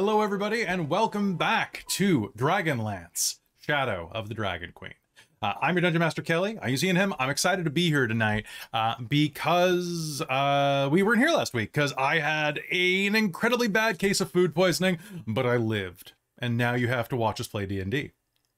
Hello, everybody, and welcome back to Dragonlance Shadow of the Dragon Queen. Uh, I'm your Dungeon Master Kelly. I use Ian him. I'm excited to be here tonight uh, because uh, we weren't here last week because I had a, an incredibly bad case of food poisoning, but I lived. And now you have to watch us play D&D.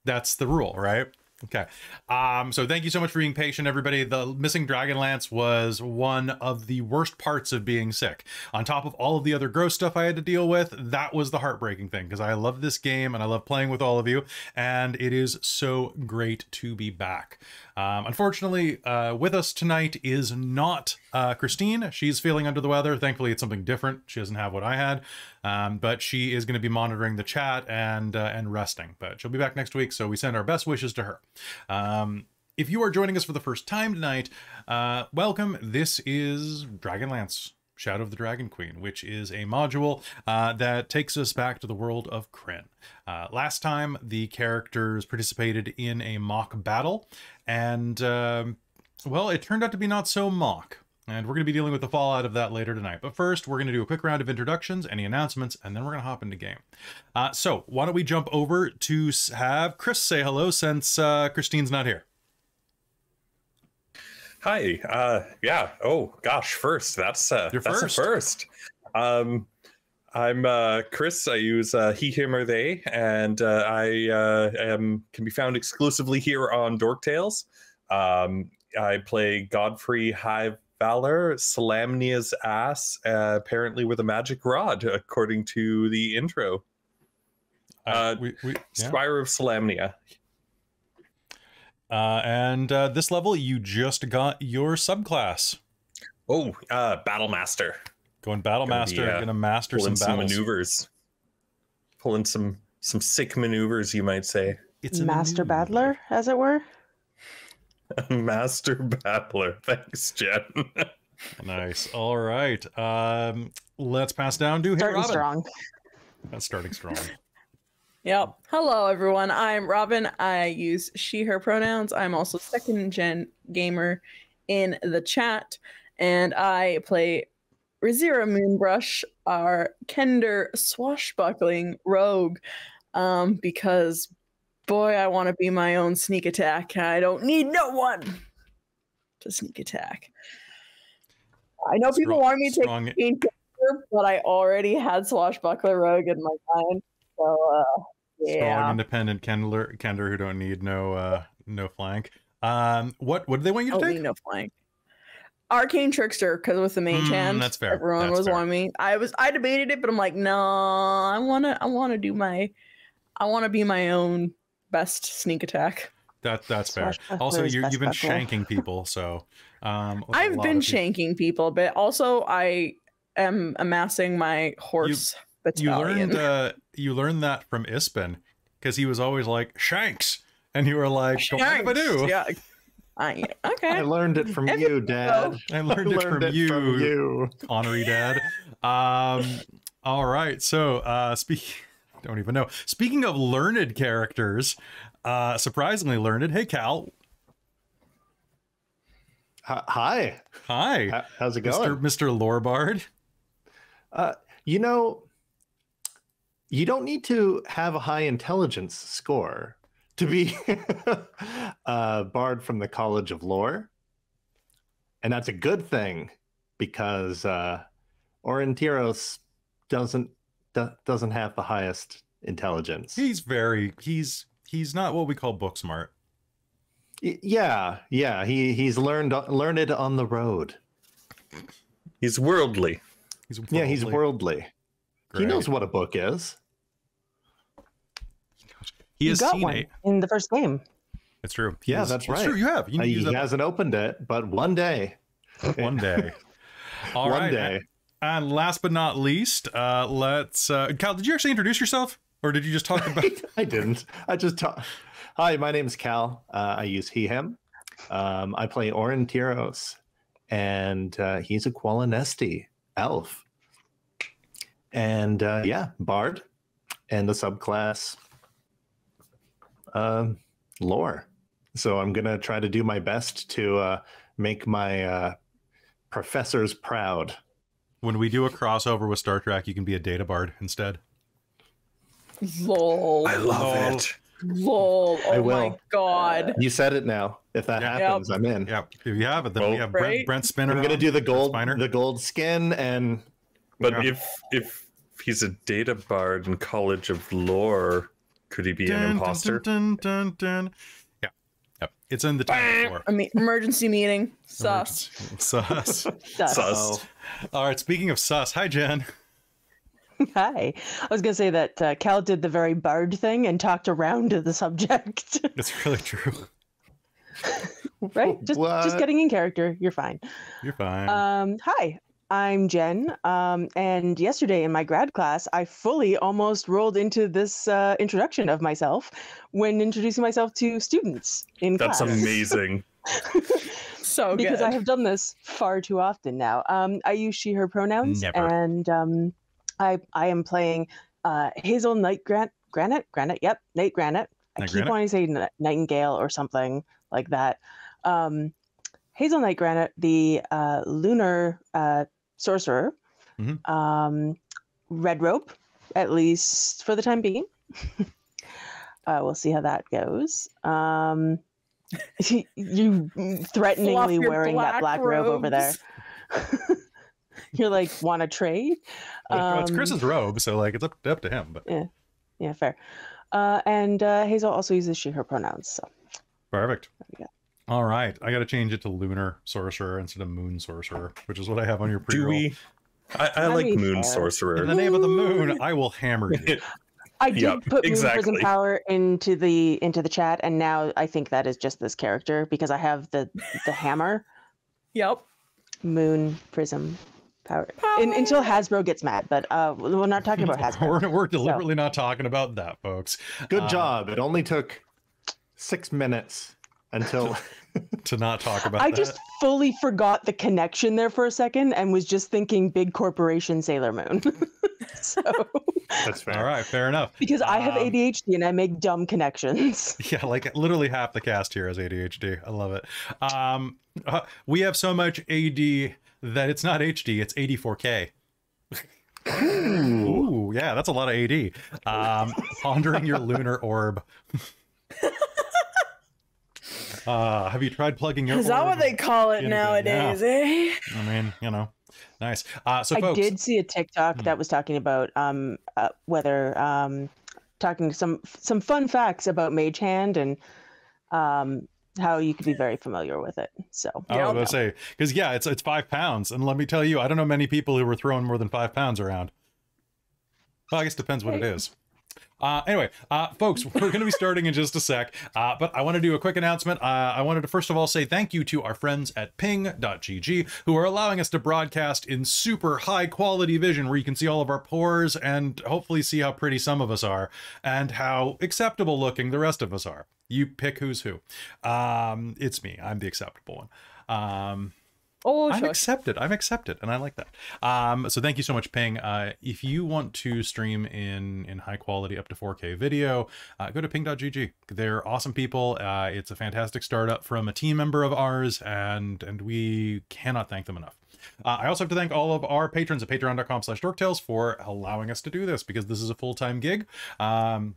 That's the rule, right? Okay. Um, so thank you so much for being patient, everybody. The missing Dragonlance was one of the worst parts of being sick. On top of all of the other gross stuff I had to deal with, that was the heartbreaking thing because I love this game and I love playing with all of you, and it is so great to be back. Um, unfortunately, uh, with us tonight is not uh, Christine. She's feeling under the weather. Thankfully, it's something different. She doesn't have what I had, um, but she is going to be monitoring the chat and uh, and resting. But she'll be back next week, so we send our best wishes to her. Um, if you are joining us for the first time tonight, uh, welcome. This is Dragonlance. Shadow of the Dragon Queen, which is a module uh, that takes us back to the world of Krynn. Uh, last time, the characters participated in a mock battle, and um, well, it turned out to be not so mock. And we're going to be dealing with the fallout of that later tonight. But first, we're going to do a quick round of introductions, any announcements, and then we're going to hop into game. Uh, so, why don't we jump over to have Chris say hello since uh, Christine's not here? Hi. Uh, yeah. Oh gosh. First, that's uh, You're that's first. a first. Um, I'm uh, Chris. I use uh, he, him, or they, and uh, I uh, am can be found exclusively here on Dork Tales. Um, I play Godfrey High Valor, Solamnia's ass, uh, apparently with a magic rod, according to the intro. Uh, we, we, yeah. Squire of Solamnia. Uh, and uh, this level, you just got your subclass. Oh, uh, Battle Master. Going Battle Gonna Master, be, uh, gonna master some pulling some, maneuvers pulling some some sick maneuvers you might say It's a Master maneuver. Battler, as it were. master battler thanks jen Nice. All right. Um, let's pass down to hey, Starting Robin. strong. That's starting strong. Yep. Hello, everyone. I'm Robin. I use she, her pronouns. I'm also second gen gamer in the chat, and I play Rizira Moonbrush, our Kender swashbuckling rogue, um, because boy, I want to be my own sneak attack. I don't need no one to sneak attack. I know people Strong- want me to take but I already had swashbuckler rogue in my mind. So uh, Strong, yeah, independent Kendler, Kender who don't need no uh, no flank. Um, what what do they want you to take? no flank. Arcane trickster, because with the mage Mm, hand, that's fair, Everyone that's was fair. wanting me. I was I debated it, but I'm like, no, I wanna I wanna do my, I wanna be my own best sneak attack. That that's fair. Also, you you've been shanking people, so um, I've been people. shanking people, but also I am amassing my horse You battalion. learned uh, you learned that from Ispin because he was always like Shanks, and you were like, "Don't mind if I do." Yeah. I, okay. I learned it from Every- you, Dad. I learned, it, from, you, you. Connery Dad. Um, all right, so uh, speak. Don't even know. Speaking of learned characters, uh, surprisingly learned. Hey, Cal. Hi- Hi. Hi, How's it going? Mr. Lorebard. Uh, you know, you don't need to have a high intelligence score to be a bard from the College of Lore. And that's a good thing because uh, Aurontiros doesn't do- doesn't have the highest intelligence. He's very. He's he's not what we call book smart. Y- yeah, yeah. He he's learned learned on the road. he's worldly He's worldly. Yeah, he's worldly. worldly. He knows what a book is. He you has got seen one it. in the first game. It's true. Yeah, He's- that's right. True, you have. You Uh, use he that hasn't opened it, but one day, one day. All one right, day. And last but not least, uh, let's. Uh, Cal, did you actually introduce yourself, or did you just talk about? I didn't. I just talk. Hi, my name is Cal. Uh, I use he, him. Um, I play Aurontiros, and uh, he's a Qualinesti elf. And uh, yeah, Bard, and the subclass um, lore. So I'm gonna try to do my best to uh, make my uh, professors proud. when we do a crossover with Star Trek, you can be a data bard instead. Lol. I love Oh. it. Lol. I Oh will. my god. You said it now. If that Yeah. happens, I'm in. Yeah, if you have it, then Well, we have Brent, Right? Brent Spiner. I'm gonna do the gold, Spiner. the gold skin, and But Yeah. if if he's a data bard in College of Lore, could he be Dun, an dun, imposter? Dun, dun, dun, dun. Yeah, yep. It's in the time before. I mean, emergency meeting. Sus. Sus. Sus. Sus. All right. Speaking of sus, hi Jen. Hi. I was going to say that uh, Cal did the very bard thing and talked around to the subject. It's really true. right? Just What? just getting in character. You're fine. You're fine. Um, hi. I'm Jen. Um, and yesterday in my grad class, I fully almost rolled into this uh, introduction of myself when introducing myself to students in That's class. That's amazing. So because good. I have done this far too often now. Um, I use she/her pronouns, Never. and um, I I am playing uh, Hazeal Night Grant Granite Granite. Yep, Nate Granite. I Night keep Granite? wanting to say Ni- Nightingale or something like that. Um, Hazeal Night Granite, the uh, lunar uh, sorcerer. Mhm. Um, red rope, at least for the time being. uh, we'll see how that goes. Um, you threateningly Fluff your wearing that black robe over there. You're like, want to trade? Well, it's Um, Chris's robe, so like it's up, up to him. But Yeah, fair. Uh, and uh, Hazeal also uses she, her pronouns. So perfect. Yeah. All right, I got to change it to lunar sorcerer instead of moon sorcerer, which is what I have on your pre-roll. Do we? I, I I like mean, Moon fair. In the name of the moon, I will hammer you. I did Yep, put Moon exactly. Prism Power into the into the chat, and now I think that is just this character because I have the the hammer Yep. Moon Prism Power. In, until Hasbro gets mad, but uh, we're not talking about Hasbro. we're, we're deliberately not talking about that, folks. good Uh, job. It only took six minutes until To not talk about I that. just fully forgot the connection there for a second and was just thinking big corporation Sailor Moon. so that's fair. All right, fair enough. because I have Um, ADHD and I make dumb connections. Yeah, like literally half the cast here has ADHD. I love it. Um, uh, we have so much AD that it's not HD, it's 84K. Ooh, yeah, that's a lot of AD. Um, pondering your lunar orb. Uh, have you tried plugging your Is that what they call it nowadays, eh? I mean, you know, nice. Uh, so, I folks, did see a TikTok Hmm. that was talking about um uh, whether um talking some some fun facts about Mage Hand and um how you could be very familiar with it. So I was going to say because yeah, it's it's five pounds, and let me tell you, I don't know many people who were throwing more than five pounds around. Well, I guess it depends what it is. Uh, anyway, uh, folks, we're going to be starting in just a sec, uh, but I want to do a quick announcement. Uh, I wanted to first of all say thank you to our friends at ping.gg who are allowing us to broadcast in super high quality vision where you can see all of our pores and hopefully see how pretty some of us are and how acceptable looking the rest of us are. You pick who's who. Um, it's me. I'm the acceptable one. Um, Oh, I'm shush. accepted. I'm accepted, and I like that. Um, so thank you so much, Ping. Uh, if you want to stream in in high quality up to 4K video, uh, go to ping.gg. They're awesome people. Uh, it's a fantastic startup from a team member of ours, and and we cannot thank them enough. Uh, I also have to thank all of our patrons at patreon.com slash dorktales for allowing us to do this because this is a full-time gig. Um,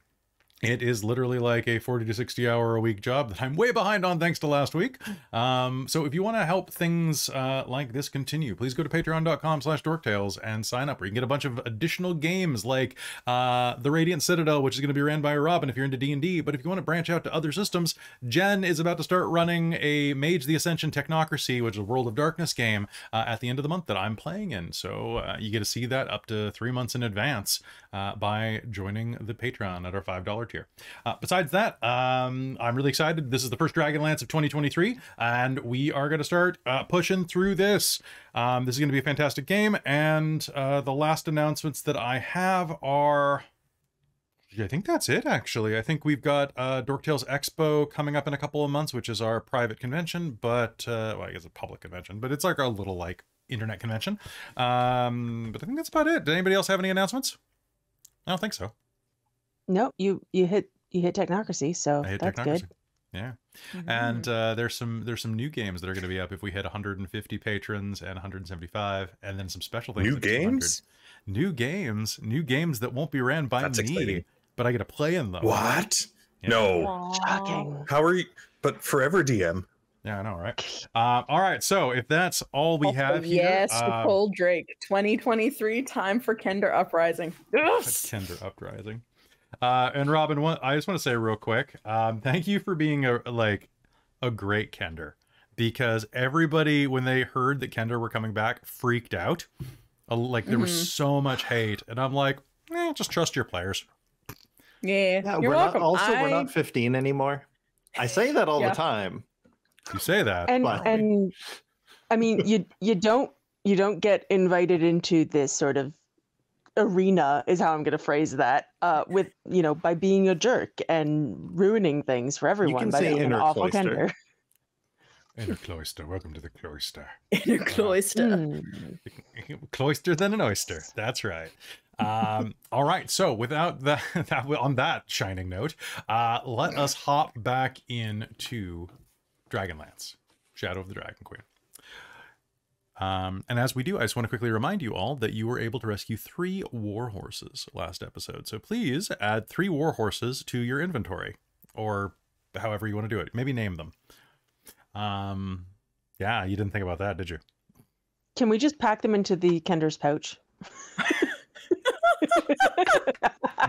it is literally like a 40 to 60 hour a week job that I'm way behind on thanks to last week. Um, so if you want to help things uh, like this continue, please go to patreon.com slash dorktales and sign up where you can get a bunch of additional games like uh, the Radiant Citadel, which is going to be ran by Robin if you're into D&D. But if you want to branch out to other systems, Jen is about to start running a Mage the Ascension Technocracy, which is a World of Darkness game uh, at the end of the month that I'm playing in. So uh, you get to see that up to three months in advance uh, by joining the Patreon at our $5 tier. Uh, besides that, um, I'm really excited. This is the first Dragonlance of 2023, and we are going to start uh, pushing through this. Um, this is going to be a fantastic game, and uh, the last announcements that I have are. I think that's it, actually. I think we've got uh, Dorktales Expo coming up in a couple of months, which is our private convention, but, uh, well, I guess a public convention, but it's like our little, like, internet convention. Um, but I think that's about it. Did anybody else have any announcements? I don't think so. No, you you hit you hit technocracy, so I hit that's Technocracy. good. Yeah. Mm-hmm. And uh, there's some there's some new games that are going to be up if we hit 150 patrons and 175, and then some special things. New games? New games, new games that won't be ran by That's me. exciting. but I get to play in them. What? Yeah. No. Shocking. How are you? But forever DM. Yeah, I know, right? Uh, all right, so if that's all we Oh, have here, yes, uh, Nicole Drake, 2023, time for Kender Uprising. Yes. Tender Uprising. Uh, and Robin, one, I just want to say real quick, um, thank you for being a like a great Kender, because everybody when they heard that Kender were coming back freaked out. Like there was Mhm. so much hate, and I'm like, eh, just trust your players. Yeah, Yeah, you're we're welcome. not also we're not 15 anymore. I say that all Yeah. the time. You say that, and Wow. and i mean you you don't you don't get invited into this sort of arena is how i'm going to phrase that uh with you know by being a jerk and ruining things for everyone can by say being an awful cloister. kender inner cloister. Welcome to the cloister. in a cloister. Hmm. cloister than an oyster. That's right. Um, all right. So without that, that on that shining note, uh, let us hop back into Dragonlance, Shadow of the Dragon Queen. Um, and as we do, I just want to quickly remind you all that you were able to rescue three war horses last episode. So please add three war horses to your inventory, or however you want to do it. Maybe name them. Um, yeah, you didn't think about that, did you? can we just pack them into the kender's pouch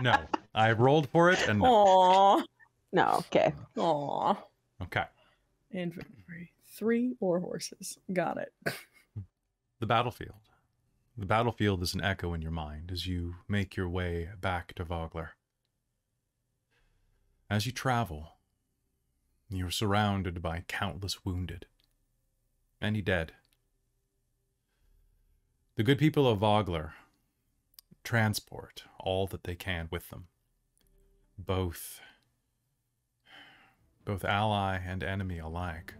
No, I rolled for it, and no. Aw, no okay aw. okay. Inventory. Three war horses. Got it. The battlefield. The battlefield is an echo in your mind as you make your way back to Vogler. As you travel, you're surrounded by countless wounded, many dead. The good people of Vogler transport all that they can with them, both both ally and enemy alike.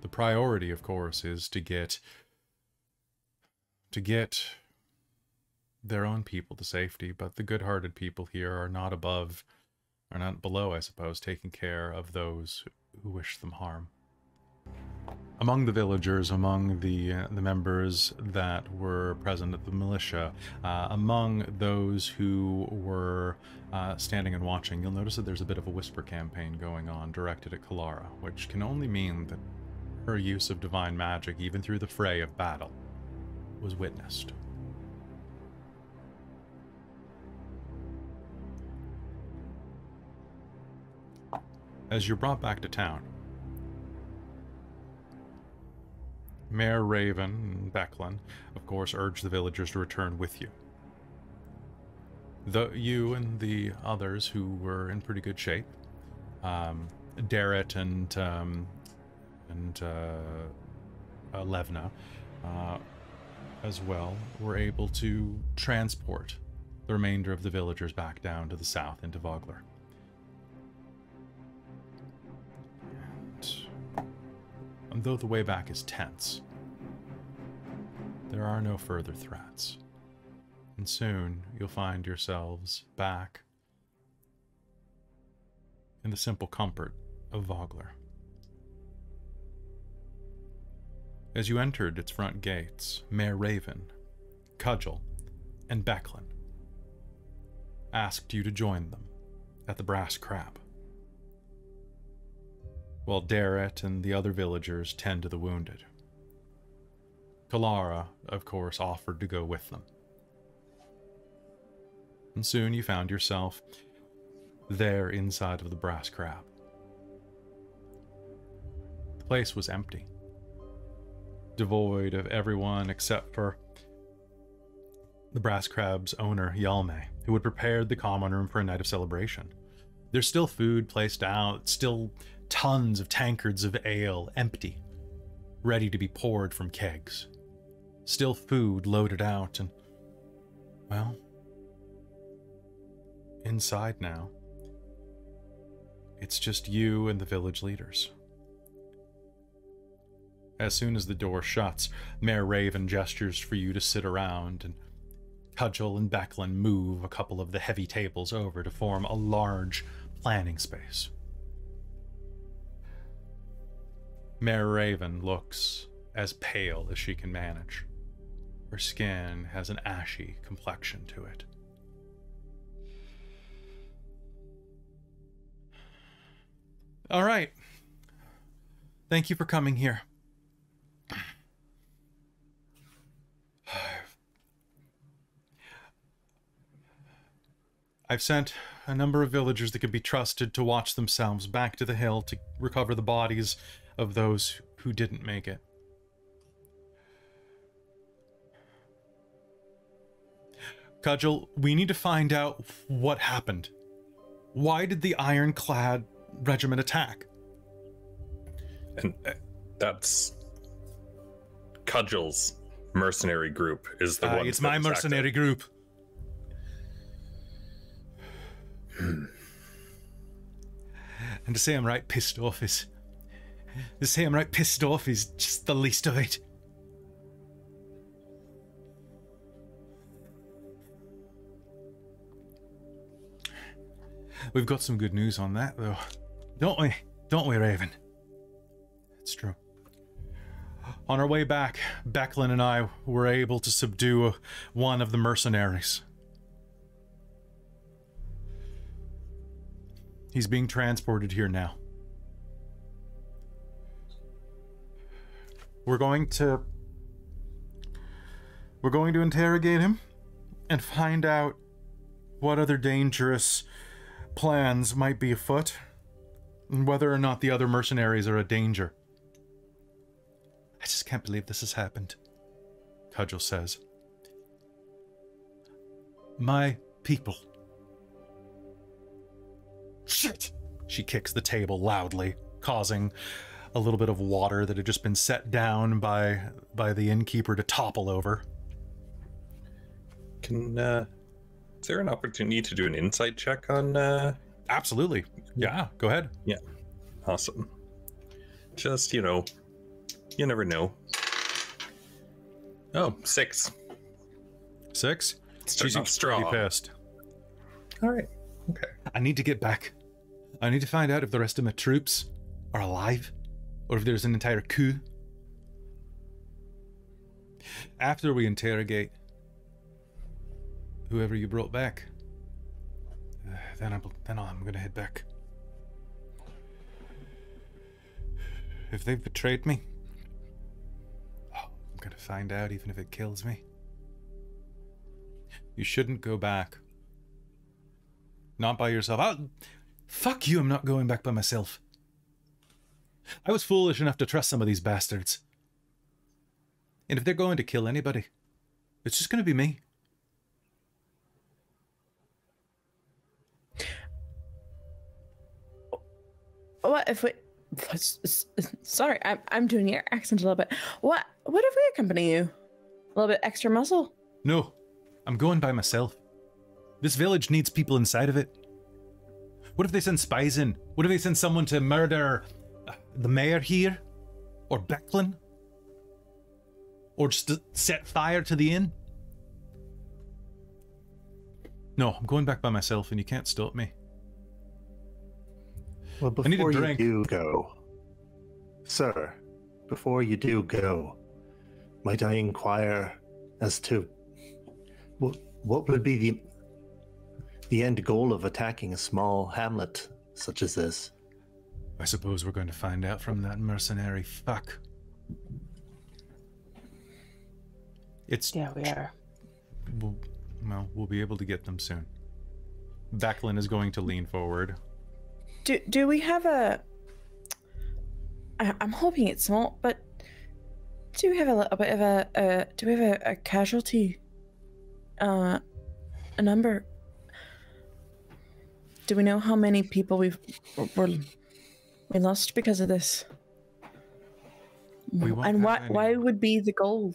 The priority, of course, is to get to get their own people to safety, but the good-hearted people here are not above are not below, I suppose, taking care of those who wish them harm. Among the villagers, among the uh, the members that were present at the militia, uh, among those who were uh, standing and watching, you'll notice that there's a bit of a whisper campaign going on directed at Kelara, which can only mean that her use of divine magic, even through the fray of battle, was witnessed. As you're brought back to town, Mayor Raven and Becklin, of course, urge the villagers to return with you. The, you and the others who were in pretty good shape, um, and um, and uh, Levna, uh, as well, were able to transport the remainder of the villagers back down to the south into Vogler. And, and though the way back is tense, there are no further threats. And soon you'll find yourselves back in the simple comfort of Vogler. As you entered its front gates, Mayor Raven, Cudgel, and Becklin asked you to join them at the Brass Crab, while Darrett and the other villagers tend to the wounded. Kelara, of course, offered to go with them. And soon you found yourself there inside of the Brass Crab. The place was empty devoid of everyone except for the Brass Crab's owner, Yalme, who had prepared the common room for a night of celebration. There's still food placed out, still tons of tankards of ale empty, ready to be poured from kegs. Still food loaded out, and, well, inside now, it's just you and the village leaders. As soon as the door shuts, Mayor Raven gestures for you to sit around, and Cudgel and Becklin move a couple of the heavy tables over to form a large planning space. Mayor Raven looks as pale as she can manage. Her skin has an ashy complexion to it. All right. Thank you for coming here. I've sent a number of villagers that can be trusted to watch themselves back to the hill to recover the bodies of those who didn't make it. Cudgel, we need to find out what happened. Why did the ironclad regiment attack? And uh, that's Cudgel's mercenary group is the Uh, one. it's my mercenary group. and to say I'm right pissed off is. To say I'm right pissed off is just the least of it. We've got some good news on that, though. Don't we? Don't we, Raven? It's true. On our way back, Becklin and I were able to subdue one of the mercenaries. He's being transported here now. We're going to we're going to interrogate him and find out what other dangerous plans might be afoot and whether or not the other mercenaries are a danger. I just can't believe this has happened, Cudgel says. My people. Shit! She kicks the table loudly, causing a little bit of water that had just been set down by by the innkeeper to topple over. Can uh, is there an opportunity to do an insight check on? Uh, Absolutely. Yeah, go ahead. Yeah. Awesome. Just you know, you never know. Oh, six. Six. Starting She off seems pretty strong. pissed. All right. Okay. I need to get back. I need to find out if the rest of my troops are alive or if there's an entire coup. After we interrogate whoever you brought back, uh, then I'm then I'm gonna head back. If they've betrayed me, I'm gonna find out even if it kills me. You shouldn't go back. Not by yourself. I'll, fuck you, I'm not going back by myself. I was foolish enough to trust some of these bastards. And if they're going to kill anybody, it's just going to be me. What if we? Sorry, I'm I'm doing your accent a little bit. What what if we accompany you? A little bit extra muscle. No, I'm going by myself. This village needs people inside of it. What if they send spies in? What if they send someone to murder uh, the mayor here? Or Becklin? Or just set fire to the inn? No, I'm going back by myself and you can't stop me. Well, I need a before you do go, sir, before you do go, might I inquire as to what what would be the the end goal of attacking a small hamlet such as this? I suppose we're going to find out from that mercenary fuck. It's Yeah, we are. We'll, well, we'll be able to get them soon. Becklin is going to lean forward. Do do we have a? I, I'm hoping it's small, but do we have a little bit of a? Uh, do we have a, a casualty? Uh, a number. Do we know how many people we've were we lost because of this? We and why any. why would be the goal?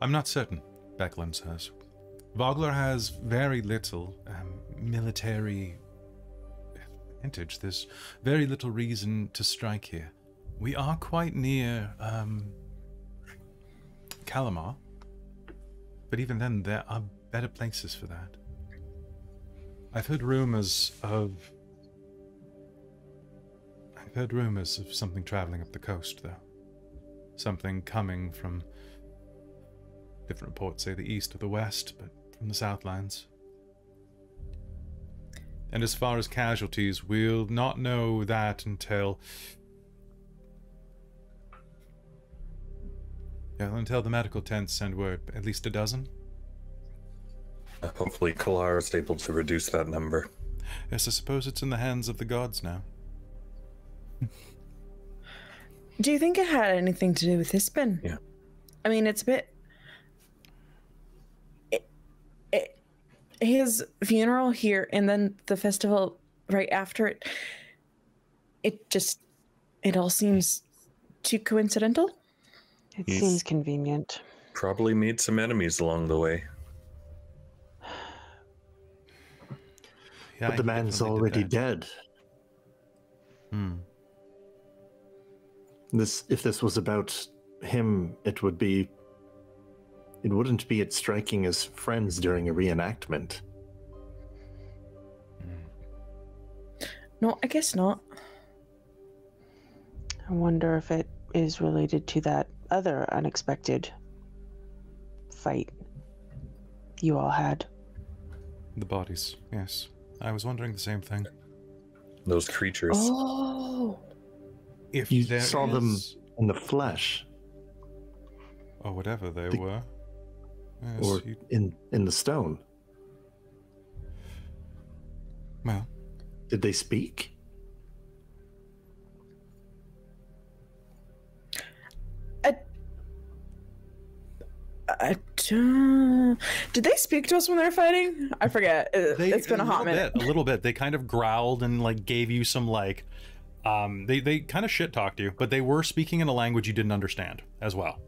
I'm not certain, Becklin says. Vogler has very little um, military advantage. There's very little reason to strike here. We are quite near um, Kalaman, but even then, there are better places for that. I've heard rumors of. I've heard rumors of something traveling up the coast, though. Something coming from different reports say the east or the west, but from the southlands. And as far as casualties, we'll not know that until. Yeah, until the medical tents send word. At least a dozen? Uh, Hopefully, Kalar is able to reduce that number. Yes, I suppose it's in the hands of the gods now. Do you think it had anything to do with Ispin? Yeah. I mean, it's a bit. It, it, his funeral here and then the festival right after it. It just. It all seems too coincidental. It He's- seems convenient. Probably made some enemies along the way. Yeah, but the man's already dead. Hmm. This, if this was about him, it would be. It wouldn't be it striking as friends during a reenactment. No, I guess not. I wonder if it is related to that other unexpected fight you all had. The bodies, yes. I was wondering the same thing. Those creatures. Oh. If You there saw them- In the flesh, or whatever they The- were. Yes, or you- in in the stone, well, did they speak? I, I don't- did they speak to us when they were fighting? I forget. it's been a hot minute. Bit, a little bit. They kind of growled and like gave you some like, um, they they kind of shit talked to you, but they were speaking in a language you didn't understand as well.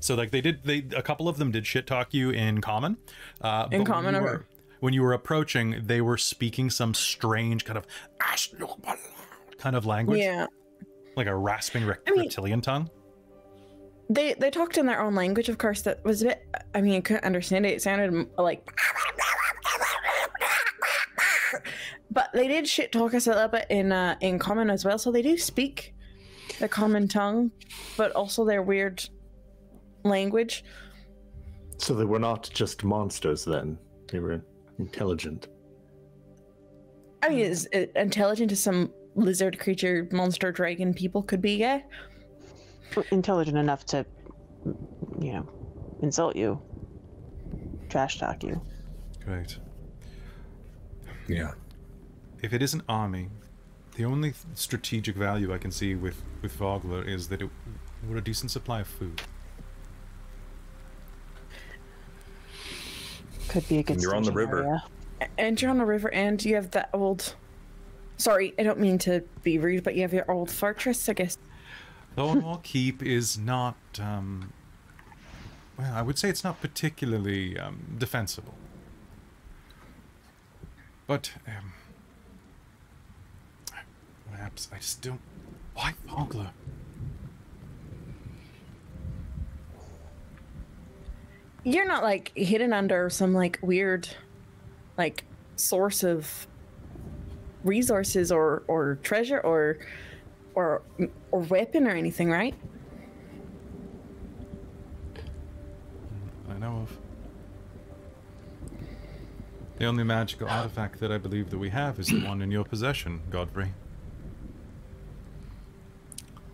So like they did, they a couple of them did shit talk you in common. Uh, In when common, you were, when you were approaching, they were speaking some strange kind of kind of language, Yeah. like a rasping re- I mean- reptilian tongue. They they talked in their own language, of course. That was a bit. I mean, I couldn't understand it. It sounded like. But they did shit talk us a little bit in uh, in common as well. So they do speak the common tongue, but also their weird language. So they were not just monsters then; they were intelligent. I mean, is intelligent as some lizard creature, monster, dragon people could be? Yeah. Intelligent enough to, you know, insult you, trash talk you. Great. Yeah. If it is an army, the only strategic value I can see with with Vogler is that it would a decent supply of food. Could be a good. You're on the river. area. And you're on a river, and you have that old. Sorry, I don't mean to be rude, but you have your old fortress, I guess. Thornwall Keep is not, um, well, I would say it's not particularly um, defensible. But, um, perhaps I just don't. Why Vogler? You're not like hidden under some like weird, like source of resources or or treasure or or or weapon or anything, right? I know of. The only magical artifact that I believe that we have is the one in your possession, Godfrey.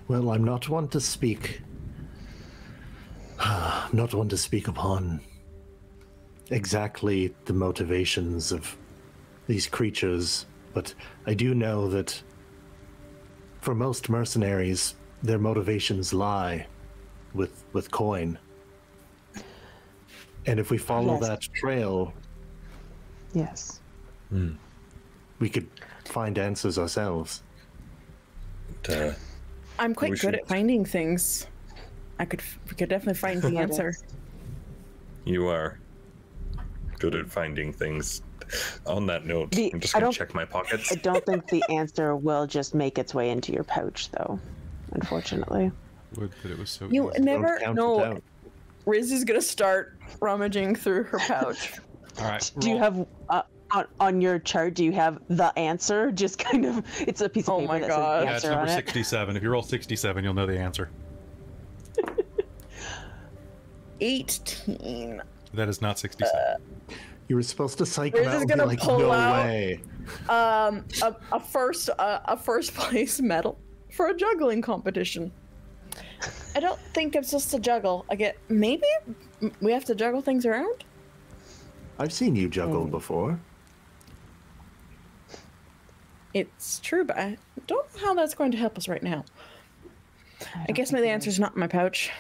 Well, I'm not one to speak. I'm not one to speak upon exactly the motivations of these creatures, but I do know that for most mercenaries, their motivations lie with with coin. And if we follow Yes. that trail, Yes. we could find answers ourselves. But, uh, I'm quite good should- at finding things. I could we could definitely find the answer. you are good at finding things. On that note, The- I'm just gonna don't- check my pockets. I don't think the answer will just make its way into your pouch, though. Unfortunately. Would that it was so You easy. never count know. out. Riz is gonna start rummaging through her pouch. All right. Do you have uh, on, on your chart? Do you have the answer? Just kind of, it's a piece of Oh paper my that God. says the Yeah, it's number on it. 67. If you roll 67, you'll know the answer. Eighteen. That is not 67. You were supposed to psych We're him out just and be gonna like, pull no out- way. Um, a, a first uh, a first place medal for a juggling competition. I don't think it's just a juggle. I get maybe we have to juggle things around. I've seen you juggle before. It's true, but I don't know how that's going to help us right now. I guess maybe the answer's not in my pouch.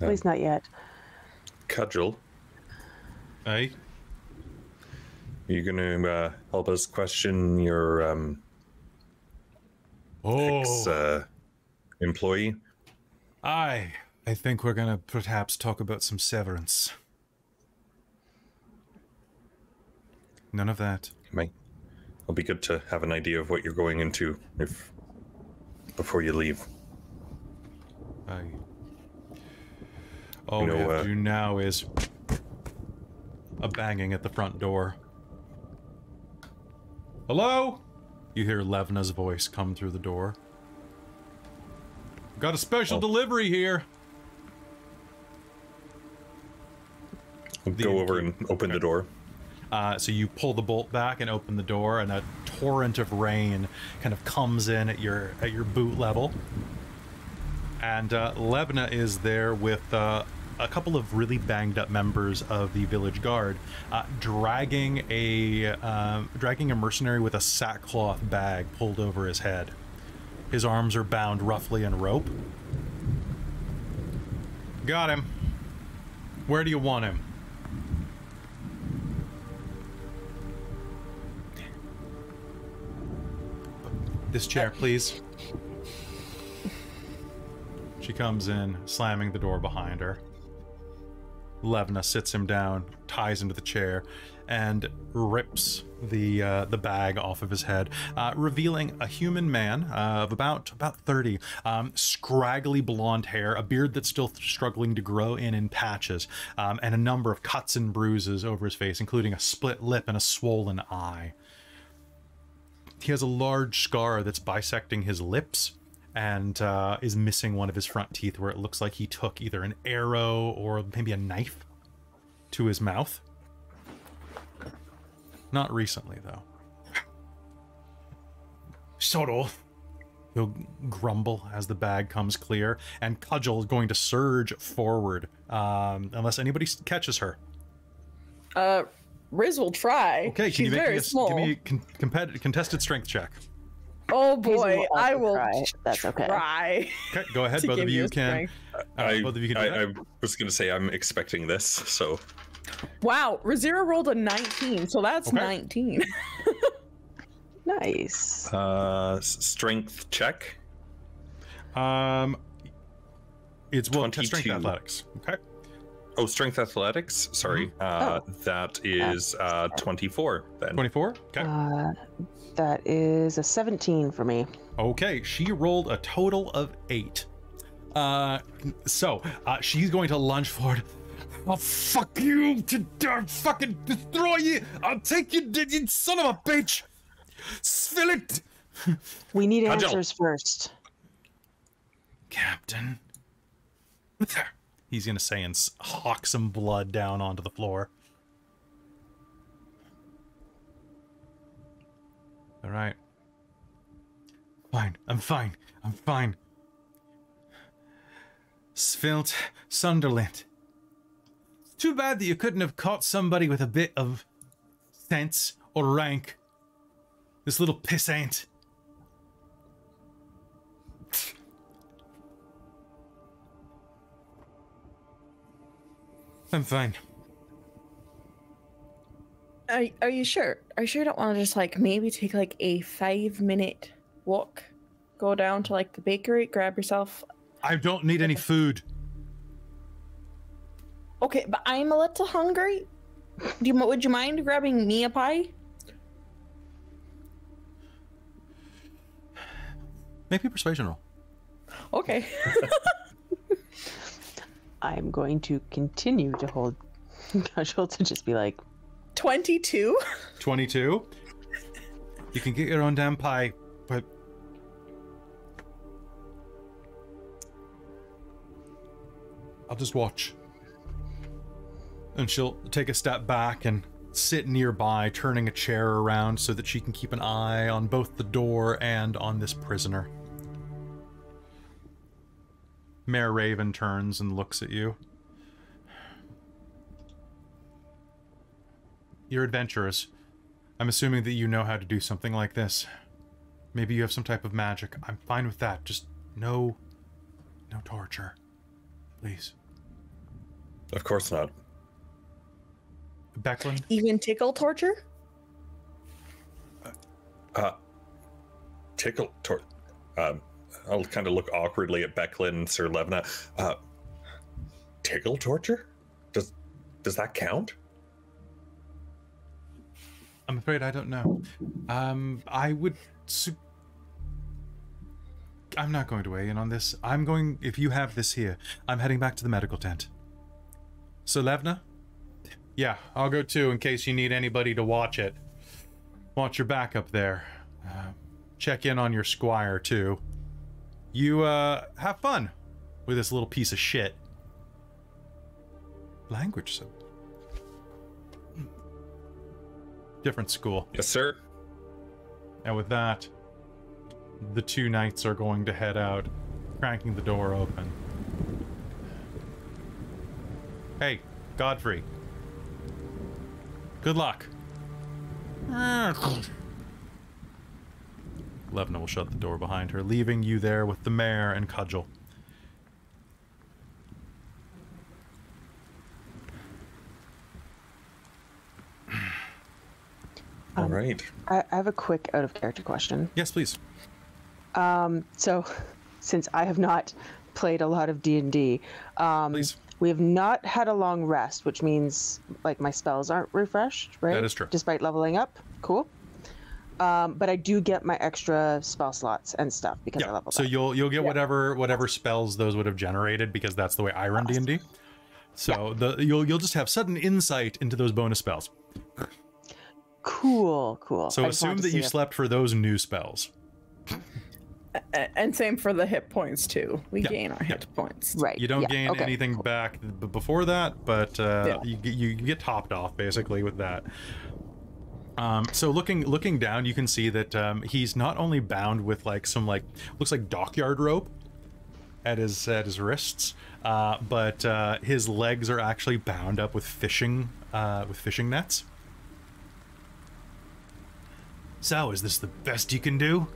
At least not yet. Cudgel, Aye. are you going to uh, help us question your um, oh, ex uh, employee? I, I think we're gonna perhaps talk about some severance. None of that. Might. It'll be good to have an idea of what you're going into if before you leave. I. All You we know, have uh, to do now is a banging at the front door. Hello? You hear Levna's voice come through the door. Got a special Oh. delivery here. The go over and open the door. Uh, so you pull the bolt back and open the door, and a torrent of rain kind of comes in at your at your boot level. And uh, Levna is there with uh, a couple of really banged up members of the village guard, uh, dragging a um dragging a mercenary with a sackcloth bag pulled over his head. His arms are bound roughly in rope. Got him. Where do you want him? This chair, please. She comes in, slamming the door behind her. Levna sits him down, ties him to the chair, and rips the uh, the bag off of his head, uh, revealing a human man uh, of about about thirty, um, scraggly blonde hair, a beard that's still struggling to grow in in patches, um, and a number of cuts and bruises over his face, including a split lip and a swollen eye. He has a large scar that's bisecting his lips and uh, is missing one of his front teeth where it looks like he took either an arrow or maybe a knife to his mouth. Not recently, though. Soro. He'll grumble as the bag comes clear, and Cudgel is going to surge forward um, unless anybody catches her. Uh, Riz will try. Okay, can She's you make very me a, s- small. give me a con- compet- contested strength check? Oh boy, I will try. That's okay. try. Okay, go ahead. Both of give you can. strength. Uh, I, both of you can I. I was going to say I'm expecting this, so Wow, Rizira rolled a 19, so that's Okay. 19. Nice. uh, strength check. Um, it's well, strength athletics. Okay. Oh, strength athletics. Sorry, Mm-hmm. uh, Oh. that is uh, 24. Then 24. Okay. Uh, that is a 17 for me. Okay. She rolled a total of eight. Uh, so uh, she's going to lunge forward. I'll fuck you to uh, fucking destroy you. I'll take you, you you son of a bitch. Spill it, We need answers first. Captain. He's gonna say and hawk some blood down onto the floor. All right. Fine. I'm fine. I'm fine. Svelte Sunderland. It's too bad that you couldn't have caught somebody with a bit of sense or rank. This little pissant. I'm fine. Are, are you sure? Are you sure you don't want to just like maybe take like a five minute walk? Go down to like the bakery, grab yourself. I don't need any food. Okay, but I'm a little hungry. Do you, would you mind grabbing me a pie? Make me persuasion roll. Okay. I'm going to continue to hold casual to just be like, 22. 22. You can get your own damn pie, but. I'll just watch. And she'll take a step back and sit nearby, turning a chair around so that she can keep an eye on both the door and on this prisoner. Mayor Raven turns and looks at you. You're adventurers. I'm assuming that you know how to do something like this. Maybe you have some type of magic. I'm fine with that. Just no. no torture. Please. Of course not. Becklin? Even tickle torture? Uh, tickle tor- um, I'll kind of look awkwardly at Becklin and Sir Levna. Uh, tickle torture? Does does that count? I'm afraid I don't know. Um, I would. I'm not going to weigh in on this. I'm going. If you have this here, I'm heading back to the medical tent. So, Levna? Yeah, I'll go too in case you need anybody to watch it. Watch your back up there. Uh, check in on your squire too. You, uh, have fun with this little piece of shit. Language, so. Different school. Yes, sir. And with that, the two knights are going to head out, cranking the door open. Hey, Godfrey. Good luck. Levna will shut the door behind her, leaving you there with the mayor and Cudgel. All Um, right. I, I have a quick out of character question. Yes, please. Um, so, since I have not played a lot of D and D, um, Please. we have not had a long rest, which means like my spells aren't refreshed, right? That is true. Despite leveling up, cool. Um, but I do get my extra spell slots and stuff because I Yeah. leveled So up. you'll you'll get Yeah. whatever whatever spells those would have generated because that's the way I run D and D. So the you'll you'll just have sudden insight into those bonus spells. Cool, cool. So I assume that you if- slept for those new spells. And same for the hit points too. We Yeah, gain our yeah. hit points. Right. You don't yeah, gain okay, anything cool. back before that, but uh, Yeah. you, get- you you get topped off basically with that. Um, so looking looking down, you can see that um, he's not only bound with like some like looks like dockyard rope at his at his wrists, uh, but uh, his legs are actually bound up with fishing uh, with fishing nets. So, is this the best you can do?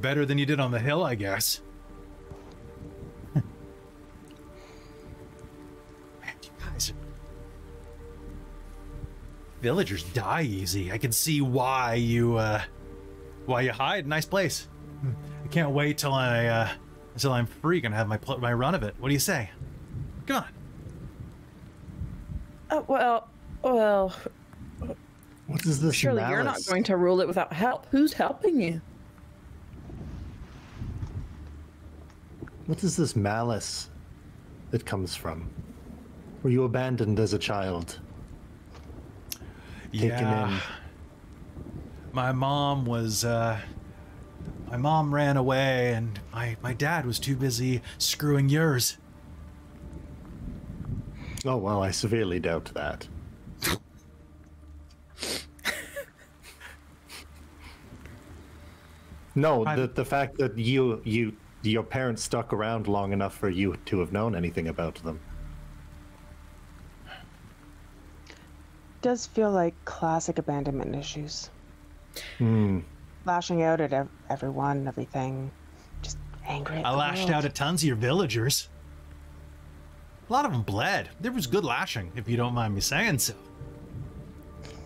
Better than you did on the hill, I guess. Man, you guys. Villagers die easy. I can see why you, uh, why you hide. Nice place. I can't wait till I, uh, until I'm free and have my my run of it. What do you say? Come on. Uh, well, well, What is this? surely you're not going to rule it without help. Who's helping you? What is this malice that comes from? Were you abandoned as a child? Taken in. My mom was, uh, my mom ran away, and my my dad was too busy screwing yours. Oh well, I severely doubt that. no, I'm- the the fact that you you your parents stuck around long enough for you to have known anything about them. does feel like classic abandonment issues. Hmm. Lashing out at ev- everyone, everything, just angry. At I the lashed world. out at tons of your villagers. A lot of them bled. There was good lashing, if you don't mind me saying so.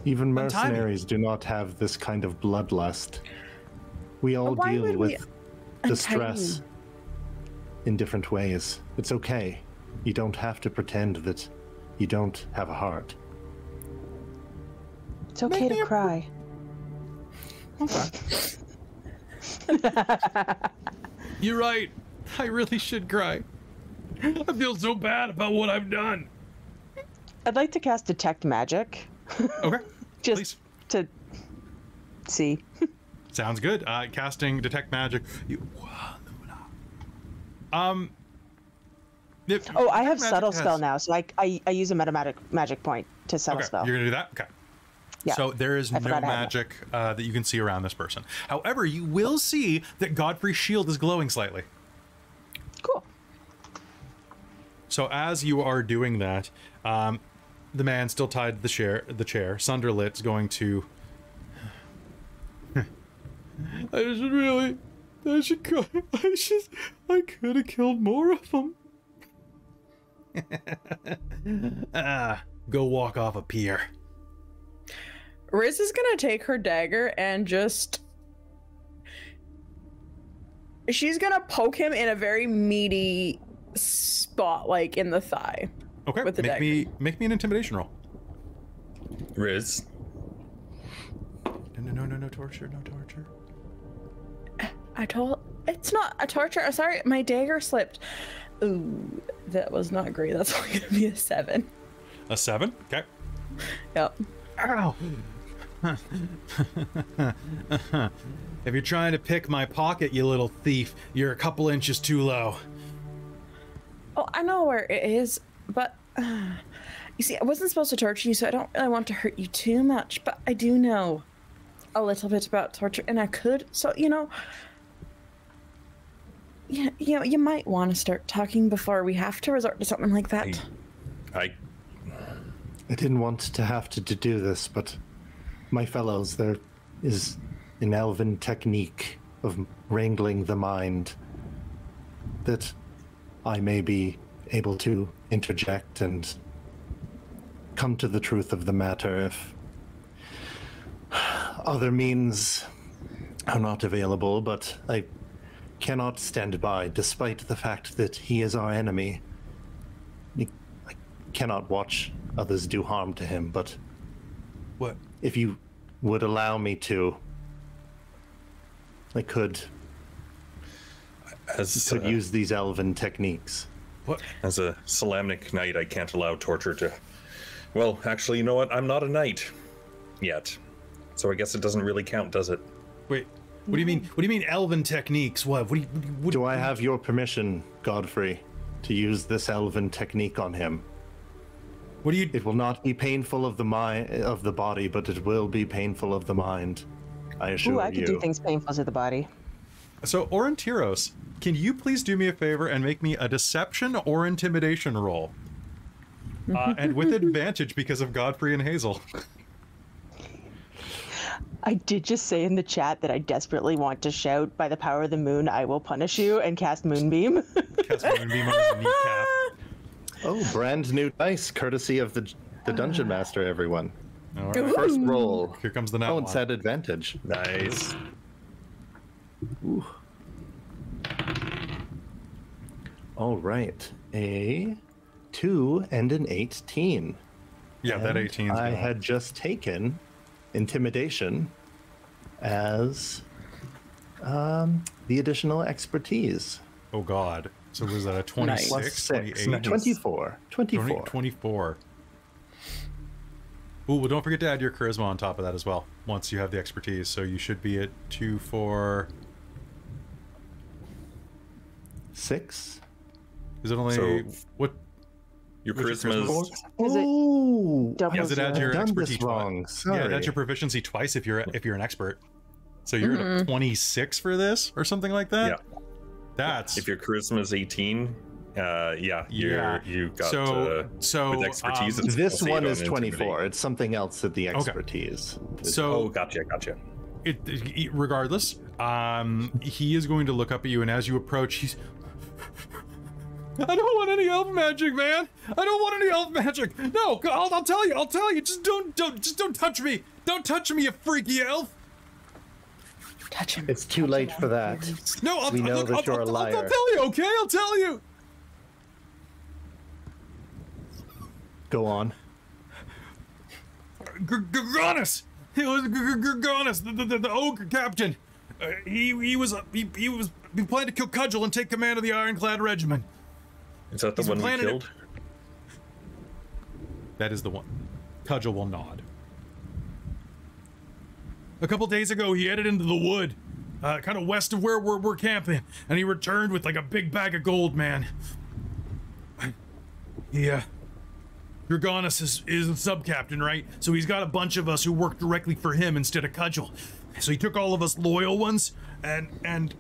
Even mercenaries do not have this kind of bloodlust. We all deal would we with distress in different ways. It's okay. You don't have to pretend that you don't have a heart. It's okay to cry. You're right. I really should cry. I feel so bad about what I've done. I'd like to cast detect magic, Okay. Just Please. to see. Sounds good. Uh, casting detect magic. You, um, If- Oh, I have subtle has- spell now, so I, I I use a metamagic magic point to subtle Okay, spell. you're gonna do that. Okay. Yeah, So there is I no forgot that. magic uh, that you can see around this person. However, you will see that Godfrey's shield is glowing slightly. Cool. So as you are doing that, um, the man still tied to the chair. The chair. Sunderlit's going to. I should really. I should. go- I should. I could have killed more of them. ah, go walk off a pier. Riz is gonna take her dagger and just. She's gonna poke him in a very meaty spot, like in the thigh. Okay, With the make me make me an intimidation roll. Riz. No, no, no, no, no torture, no torture. I told. It's not a torture. I'm sorry, my dagger slipped. Ooh, that was not great. That's only gonna be a seven. A seven. Okay. Yep. Ow. if you're trying to pick my pocket, you little thief, you're a couple inches too low. Oh, I know where it is, but uh, you see, I wasn't supposed to torture you, so I don't really want to hurt you too much. But I do know a little bit about torture, and I could. So you know, yeah, you know, you might want to start talking before we have to resort to something like that. I I didn't want to have to, to do this, but my fellows, there is an elven technique of wrangling the mind that I may be able to interject and come to the truth of the matter if other means are not available, but I cannot stand by despite the fact that he is our enemy. I cannot watch others do harm to him, but What? if you would allow me to, I could as could uh, use these elven techniques. What? as a Solamnic knight, I can't allow torture to. Well, actually, you know what? I'm not a knight yet, so I guess it doesn't really count, does it? Wait. What do you mean? What do you mean, elven techniques? What? What do you? What, do what, Do I have your permission, Godfrey, to use this elven technique on him? What do you? It will not be painful of the mind of the body, but it will be painful of the mind. I assure Ooh, I you. could do things painful to the body. So, Aurontiros, can you please do me a favor and make me a deception or intimidation roll? Uh, and with advantage because of Godfrey and Hazeal. I did just say in the chat that I desperately want to shout, "By the power of the moon, I will punish you," and cast Moonbeam. Cast Moonbeam on his kneecap. Oh, brand new dice, courtesy of the the dungeon master. Everyone, All right. first roll. Here comes the net Oh, one. it's at advantage. Nice. All right, a two and an eighteen. Yeah, that 18. I gonna- had just taken intimidation as um, the additional expertise. Oh God. So was that a 26, Plus six. 28? 24. 24. 20 24. Ooh, well, don't forget to add your charisma on top of that as well. Once you have the expertise, so you should be at two, four. Six. Is it only So- what? Your What's your charisma charisma? is Is it Oh, double Does it add your I've done expertise this wrong. Sorry. Yeah, that's your proficiency twice if you're if you're an expert. So you're at a 26 for this or something like that. Yeah. That's if your charisma is 18. Uh, yeah, you're yeah. you got so uh, so with expertise. um, This plus one is 24. It's something else at the expertise. so Oh, gotcha, gotcha. it, it- regardless um he is going to look up at you and as you approach he's i don't want any elf magic man i don't want any elf magic no I'll, I'll tell you i'll tell you just don't don't just don't touch me don't touch me you freaky elf Touch him. It's too late for that. no i'll, We know look, that I'll, you're a I'll, I'll, I'll tell you okay i'll tell you Go on. Gorgonis! It was Gorgonis, the, the, the, the ogre captain. Uh, he he was uh, he, he was he plan to kill Cudgel and take command of the Ironclad Regiment. Is that the He's one we it- killed? That is the one. Cudgel will nod. A couple days ago, he headed into the wood, uh, kind of west of where we're, we're camping, and he returned with like a big bag of gold, man. Yeah. Dragonis is, is a sub captain, right? So he's got a bunch of us who work directly for him instead of Cudgel. So he took all of us loyal ones and and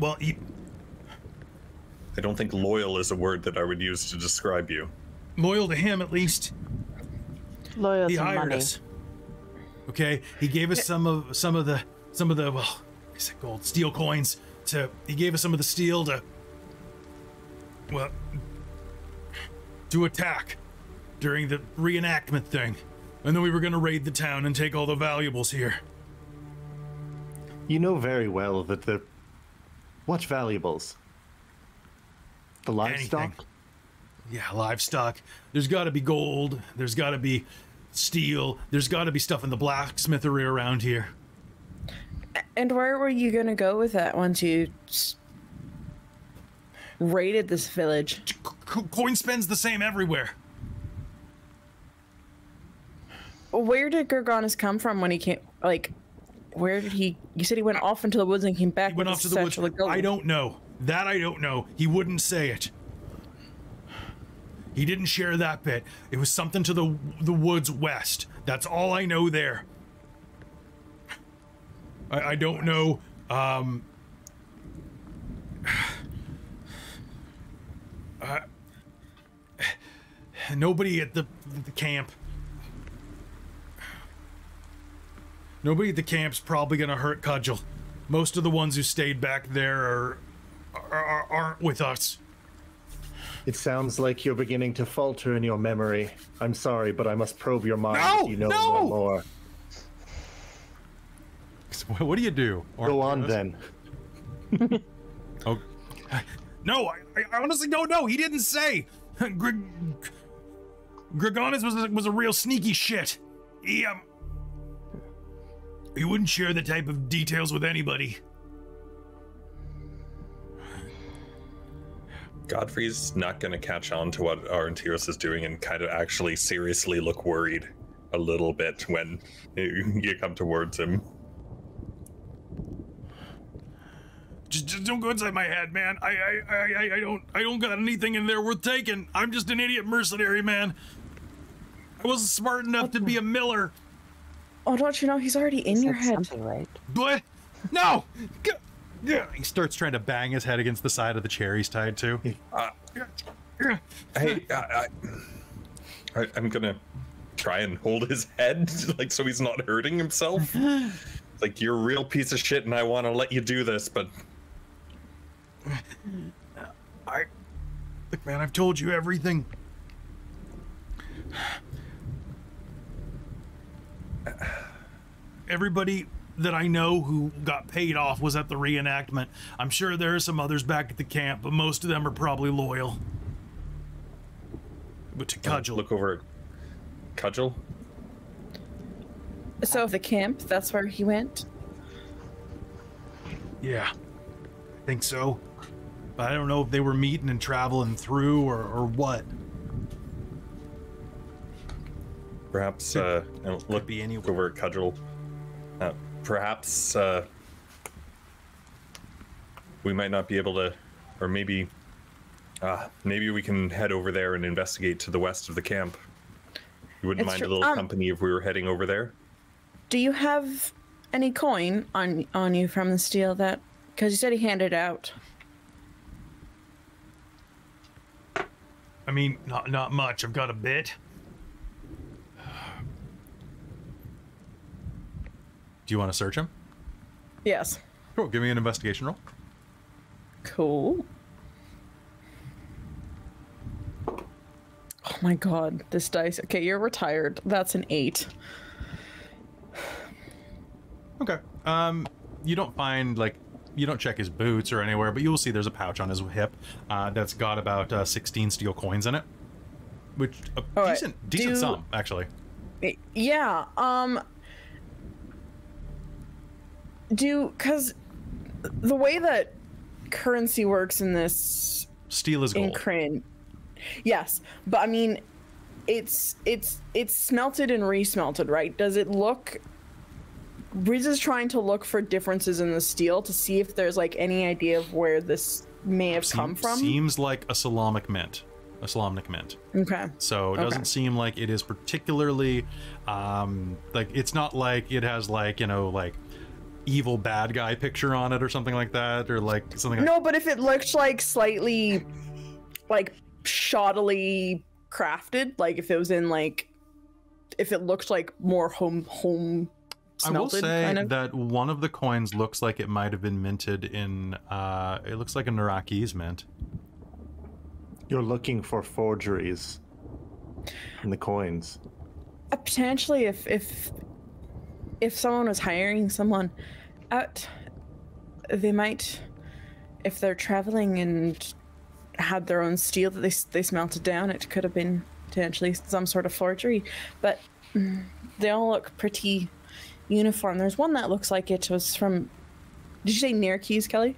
well, he I don't think loyal is a word that I would use to describe you. loyal to him at least. Loyal He to hired money. us. Okay, he gave us some of some of the some of the well, is it gold steel coins to he gave us some of the steel to well to attack during the reenactment thing. And then we were gonna raid the town and take all the valuables here. You know very well that the. What valuables? The livestock? Anything. Yeah, livestock. There's gotta be gold, there's gotta be steel, there's gotta be stuff in the blacksmithery around here. And where were you gonna go with that once you raided this village? Co- coin spends the same everywhere. Where did Gorgonis come from when he came? Like, where did he? You said he went off into the woods and came back. He went off to the woods. of. I don't know. That I don't know. He wouldn't say it. He didn't share that bit. It was something to the the woods west. That's all I know there. I, I don't know. Um. Uh, nobody at the the camp. Nobody at the camp's probably gonna hurt Cudgel. Most of the ones who stayed back there are, are, are aren't with us. It sounds like you're beginning to falter in your memory. I'm sorry, but I must probe your mind No, if you know no! no more. What do you do? Go on then. Oh, no, I, I honestly don't know. He didn't say. Grig, Gregonis was a, was a real sneaky shit. He um, he wouldn't share the type of details with anybody. Godfrey's not going to catch on to what Aurontiros is doing and kind of actually seriously look worried a little bit when you come towards him. Just, just don't go inside my head, man. I, I, I, I- I don't, I don't got anything in there worth taking. I'm just an idiot mercenary, man. I wasn't smart enough to be a miller. Oh, don't you know he's already in your Said head? something right. What? No! G- Yeah. He starts trying to bang his head against the side of the chair he's tied to. Uh, hey, I, I, I, I'm gonna try and hold his head, like so he's not hurting himself. like you're a real piece of shit, and I want to let you do this, but I look, man. I've told you everything. Everybody that I know who got paid off was at the reenactment. I'm sure there are some others back at the camp, but most of them are probably loyal. But to Cudgel, look over at Cudgel. So the camp, that's where he went. yeah, I think so. But I don't know if they were meeting and traveling through or, or what. Perhaps uh, and look be anywhere. over at Cudgel. Uh, perhaps uh, we might not be able to, or maybe, uh, maybe we can head over there and investigate to the west of the camp. You wouldn't It's mind a little Um, company if we were heading over there? Do you have any coin on on you from the steel that? Because you said he handed out. I mean, not not much. I've got a bit. Do you want to search him? Yes. Cool. Give me an investigation roll. Cool. Oh my god, this dice. Okay, you're retired. That's an eight. Okay. Um, you don't find like you don't check his boots or anywhere, but you will see there's a pouch on his hip uh, that's got about uh, 16 steel coins in it, which a All right. decent decent Do- sum actually. Yeah. Um. Do because the way that currency works in this Steel is gold. Krynn. Yes, but I mean, it's it's it's smelted and resmelted, right? Does it look? Riz is trying to look for differences in the steel to see if there's like any idea of where this may have Seem- come from. Seems like a Solamnic mint. A Solamnic mint. okay. So it Okay. doesn't seem like it is particularly um like it's not like it has like, you know, like evil bad guy picture on it or something like that or like something like No, but if it looked like slightly like shoddily crafted, like if it was in like if it looked like more home home I will say kind of that one of the coins looks like it might have been minted in uh it looks like a Narakis mint. You're looking for forgeries in the coins. Uh, potentially if if if someone was hiring someone out they might if they're traveling and had their own steel that they s- they smelted down it could have been potentially some sort of forgery. But mm, they all look pretty uniform. There's one that looks like it was from did you say near keys kelly?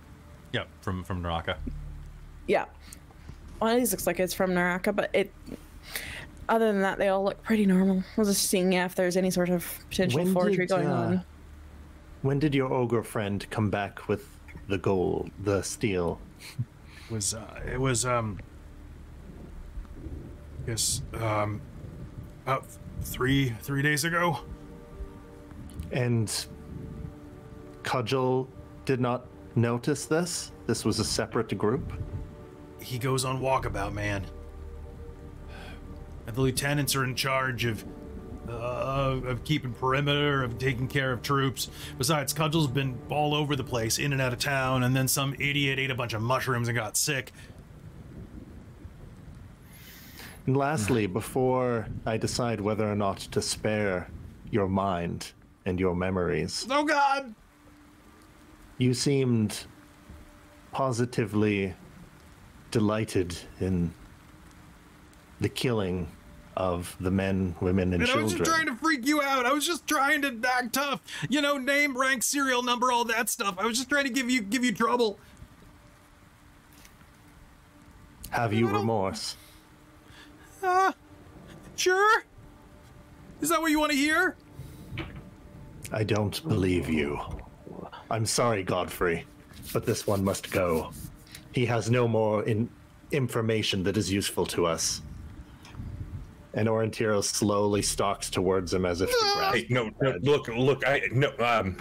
Yeah, from from Neraka. yeah. One of these looks like it's from Neraka but it other than that they all look pretty normal. I was just seeing yeah, if there's any sort of potential When forgery did, going uh, on When did your ogre friend come back with the gold, the steel? was uh, it was um I guess um about three three days ago. And Cudgel did not notice this? This was a separate group? He goes on walkabout, man. And the lieutenants are in charge of uh, of keeping perimeter, of taking care of troops. Besides, Cudgel's been all over the place, in and out of town, and then some idiot ate a bunch of mushrooms and got sick. And lastly, before I decide whether or not to spare your mind and your memories, Oh God! you seemed positively delighted in the killing of the men, women, and And I was just trying to freak you out. I was just trying to act tough. You know, name, rank, serial number, all that stuff. I was just trying to give you give you trouble. Have you remorse? Uh, sure. Is that what you want to hear? I don't believe you. I'm sorry, Godfrey, but this one must go. He has no more in- information that is useful to us. And Aurontiros slowly stalks towards him as if to grasp. Hey, no, no, look, look, I no, um,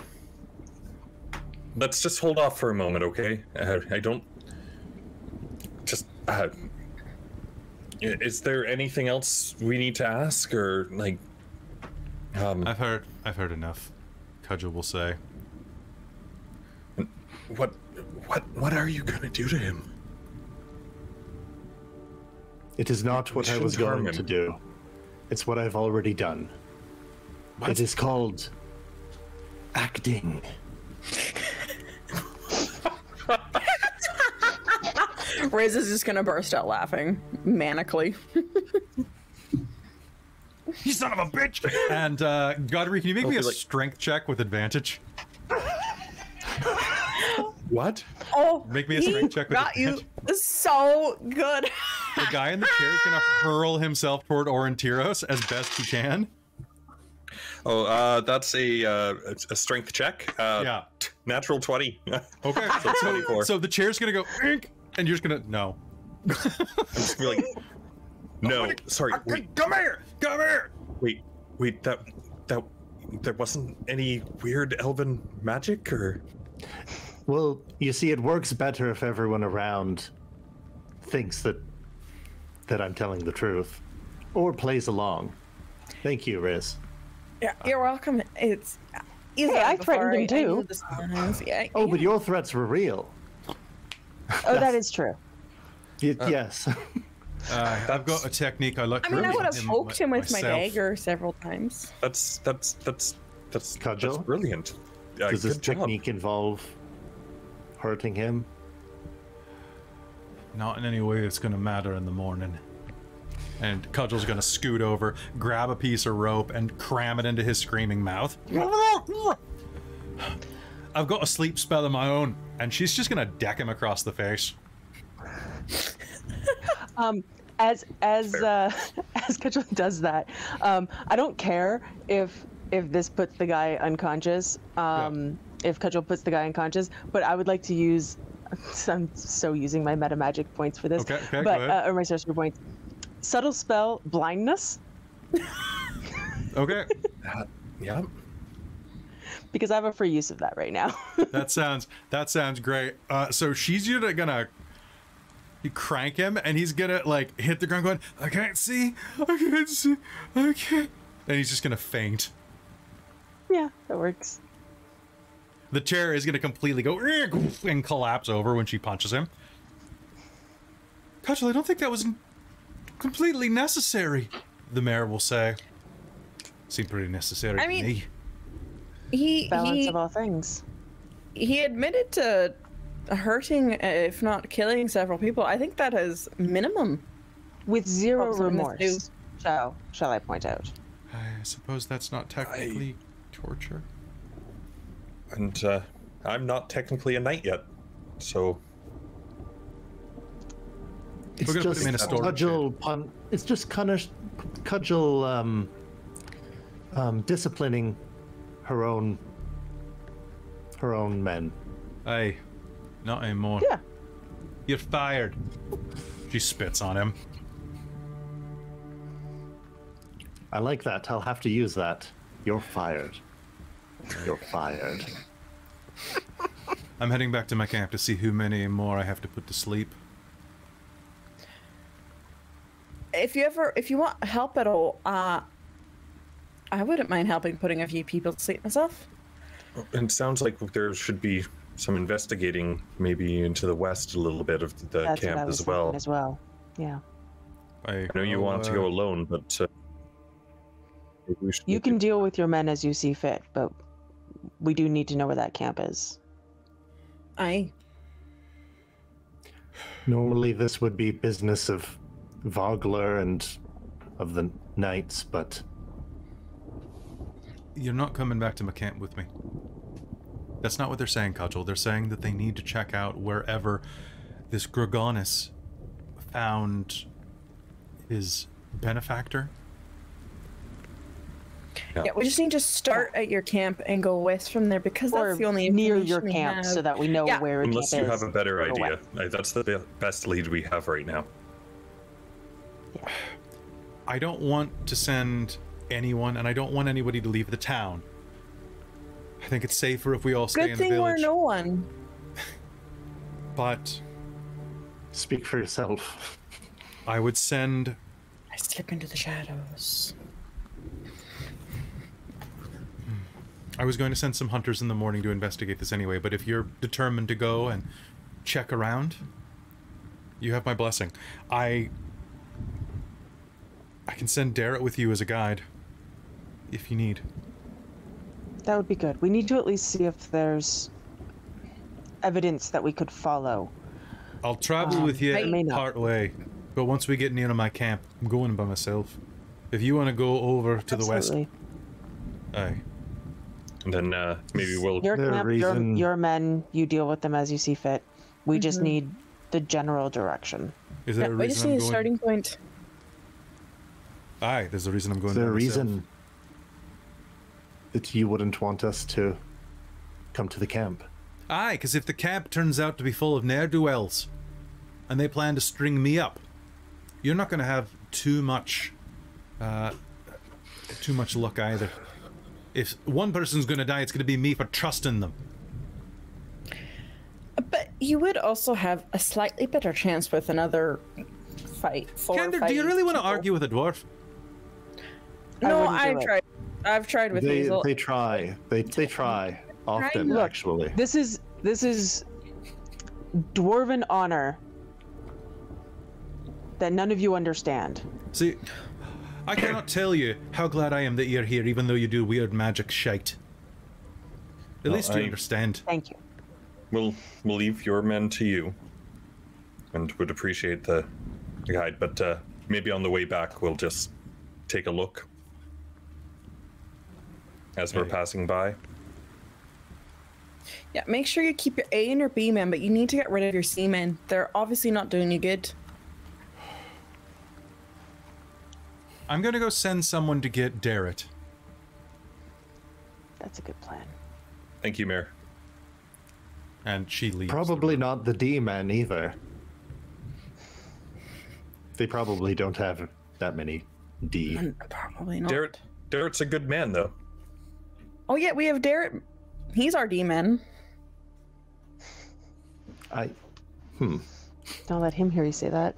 let's just hold off for a moment, okay? Uh, I don't. Just, uh, is there anything else we need to ask, or like, um, I've heard. I've heard enough. Cudgel will say. what, what, what are you gonna do to him? It is not what I was going him. to do. It's what I've already done. It is called acting. Riz is just gonna burst out laughing manically. You son of a bitch! And uh, Godfrey, can you make me a like- strength check with advantage? What? Oh, Make me a he strength check with got you so good. The guy in the chair is gonna hurl himself toward Aurontiros as best he can. Oh, uh, that's a uh, a strength check. Uh, Yeah. natural twenty. Okay. So So, 24. so the chair's gonna go, "Ink," and you're just gonna no. Just be like, no, sorry, wait, Come here! Come here! wait, wait, that that there wasn't any weird elven magic, or Well, you see, it works better if everyone around thinks that that I'm telling the truth, or plays along. Thank you, Riz. Yeah, you're welcome. It's. He's Hey, I threatened him too. knew this was- Yeah, Oh, yeah. but your threats were real. Oh, that is true. Y- yes. Uh, I've got a technique I like. I mean, I would have him poked him with my dagger several times. that's that's that's that's Cudgel? that's brilliant. Uh, Does this job. technique involve hurting him? Not in any way that's gonna matter in the morning. And Cudgel's gonna scoot over, grab a piece of rope, and cram it into his screaming mouth. I've got a sleep spell of my own, and she's just gonna deck him across the face. Um, as as uh, as Cudgel does that, um, I don't care if if this puts the guy unconscious. Um, If Cudgel puts the guy unconscious, but I would like to use I'm so using my meta magic points for this. Okay, okay, but go ahead. uh, or my sorcery points. Subtle spell blindness Okay, Yeah. because I have a free use of that right now. that sounds that sounds great. Uh, so she's gonna gonna you crank him, and he's gonna like hit the ground, going, "I can't see, I can't see, I can't," and he's just gonna faint. yeah, that works. The chair is gonna completely go and collapse over when she punches him. Cudgel, I don't think that was completely necessary. The mayor will say. Seemed pretty necessary I to mean- me. He Balance he, of all things. he admitted to hurting, uh, if not killing, several people. I think that is minimum. With zero Probably something that's remorse. so, shall I point out? I suppose that's not technically torture. And uh, I'm not technically a knight yet, so It's We're gonna put just him in a storage cudgel pun. It's just kind of cudgel um, um, disciplining her own her own men. Hey, not anymore. Yeah. You're fired. She spits on him. I like that. I'll have to use that. You're fired. You're fired. I'm heading back to my camp to see who many more I have to put to sleep. If you ever, if you want help at all, uh, I wouldn't mind helping putting a few people to sleep myself. it sounds like there should be some investigating maybe into the west a little bit of the That's what I camp was as well. as well. Yeah. I, I know you I'll, want to uh, go alone, but uh, maybe we should You can deal with your men as you see fit, but we do need to know where that camp is. I. Normally, this would be business of Vogler and of the knights, but You're not coming back to my camp with me. That's not what they're saying, Cudgel. They're saying that they need to check out wherever this Gorgonis found his benefactor. Yeah. Yeah, we just need to start at your camp and go west from there because or that's the only near your camp have. so that we know Yeah. where a Unless you have a better idea. west. That's the best lead we have right now. I don't want to send anyone, and I don't want anybody to leave the town. I think it's safer if we all stay Good in the thing we're village. no one. But speak for yourself. I would send I slip into the shadows. I was going to send some hunters in the morning to investigate this anyway, but if you're determined to go and check around, you have my blessing. I I can send Darrett with you as a guide if you need. That would be good. We need to at least see if there's evidence that we could follow. I'll travel Um, with you I may not. part way, but once we get near to my camp, I'm going by myself. If you want to go over to the west, aye. And then uh, maybe we'll. Your camp, reason- your, your men, you deal with them as you see fit. We just Mhm. need the general direction. Is Yeah, there a we just reason need I'm a going? starting point. Aye, there's a reason I'm going. Is there by a myself. reason that you wouldn't want us to come to the camp? Aye, because if the camp turns out to be full of ne'er do wells and they plan to string me up, you're not going to have too much, uh, too much luck either. If one person's going to die, it's going to be me for trusting them. But you would also have a slightly better chance with another fight. Four or kender, do you really want to argue with a dwarf? No, wouldn't I've tried. I've tried with They Hazeal. they try. They they try often Look, actually. This is this is dwarven honor that none of you understand. See, I cannot tell you how glad I am that you're here, even though you do weird magic shite. At No, least you I- understand. Thank you. We'll we'll leave your men to you, and would appreciate the, the guide. But uh, maybe on the way back we'll just take a look as we're passing by. Yeah, make sure you keep your A and your B men, but you need to get rid of your C men. They're obviously not doing you good. I'm going to go send someone to get Darrett. That's a good plan. Thank you, Mayor. And she leaves. Probably not the D man either. They probably don't have that many D. Probably not. Darrett, Darrett's a good man, though. Oh yeah, we have Darrett. He's our demon. I. Hmm. Don't let him hear you say that.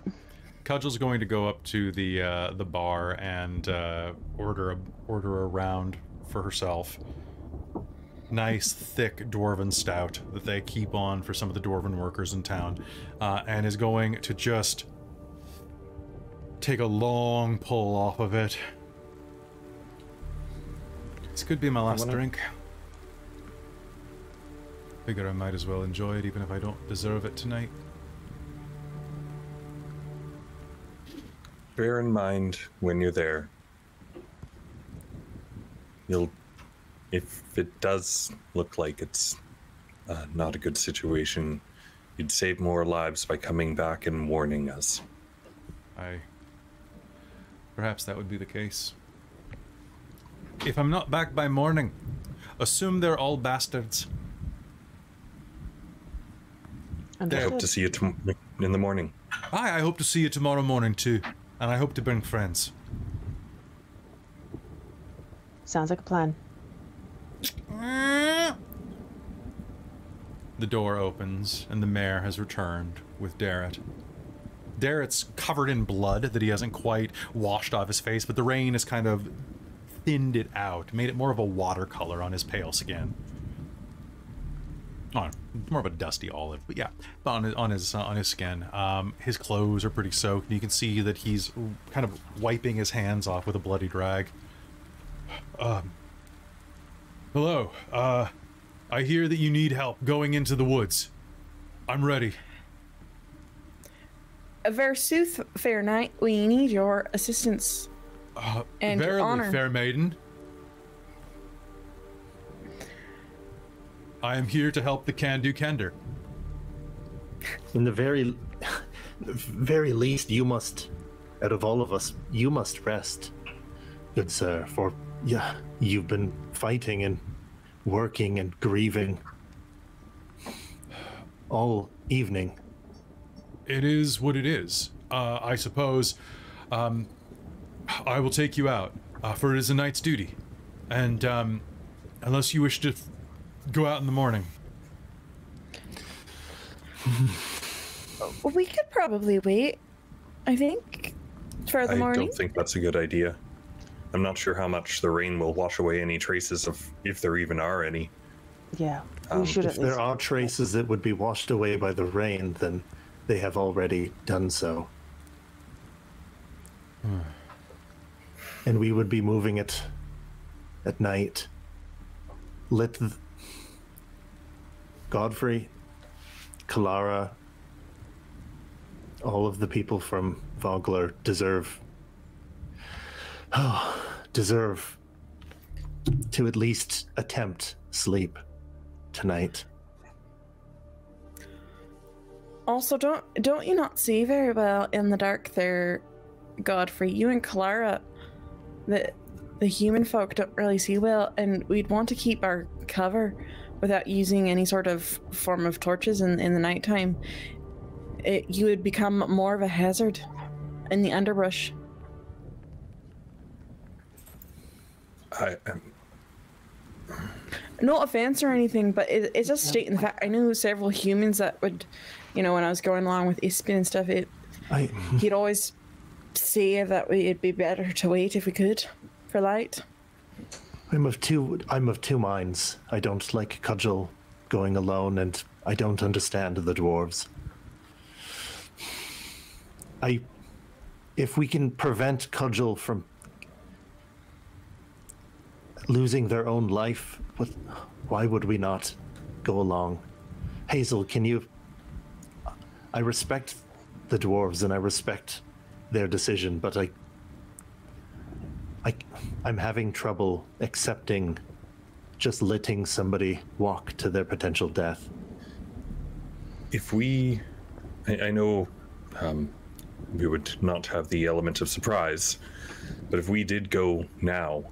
Cudgel's going to go up to the uh, the bar and uh, order a order a round for herself. Nice thick dwarven stout that they keep on for some of the dwarven workers in town, uh, and is going to just take a long pull off of it. This could be my last wanna- drink. Figure I might as well enjoy it, even if I don't deserve it tonight. Bear in mind when you're there. You'll, if it does look like it's uh, not a good situation, you'd save more lives by coming back and warning us. I. Perhaps that would be the case. If I'm not back by morning, assume they're all bastards. I hope to see you tom- in the morning. Aye, I hope to see you tomorrow morning too, and I hope to bring friends. Sounds like a plan. The door opens, and the mayor has returned with Darrett. Darrett's covered in blood that he hasn't quite washed off his face, but the rain has kind of thinned it out, made it more of a watercolor on his pale skin. On more of a dusty olive, but yeah, on his on his uh, on his skin. Um, his clothes are pretty soaked, and you can see that he's kind of wiping his hands off with a bloody rag. Um, hello. Uh, I hear that you need help going into the woods. I'm ready. A Versooth, fair knight, we need your assistance. Uh, And your honor. fair maiden. I am here to help the can-do kender. In the very, the very least, you must, out of all of us, you must rest, good sir. For yeah, you've been fighting and working and grieving all evening. It is what it is. Uh, I suppose. Um, I will take you out, uh, for it is a knight's duty, and um, unless you wish to go out in the morning. We could probably wait. I think for the I morning. don't think that's a good idea. I'm not sure how much the rain will wash away any traces of, if there even are any. Yeah, we Um, should If at least. there are traces that would be washed away by the rain, then they have already done so. and we would be moving it at night. Let th- Godfrey, Kelara, all of the people from Vogler deserve oh, deserve to at least attempt sleep tonight. Also, don't don't you not see very well in the dark there, Godfrey? You and Kelara, the the human folk don't really see well, and we'd want to keep our cover without using any sort of form of torches in in the nighttime. It, you would become more of a hazard in the underbrush. I, um, No offense or anything, but it, it's just stating the fact. I knew several humans that would, you know, when I was going along with Ispin and stuff, it I he'd always say that we- it'd be better to wait if we could for light. I'm of two I'm of two minds. I don't like Cudgel going alone and I don't understand the dwarves. I if we can prevent Cudgel from losing their own life, what why would we not go along? Hazeal, can you I respect the dwarves and I respect their decision, but I I, I'm having trouble accepting just letting somebody walk to their potential death. if we, I, I know um, we would not have the element of surprise, but if we did go now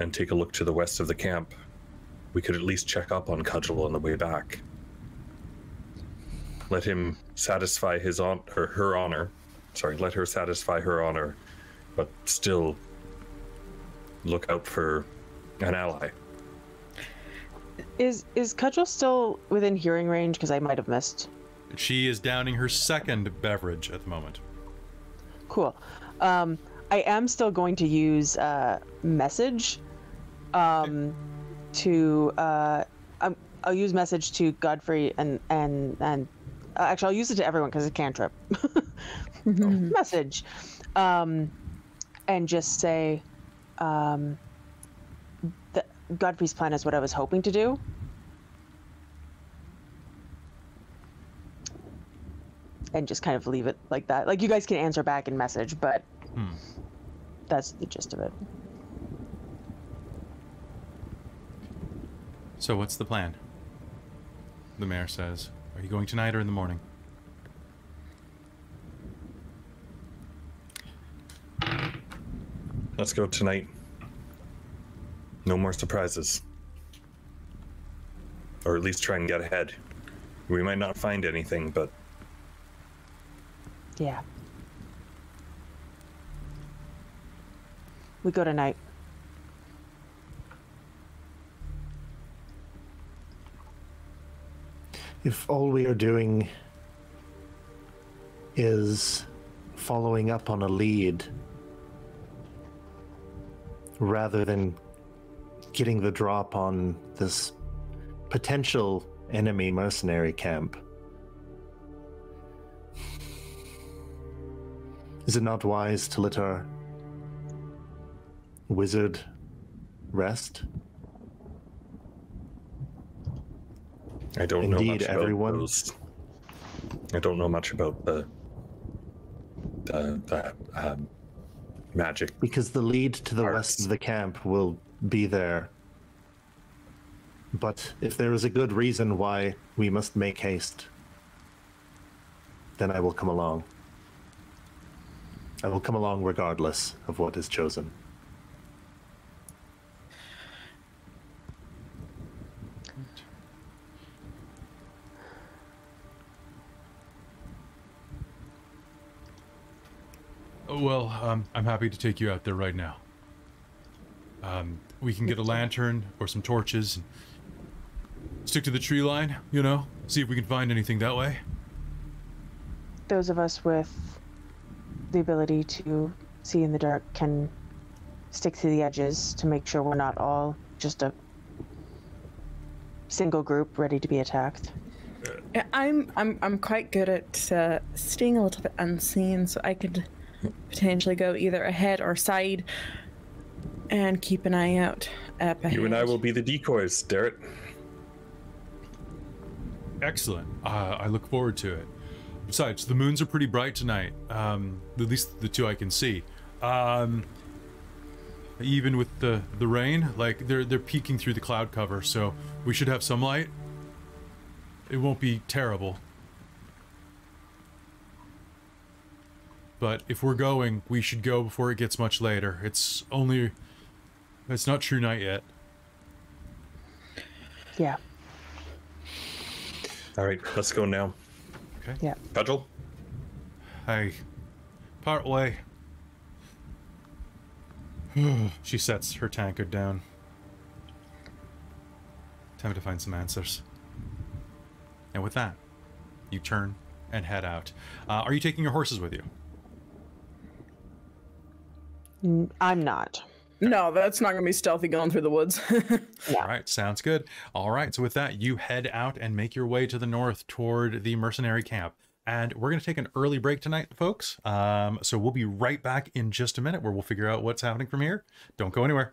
and take a look to the west of the camp, we could at least check up on Cudgel on the way back. let him satisfy his on or her honor. Sorry, let her satisfy her honor, but still look out for an ally. Is is Cudgel still within hearing range? Because I might have missed. She is downing her second beverage at the moment. Cool. Um, I am still going to use uh, message um, to. Uh, um, I'll use message to Godfrey and and and uh, actually I'll use it to everyone because it's cantrip. message, um, and just say, um, that Godfrey's plan is what I was hoping to do. And just kind of leave it like that. Like you guys can answer back in message, but Hmm. that's the gist of it. So what's the plan? The mayor says. Are you going tonight or in the morning? Let's go tonight. No more surprises. Or at least try and get ahead. We might not find anything, but Yeah. We go tonight. If all we are doing is following up on a lead rather than getting the drop on this potential enemy mercenary camp, is it not wise to let our wizard rest? I don't know Indeed, much everyone. about those. I don't know much about the the, the um, magic. Because the lead to the west of the camp will be there. But if there is a good reason why we must make haste, then I will come along. I will come along regardless of what is chosen. Well, um, I'm happy to take you out there right now. Um, we can get a lantern or some torches and stick to the tree line, you know, see if we can find anything that way. Those of us with the ability to see in the dark can stick to the edges to make sure we're not all just a single group ready to be attacked. I'm I'm I'm quite good at uh, staying a little bit unseen, so I could potentially go either ahead or side and keep an eye out up ahead. You and I will be the decoys, Darrett. Excellent. Uh, I look forward to it. Besides, the moons are pretty bright tonight. Um, at least the two I can see. Um, even with the the rain, like they're they're peeking through the cloud cover, so we should have some light. It won't be terrible. But if we're going, we should go before it gets much later. It's only it's not true night yet. Yeah. All right, let's go now. Okay. Yeah. Cudgel? I part way. she sets her tankard down. Time to find some answers. And with that, you turn and head out. Uh, are you taking your horses with you? N- I'm not. No, that's not gonna be stealthy going through the woods. Yeah. All right, sounds good. All right, so with that, you head out and make your way to the north toward the mercenary camp. And we're going to take an early break tonight, folks. Um, so we'll be right back in just a minute where we'll figure out what's happening from here. Don't go anywhere.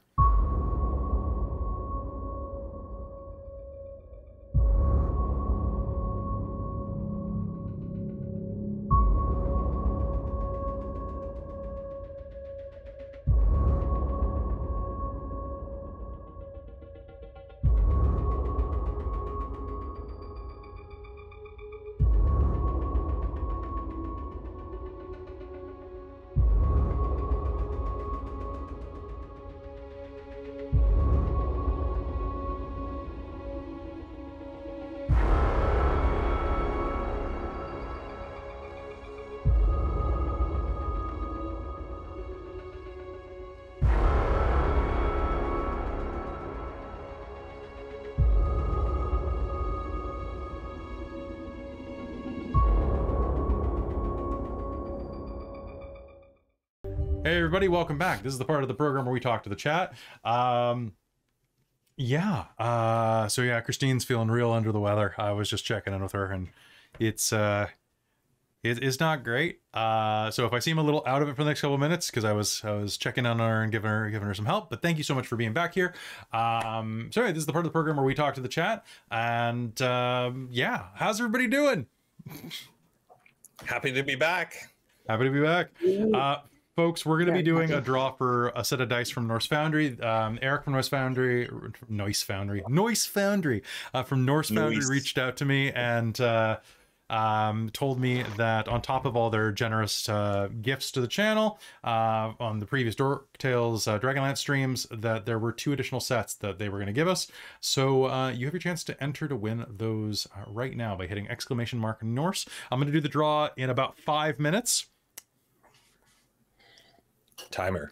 Everybody, welcome back. This is the part of the program where we talk to the chat. Um, yeah. Uh, so yeah, Christine's feeling real under the weather. I was just checking in with her, and it's uh, it, it's not great. Uh, so if I seem a little out of it for the next couple of minutes, because I was I was checking on her and giving her giving her some help. But thank you so much for being back here. Um, sorry, this is the part of the program where we talk to the chat, and um, yeah, how's everybody doing? Happy to be back. Happy to be back. Uh, folks, we're going to be doing a draw for a set of dice from Norse Foundry. Um, Eric from Norse Foundry, Noise Foundry, Noise Foundry uh, from Norse Foundry Noise. reached out to me and uh, um, told me that on top of all their generous uh, gifts to the channel uh, on the previous Dork Tales uh, Dragonlance streams, that there were two additional sets that they were going to give us. So uh, you have your chance to enter to win those uh, right now by hitting exclamation mark Norse. I'm going to do the draw in about five minutes. Timer.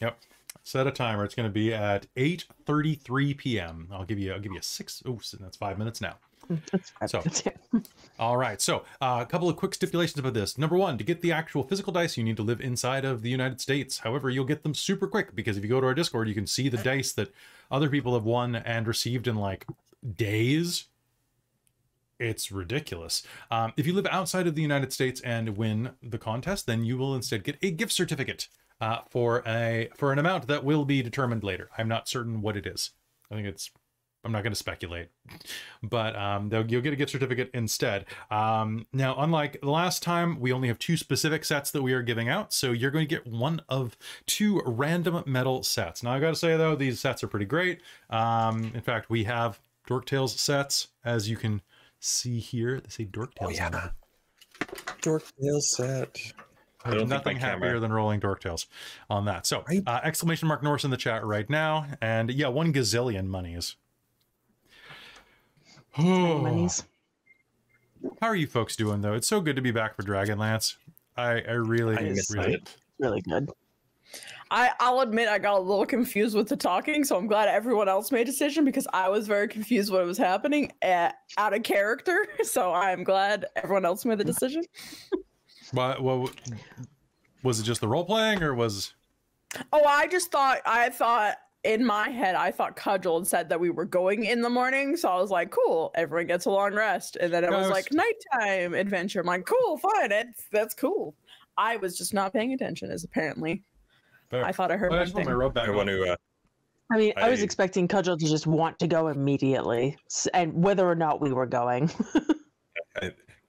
Yep. Set a timer. It's going to be at 8:33 p.m. I'll give you. I'll give you a six. Oh, so that's five minutes now. That's So- that's it. All right. So uh, a couple of quick stipulations about this. Number one, to get the actual physical dice, you need to live inside of the United States. However, you'll get them super quick because if you go to our Discord, you can see the dice that other people have won and received in like days. It's ridiculous. Um, if you live outside of the United States and win the contest, then you will instead get a gift certificate uh, for a for an amount that will be determined later. I'm not certain what it is. I think it's. I'm not going to speculate, but um, they'll, you'll get a gift certificate instead. Um, now, unlike the last time, we only have two specific sets that we are giving out, so you're going to get one of two random metal sets. Now, I got to say though, these sets are pretty great. Um, in fact, we have Dork Tales sets, as you can see here. They say Dork Oh Tales. on them. yeah. Dork Tale set. I don't Nothing my happier camera- than rolling dork tails on that. So, Right. uh, exclamation mark Norse in the chat right now, and yeah, one gazillion monies. Monies. How are you folks doing though? It's so good to be back for Dragonlance. I I really I really it. Really good. I, I'll admit I got a little confused with the talking, so I'm glad everyone else made a decision because I was very confused what was happening uh out of character. So I'm glad everyone else made the decision. What, what was it? Just the role playing, or was Oh, I just thought I thought in my head I thought Cudgel had said that we were going in the morning, so I was like, cool, everyone gets a long rest, and then it Yeah, was was- like nighttime adventure. I'm like, cool, fine, it's that's cool. I was just not paying attention, as apparently I thought I heard Oh, I one just put my robe back I want to. Uh, I mean, I, was expecting Cudgel to just want to go immediately, and whether or not we were going.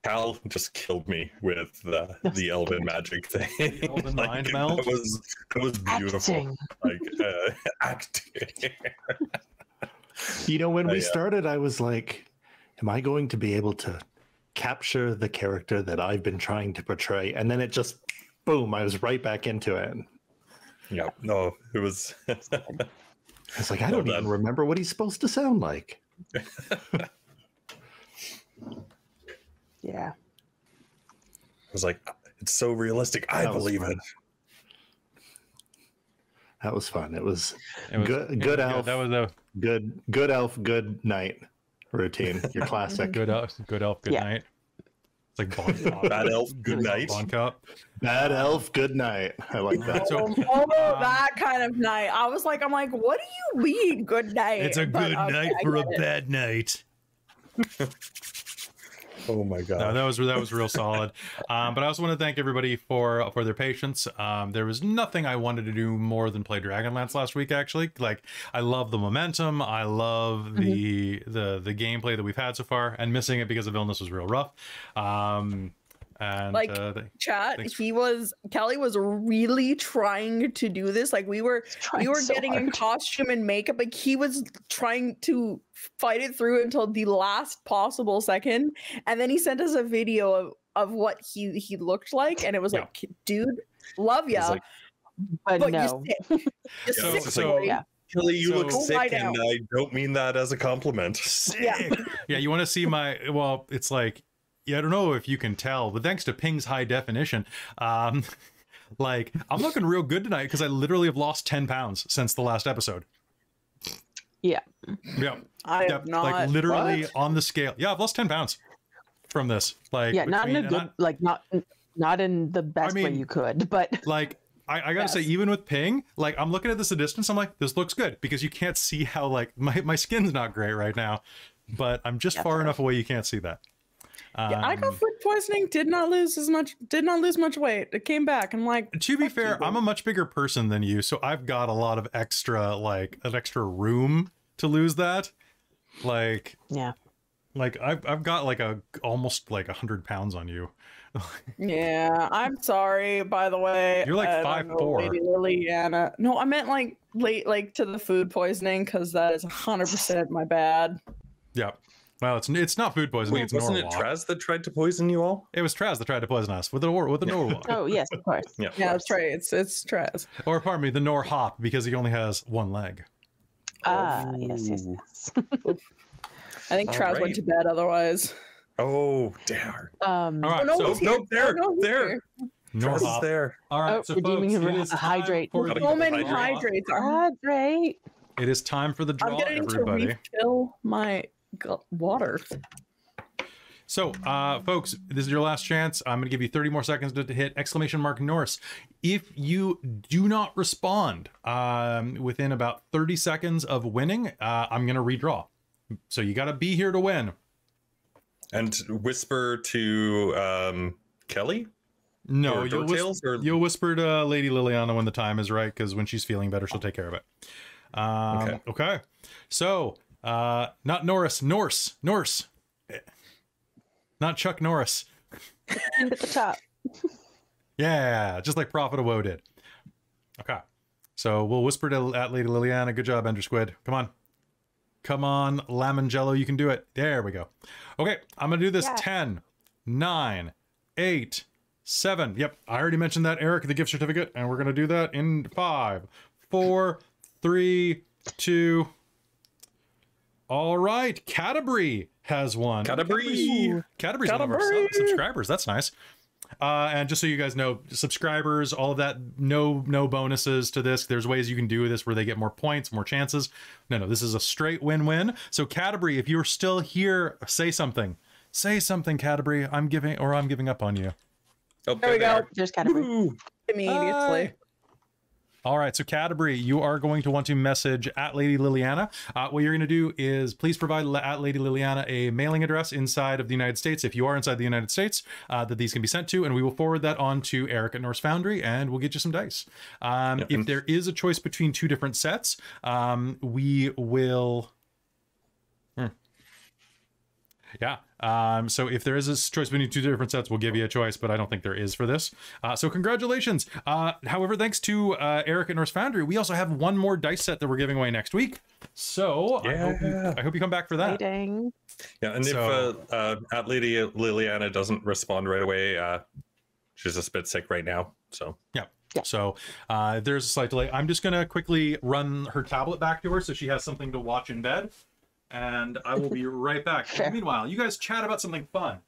Cal just killed me with the That's the elven magic thing. elven mind meld? That was that was beautiful. Acting. Like uh, acting. You know, when we yeah. started, I was like, am I going to be able to capture the character that I've been trying to portray? And then it just, boom, I was right back into it. yeah. No, it was. I was like, I don't even remember what he's supposed to sound like. Yeah. I was like, it's so realistic. I That believe fun. it. That was fun. It was It was- good- it good was elf. That was a good, good elf, good night routine. Your classic. good elf. Good elf. Good Yeah. night. It's like bon, Bad elf, good night. Bon cup. Bad elf, good night. I like that. So- oh, oh, um, that kind of night. I was like, I'm like, what do you mean, good night? It's a good okay, night I for a it. bad night. Oh my god. No, that was that was real solid. Um, but I also want to thank everybody for for their patience. Um, there was nothing I wanted to do more than play Dragonlance last week. Actually, like I love the momentum. I love the the the gameplay that we've had so far, and missing it because of illness was real rough. Um, and Like, uh, the- Chat. Thanks. He was Kelly was really trying to do this. Like we were we were so getting in costume and makeup. Like he was trying to fight it through until the last possible second, and then he sent us a video of of what he he looked like, and it was Yeah. like, dude, love It's ya, like, But, but no. you sick. You're Yeah, sick, it's like- Yeah. Kelly, you look sick, and out. I don't mean that as a compliment. sick. Yeah. you want to see my well, it's like yeah, I don't know if you can tell, but thanks to Ping's high definition, um, like I'm looking real good tonight because I literally have lost 10 pounds since the last episode. Yeah. Yeah. I yeah have not. like literally What? on the scale. Yeah, I've lost 10 pounds from this. Like Yeah, not in a between- and good, like not not in the best way mean- you could, but like I, I gotta say, even with ping, like I'm looking at this a distance, I'm like, this looks good because you can't see how like my my skin's not great right now, but I'm just far enough away you can't see that. Yeah, I got Um, food poisoning. Did not lose as much. Did not lose much weight. It came back. I'm like, to be fair, you. I'm a much bigger person than you, so I've got a lot of extra like an extra room to lose that. Like Yeah. like I've I've got like a almost like a hundred pounds on you. yeah. I'm sorry. By the way, You're like I don't know, 5'4". Lady Liliana. No, I meant like late, like to the food poisoning, because that is 100 percent my bad. Yeah. Well, it's it's not food poisoning. Wait, it's wasn't it Traz that tried to poison you all? It was Traz that tried to poison us with a Nor with a Norwalk. Oh yes, of course. Yeah, of Yeah, course. that's right. It's it's Trez. or pardon me, the Nor Hop because he only has one leg. Ah, yes, yes, yes. I think All Trez right. went to bed otherwise. Oh, damn. Um, All right, no, so he's nope, there, Oh, no, he's there. here. Nor is Hop. there. All right, Oh, so redeeming folks, him it is hydrate. for So many hydrates. I'm, ah, great. It is time for the draw, I'm getting everybody. to refill my gu- water. So, uh, folks, this is your last chance. I'm going to give you 30 more seconds to, to hit exclamation mark Norse. If you do not respond um, within about 30 seconds of winning, uh, I'm going to redraw. So you got to be here to win. And whisper to um, Kelly? No, Or you'll, whis- or- you'll whisper to Lady Liliana when the time is right, because when she's feeling better, she'll take care of it. Um, okay. Okay. So, uh, not Norris, Norse, Norse. Not Chuck Norris. At the top. Yeah, just like Prophet of Woe did. Okay. So we'll whisper to at Lady Liliana. Good job, Ender Squid. Come on. Come on, Lamangello, you can do it. There we go. Okay, I'm gonna do this Yeah. 10, 9, 8, 7. Yep, I already mentioned that, Eric, the gift certificate, and we're gonna do that in 5, 4, 3, 2. All right, Canterbury has one. Canterbury. Canterbury's one of our Canterbury. sub- subscribers. That's nice. Uh, and just so you guys know, subscribers, all of that, no no bonuses to this. There's ways you can do this where they get more points, more chances. No, no, this is a straight win-win. So Canterbury, if you're still here, say something. Say something, Canterbury. I'm giving or I'm giving up on you. Oh, There we go. are. There's Canterbury. Woo. Immediately. All right, so Cadbury, you are going to want to message at Lady Liliana. Uh, what you're going to do is please provide at Lady Liliana a mailing address inside of the United States, if you are inside the United States, uh, that these can be sent to, and we will forward that on to Eric at Norse Foundry, and we'll get you some dice. Um, Yeah, if there is a choice between two different sets, um, we will. Yeah. Um, so if there is a choice between two different sets, we'll give you a choice, but I don't think there is for this. Uh, so congratulations. Uh, however, thanks to uh, Eric at Norse Foundry, we also have one more dice set that we're giving away next week. So I, hope you, I hope you come back for that. Exciting. Yeah, and So- if uh, uh, at Lady Liliana doesn't respond right away, uh, she's just a bit sick right now. So Yeah. So uh, there's a slight delay. I'm just gonna quickly run her tablet back to her so she has something to watch in bed, and I will be right back. Fair. Meanwhile, you guys chat about something fun.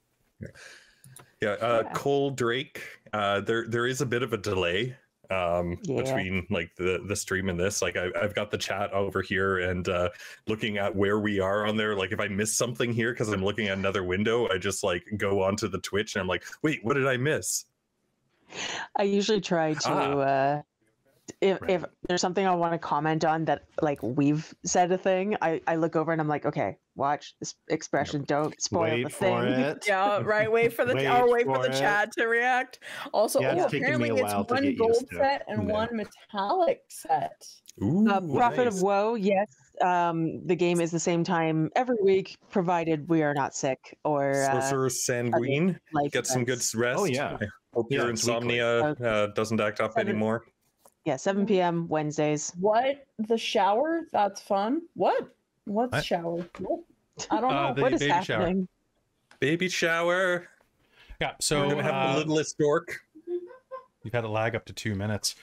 yeah, uh, Yeah. Cole Drake. Uh, there there is a bit of a delay um Yeah. between like the the stream and this like I, i've got the chat over here and uh looking at where we are on there like if i miss something here because i'm looking at another window i just like go onto the twitch and i'm like wait what did i miss I usually try to Ah. uh if Right. if there's something I want to comment on that like we've said a thing, I I look over and I'm like, okay, watch this expression, don't spoil the thing. it. Yeah, right. Wait for the Wait or wait for the it. chat to react. Also, Yeah, oh, it's taking apparently it's one gold set and Yeah. one metallic set. Ooh, Uh, Prophet nice. of Woe, yes. Um, the game is the same time every week, provided we are not sick or uh, sorcerer sanguine like get some good rest Oh, yeah. I hope Yeah, your insomnia uh, doesn't act up Seven- anymore Yeah, 7 p.m. Wednesdays. What? The shower? That's fun. What? What's What? shower? What? I don't know. Uh, the what is baby shower. happening? baby shower Yeah. So we're gonna have uh, the littlest dork You've had a lag up to two minutes.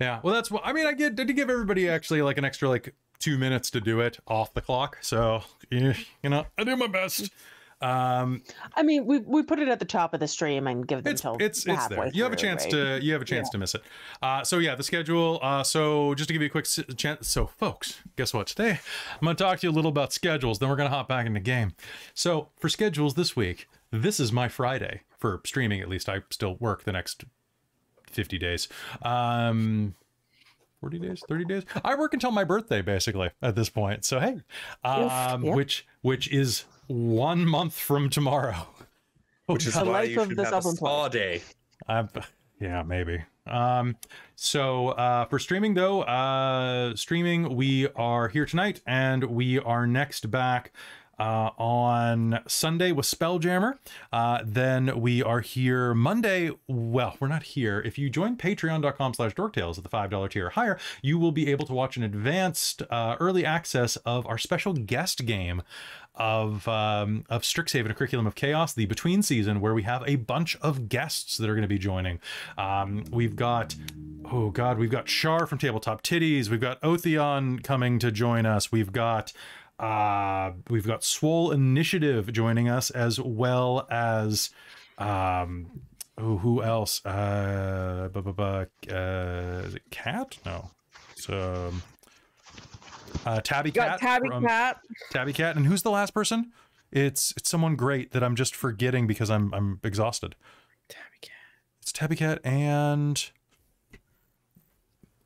Yeah, well, that's what I mean. I get did give everybody actually like an extra like two minutes to do it off the clock. So you know, I do my best. Um, I mean, we we put it at the top of the stream and give them it's till it's it's halfway there. You have a chance right? to you have a chance to miss it. Uh, so yeah, the schedule. Uh, so just to give you a quick s- chance. So folks, guess what? Today I'm gonna talk to you a little about schedules. Then we're gonna hop back into game. So for schedules this week, this is my Friday for streaming. At least I still work the next 50 days. Um, 40 days, 30 days. I work until my birthday basically at this point. So hey, um, yeah. which which is one month from tomorrow. Which is The why life you of should the have a spa day. Uh, yeah, maybe. Um, so uh, for streaming though, uh, streaming we are here tonight, and we are next back uh, on Sunday with Spelljammer. Uh, then we are here Monday. Well, we're not here. If you join patreon.com slash dorktales at the $5 tier or higher, you will be able to watch an advanced uh, early access of our special guest game of um, of Strixhaven, a curriculum of chaos, the between season, where we have a bunch of guests that are going to be joining. Um, we've got oh god, we've got Char from Tabletop Titties, we've got Otheon coming to join us, we've got uh we've got Swole Initiative joining us as well as um oh who else uh bu- bu- bu- uh is it cat no it's um uh tabby You got cat Tabby from- Cat. Tabby Cat, and who's the last person? It's it's someone great that I'm just forgetting because I'm I'm exhausted. Tabby Cat. It's Tabby Cat and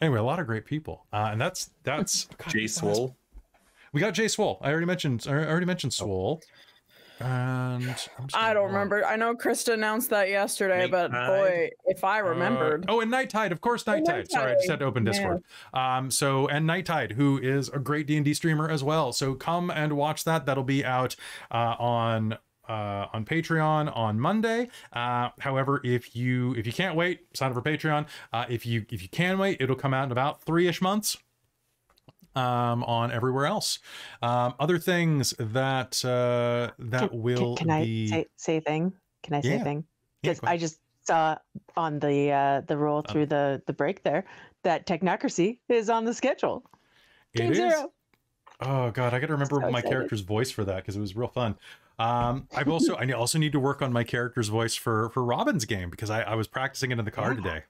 anyway, a lot of great people, uh, and that's that's God, Jay who's the Swole. We got Jay Swole. I already mentioned I already mentioned Swole, and I'm just I gonna don't remember. I know Krista announced that yesterday, Night but Tide. boy, if I Uh, remembered. oh, and Night Tide, of course, Night Oh, Tide. Sorry, I just had to open Tide, Discord. Um, so and Night Tide, who is a great D and D streamer as well. So come and watch that. That'll be out uh, on uh, on Patreon on Monday. Uh, however, if you if you can't wait, sign up for Patreon. Uh, if you if you can wait, it'll come out in about three ish months. Um, on everywhere else. Um, other things that uh, that Can- will can, can be I say, say thing? Can I say Yeah. thing? Yeah, Because ahead. I just saw on the uh, the roll Um, through the the break there that Technocracy is on the schedule. It Game is. Oh god, I got to remember So my excited. character's voice for that because it was real fun. Um, I've also I also need to work on my character's voice for for Robin's game because I, I was practicing it in the car Yeah. today.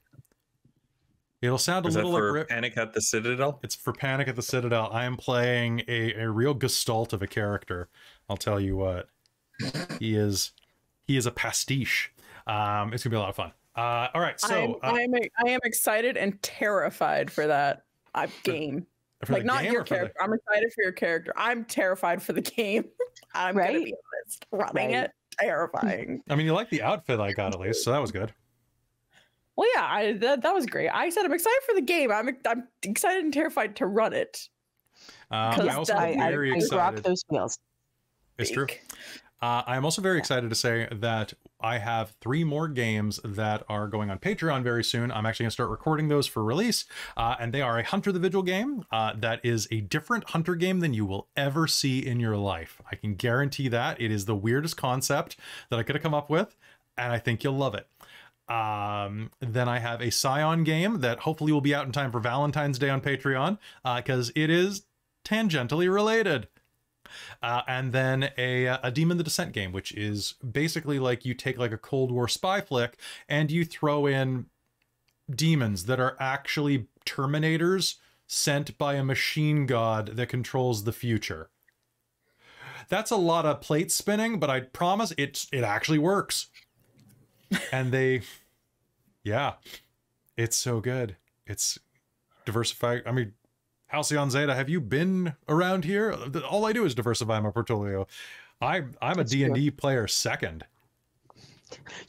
It'll sound a Is that little like for Rip- Panic at the Citadel? it's for Panic at the Citadel. I am playing a, a real gestalt of a character. I'll tell you what. He is he is a pastiche. Um, it's gonna be a lot of fun. Uh, all right, so I'm, uh, I'm I am excited and terrified for that uh, game. for like not game your or for the- character. I'm excited for your character. I'm terrified for the game. I'm gonna be honest. Running Right. it, terrifying. I mean, you like the outfit I got at least, so that was good. Well, yeah, I, that that was great. I said I'm excited for the game. I'm I'm excited and terrified to run it. Um, I also that- am I, I, very I excited. those wheels. It's true. Uh, I'm also very excited to say that I have three more games that are going on Patreon very soon. I'm actually going to start recording those for release, uh, and they are a Hunter the Vigil game uh, that is a different Hunter game than you will ever see in your life. I can guarantee that. It is the weirdest concept that I could have come up with, and I think you'll love it. Um, then I have a Scion game that hopefully will be out in time for Valentine's Day on Patreon because it is tangentially related. Uh, and then a a Demon the Descent game, which is basically like you take like a Cold War spy flick and you throw in demons that are actually Terminators sent by a machine god that controls the future. That's a lot of plate spinning, but I promise it it actually works. And they, yeah, it's so good. It's diversified. I mean, Halcyon Zeta, have you been around here? All I do is diversify my portfolio. I I'm a That's D&D player second.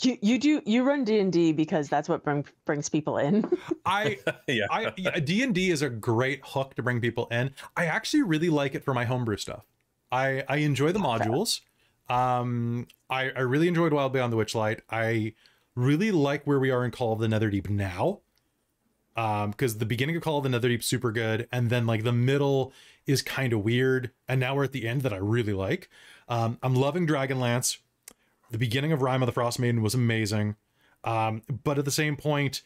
You you do you run D and D because that's what bring, brings people in. I yeah. I D and D is a great hook to bring people in. I actually really like it for my homebrew stuff. I I enjoy the modules. Um, I I really enjoyed Wild Beyond the Witchlight. I really like where we are in Call of the Netherdeep now. Um, because the beginning of Call of the Netherdeep super good, and then like the middle is kind of weird, and now we're at the end that I really like. Um, I'm loving Dragonlance. The beginning of Rime of the Frostmaiden was amazing. Um, but at the same point,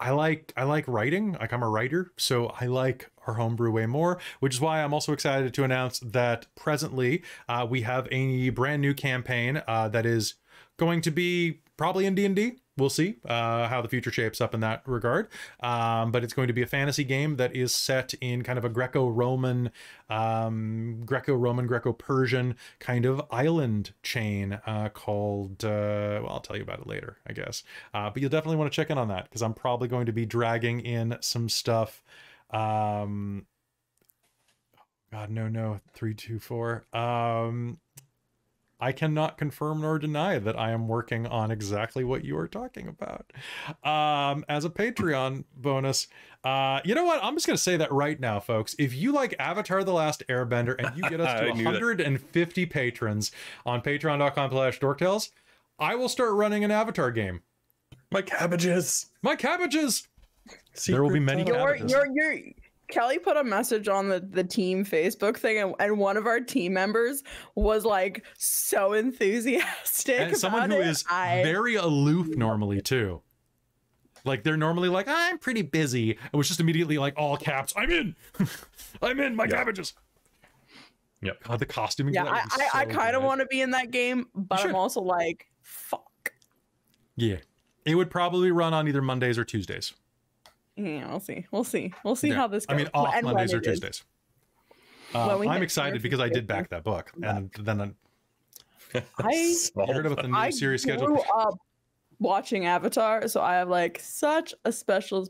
I like I like writing. Like I'm a writer, so I like our homebrew way more. Which is why I'm also excited to announce that presently uh, we have a brand new campaign uh, that is going to be probably in D and D. we'll see uh, how the future shapes up in that regard. Um, but it's going to be a fantasy game that is set in kind of a Greco-Roman, um, Greco-Roman, Greco-Persian kind of island chain uh, called. Uh, well, I'll tell you about it later, I guess. Uh, but you'll definitely want to check in on that because I'm probably going to be dragging in some stuff. Um, God, no, no, three, two, four. Um, I cannot confirm nor deny that I am working on exactly what you are talking about. Um, as a Patreon bonus, uh, you know what? I'm just going to say that right now, folks. If you like Avatar: The Last Airbender and you get us to I that. 150 patrons on Patreon.com/slash Dorktales, I will start running an Avatar game. My cabbages. My cabbages. There will be Secret many tunnel. Your, cabbages. your, your, Kelly put a message on the, the team Facebook thing, and, and one of our team members was like so enthusiastic. and someone about who it. is I, very aloof normally too. Like they're normally like, I'm pretty busy. It was just immediately like all caps. I'm in. I'm in. My Yeah. cabbages. Yep. God, the costuming. yeah, for I, was I, I kind of want to be in that game, but. I'm also like, fuck. Yeah, it would probably run on either Mondays or Tuesdays. Yeah, we'll see. We'll see. We'll see Yeah. how this goes. I mean, off and Mondays or. Tuesdays. Uh, I'm excited because I did back that book, and then I I heard about the new I series grew schedule. up watching Avatar, so I have like such a special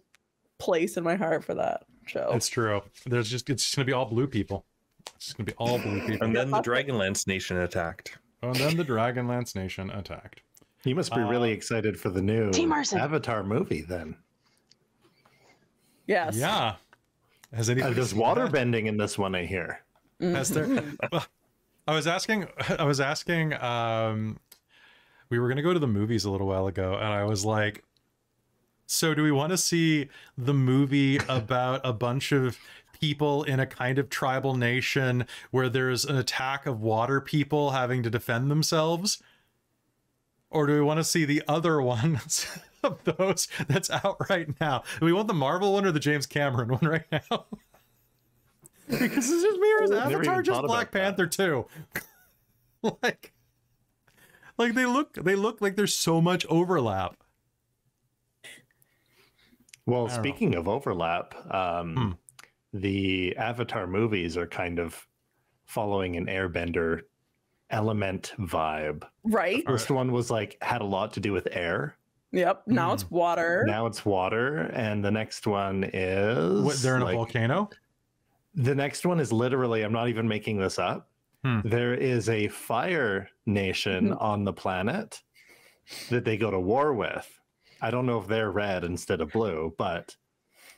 place in my heart for that show. It's true. There's just it's just gonna be all blue people. It's just gonna be all blue people. And then the Dragonlance Nation attacked. and then the Dragonlance Nation attacked. You must be really Uh, excited for the new Avatar movie then. Yes. Yeah. Has Uh, there's water that? bending in this one, I hear. Has there? Well, I was asking. I was asking. Um, we were gonna go to the movies a little while ago, and I was like, "So, do we want to see the movie about a bunch of people in a kind of tribal nation where there's an attack of water people having to defend themselves, or do we want to see the other ones?" Of those that's out right now. Do we want the Marvel one or the James Cameron one right now? because this just mirrors Never even Avatar, just Black about that. Panther too. like, like they look, they look like there's so much overlap. Well, I don't know. speaking of overlap, um, Hmm. the Avatar movies are kind of following an Airbender element vibe. Right? First one was like had a lot to do with air. Yep. Now Mm. it's water. Now it's water, and the next one is What, they're in a volcano. The next one is literally, I'm not even making this up. Hmm. There is a fire nation Mhm. on the planet that they go to war with. I don't know if they're red instead of blue, but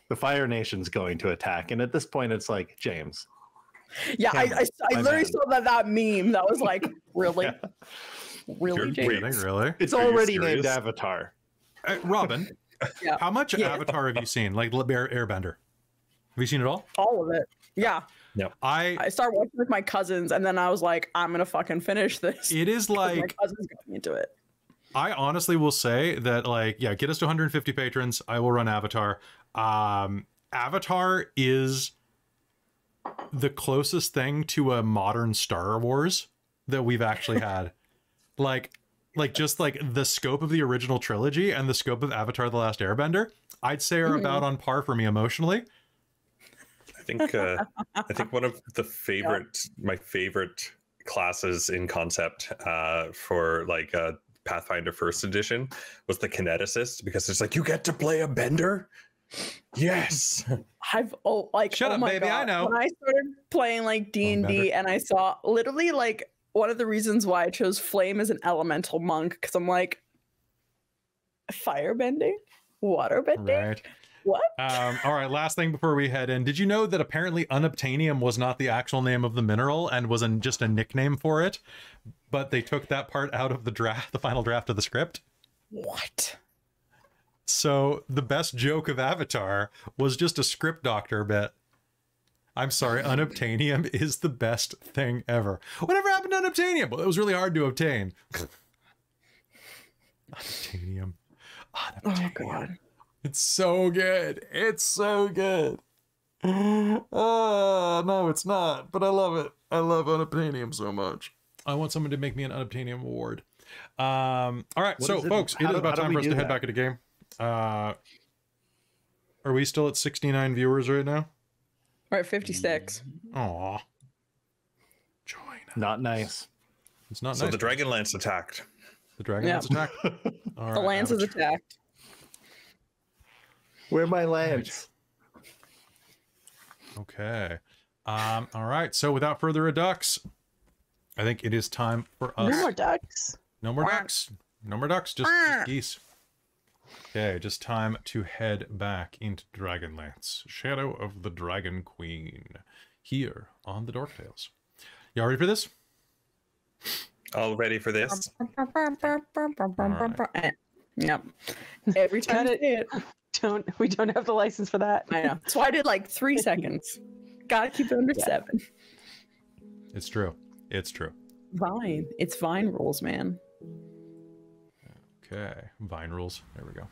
the fire nation's going to attack. And at this point, it's like, James, yeah, I, I, I literally man. saw that, that meme. That was like, really? Really, You're- James? wait. Really? it's Are already named? Avatar. Uh, Robin, Yeah. how much Yeah. Avatar have you seen? Like Air, Airbender. Have you seen it all? All of it. Yeah. I. I started watching with my cousins, and then I was like, I'm going to fucking finish this. It is 'cause my like cousins got me into it. I honestly will say that like yeah, get us to 150 patrons. I will run Avatar. Um, Avatar is the closest thing to a modern Star Wars that we've actually had. like, like just like the scope of the original trilogy and the scope of Avatar: The Last Airbender, I'd say are about on par for me emotionally. I think uh, I think one of the favorite my favorite classes in concept uh, for like uh, Pathfinder First Edition was the kineticist because it's like you get to play a bender. Yes. I've oh like Shut oh up, my baby, I know. When I started playing like D and D, and I saw literally like one of the reasons why I chose Flame as an elemental monk because I'm like fire bending, water bending. Right. What? Um, all right. Last thing before we head in, did you know that apparently unobtainium was not the actual name of the mineral and was an, just a nickname for it? But they took that part out of the draft, the final draft of the script. What? So the best joke of Avatar was just a script doctor bit. I'm sorry, unobtainium is the best thing ever. Whatever happened to unobtainium? Well, it was really hard to obtain. unobtainium. Oh god. It's so good. It's so good. Oh, no, it's not, but I love it. I love unobtainium so much. I want someone to make me an unobtainium award. Um, all right, What so it- folks, it is do- about time for us to do head that? back into game. Uh, are we still at 69 viewers right now? We're at 56. Aw. Join. us. Not nice. It's not So nice. the dragon lance attacked. The dragon Yeah. lance attacked. All The right, lance is average. attacked. Where my lance? Okay. Um, all right. So without further ado, I think it is time for us. No more ducks. No more ducks. No more ducks. Just, just geese. Okay, just time to head back into Dragonlance, Shadow of the Dragon Queen, here on the Dark Tales. Y'all ready for this? All ready for this? Eh, Yep. Every time I it. say it, Don't we don't have the license for that. I know. That's why I did like three seconds. Gotta keep it under seven. It's true. It's true. Vine. It's Vine rules, man. Okay, Vine rules. There we go.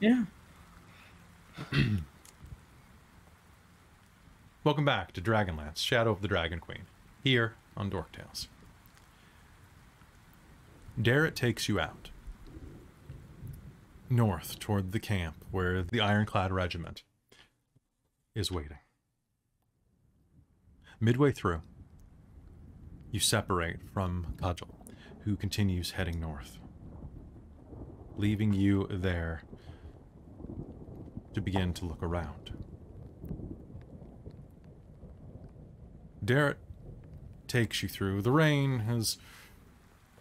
Yeah. Welcome back to Dragonlance, Shadow of the Dragon Queen, here on Dork Dorktales. Darrett takes you out north toward the camp where the Ironclad Regiment is waiting. Midway through, you separate from Cudgel, who continues heading north, leaving you there to begin to look around. Darrett takes you through. The rain has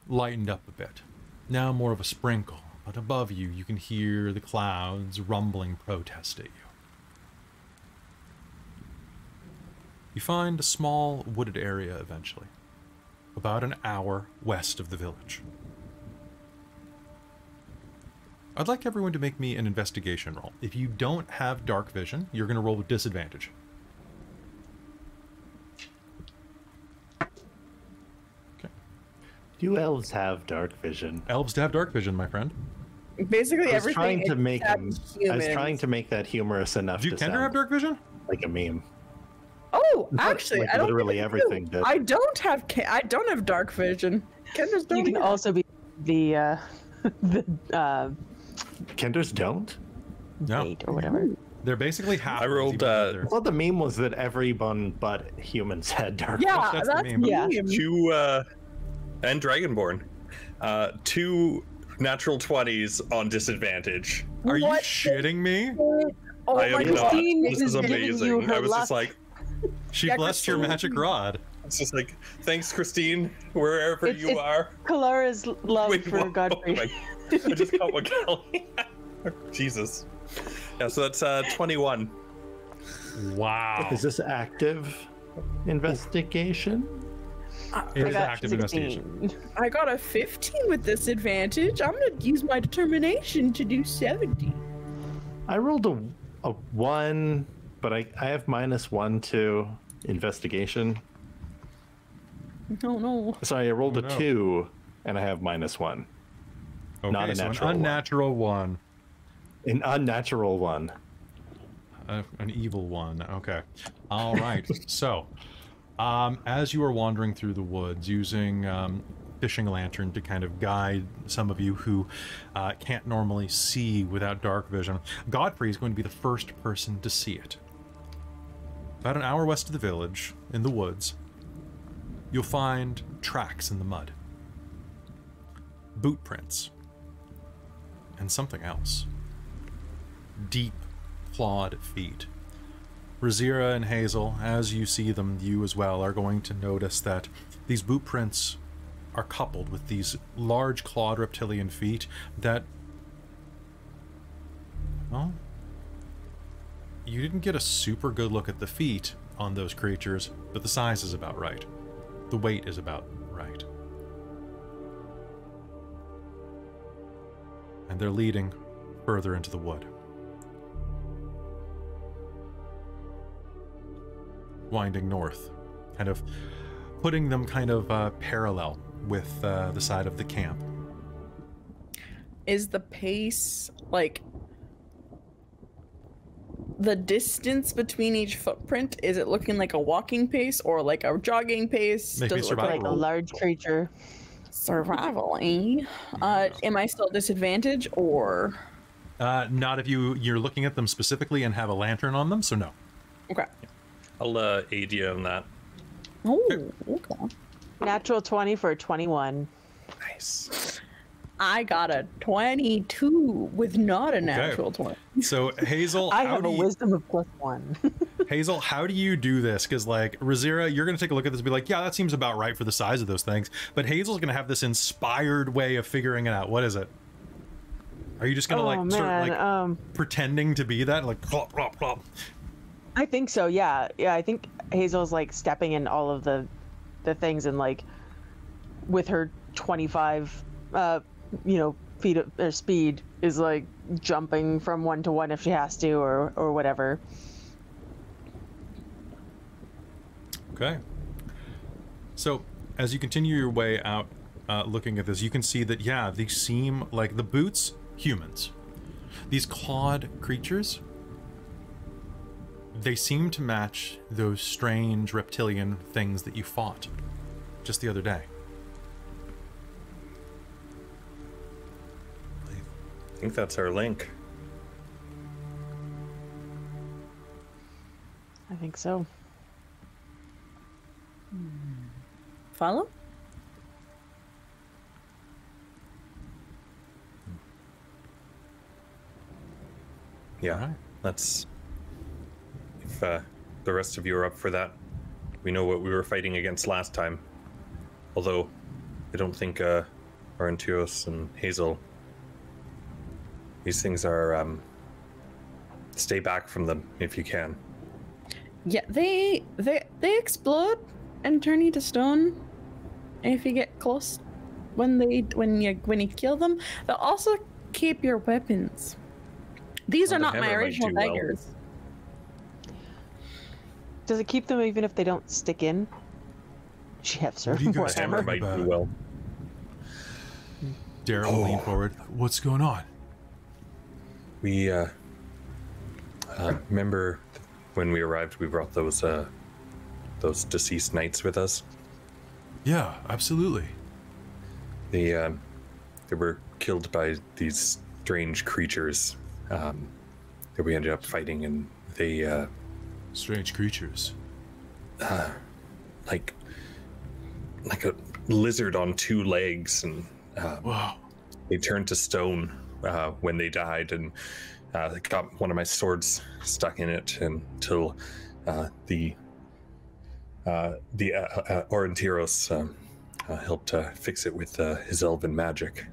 lightened up a bit. Now more of a sprinkle, but above you, you can hear the clouds rumbling protest at you. You find a small wooded area eventually, about an hour west of the village. I'd like everyone to make me an investigation roll. If you don't have dark vision, you're going to roll with disadvantage. Do elves have dark vision? Elves have dark vision, my friend. Basically, I was everything. trying to make him, I was trying to make that humorous enough Do to kender have dark vision? like a meme. Oh, actually, like I don't literally everything do. did. I don't have. I don't have dark vision. Kender's don't. You can also be the uh the uh Kenders don't? No. mate or whatever. They're basically half. I rolled, I uh, thought the meme was that everyone but humans had dark Yeah, that's the meme. Yeah. Two uh, and Dragonborn. Uh, two natural twenties on disadvantage. Are you What the- shitting me? Oh I my am not. Christine This is amazing. I was just like, She Yeah, blessed your magic rod. it's just like, thanks, Christine, wherever It's- you it's- are. Kelara's love Wait, for Godfrey. oh my- I just caught one Kelly. Jesus. Yeah, so that's uh, 21. Wow. Is this active investigation? It I is got active 16. investigation. I got a 15 with this advantage. I'm gonna use my determination to do 70. I rolled a, a one, but I, I have minus one to investigation. No, no. Sorry, I rolled Oh, a no. two, and I have minus one. Okay, Not a so natural an one. unnatural one. An unnatural one. Uh, an evil one. Okay. All right. so, um, as you are wandering through the woods using um, fishing lantern to kind of guide some of you who uh, can't normally see without dark vision, Godfrey is going to be the first person to see it. About an hour west of the village, in the woods, you'll find tracks in the mud, boot prints, and something else. Deep clawed feet. Rizira and Hazeal, as you see them, you as well are going to notice that these boot prints are coupled with these large clawed reptilian feet that. Well, you didn't get a super good look at the feet on those creatures, but the size is about right. The weight is about right. And they're leading further into the wood. winding north, kind of putting them kind of uh, parallel with uh, the side of the camp. Is the pace like the distance between each footprint? Is it looking like a walking pace or like a jogging pace? Make me Does it look survival like like a large creature. Survival, eh? Uh, am I still disadvantage or? Uh, not if you you're looking at them specifically and have a lantern on them. So no. Okay. I'll uh, aid you on that. Oh, okay. Natural 20 for 21. Nice. I got a 22 with not a natural 20. So Hazeal, I how have do a you, wisdom of plus one. Hazeal, how do you do this? Because like Rizira, you're gonna take a look at this and be like, yeah, that seems about right for the size of those things. But Hazeal's gonna have this inspired way of figuring it out. What is it? Are you just gonna oh like man, start like um, pretending to be that? Like plop plop plop. I think so. Yeah, yeah. I think Hazeal's like stepping in all of the, the things and like, with her 25, uh, you know, feet or speed is like jumping from one to one if she has to or or whatever. Okay. So, as you continue your way out, uh, looking at this, you can see that yeah, these seem like the boots humans. These clawed creatures. They seem to match those strange reptilian things that you fought just the other day. I think that's our link. I think so. Follow? Yeah, let's. If uh, the rest of you are up for that, we know what we were fighting against last time. Although, I don't think uh, Aurontiros and Hazeal. These things are. Um, stay back from them if you can. Yeah, they they they explode and turn you to stone if you get close. When they when you when you kill them, they'll also keep your weapons. These Well, are the not my original do well. daggers. Does it keep them even if they don't stick in? She has her What do you guys hammer Hammer. might do well. Daryl will lean forward. What's going on? We uh, uh, remember when we arrived, we brought those uh, those deceased knights with us. Yeah, absolutely. They um, they were killed by these strange creatures um, that we ended up fighting, and they uh, Strange creatures. like like a lizard on two legs, and um, Wow. they turned to stone uh, when they died, and uh, got one of my swords stuck in it until uh, the uh, the uh, uh, Aurontiros um, helped fix it with his elven magic.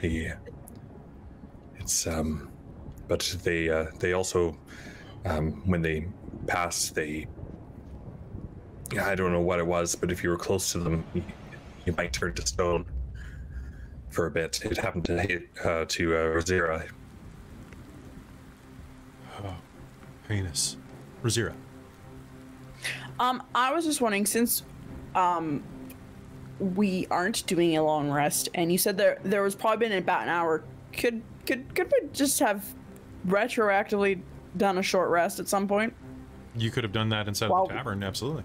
The it's um, but they uh, they also um, when they passed they. I don't know what it was, but if you were close to them, you might turn to stone for a bit. It happened to hit uh, to uh, Rizira. Heinous. Rizira. Um, I was just wondering since um we aren't doing a long rest, and you said there there was probably been about an hour. Could could could we just have retroactively done a short rest at some point? You could have done that inside Well- of the tavern, absolutely.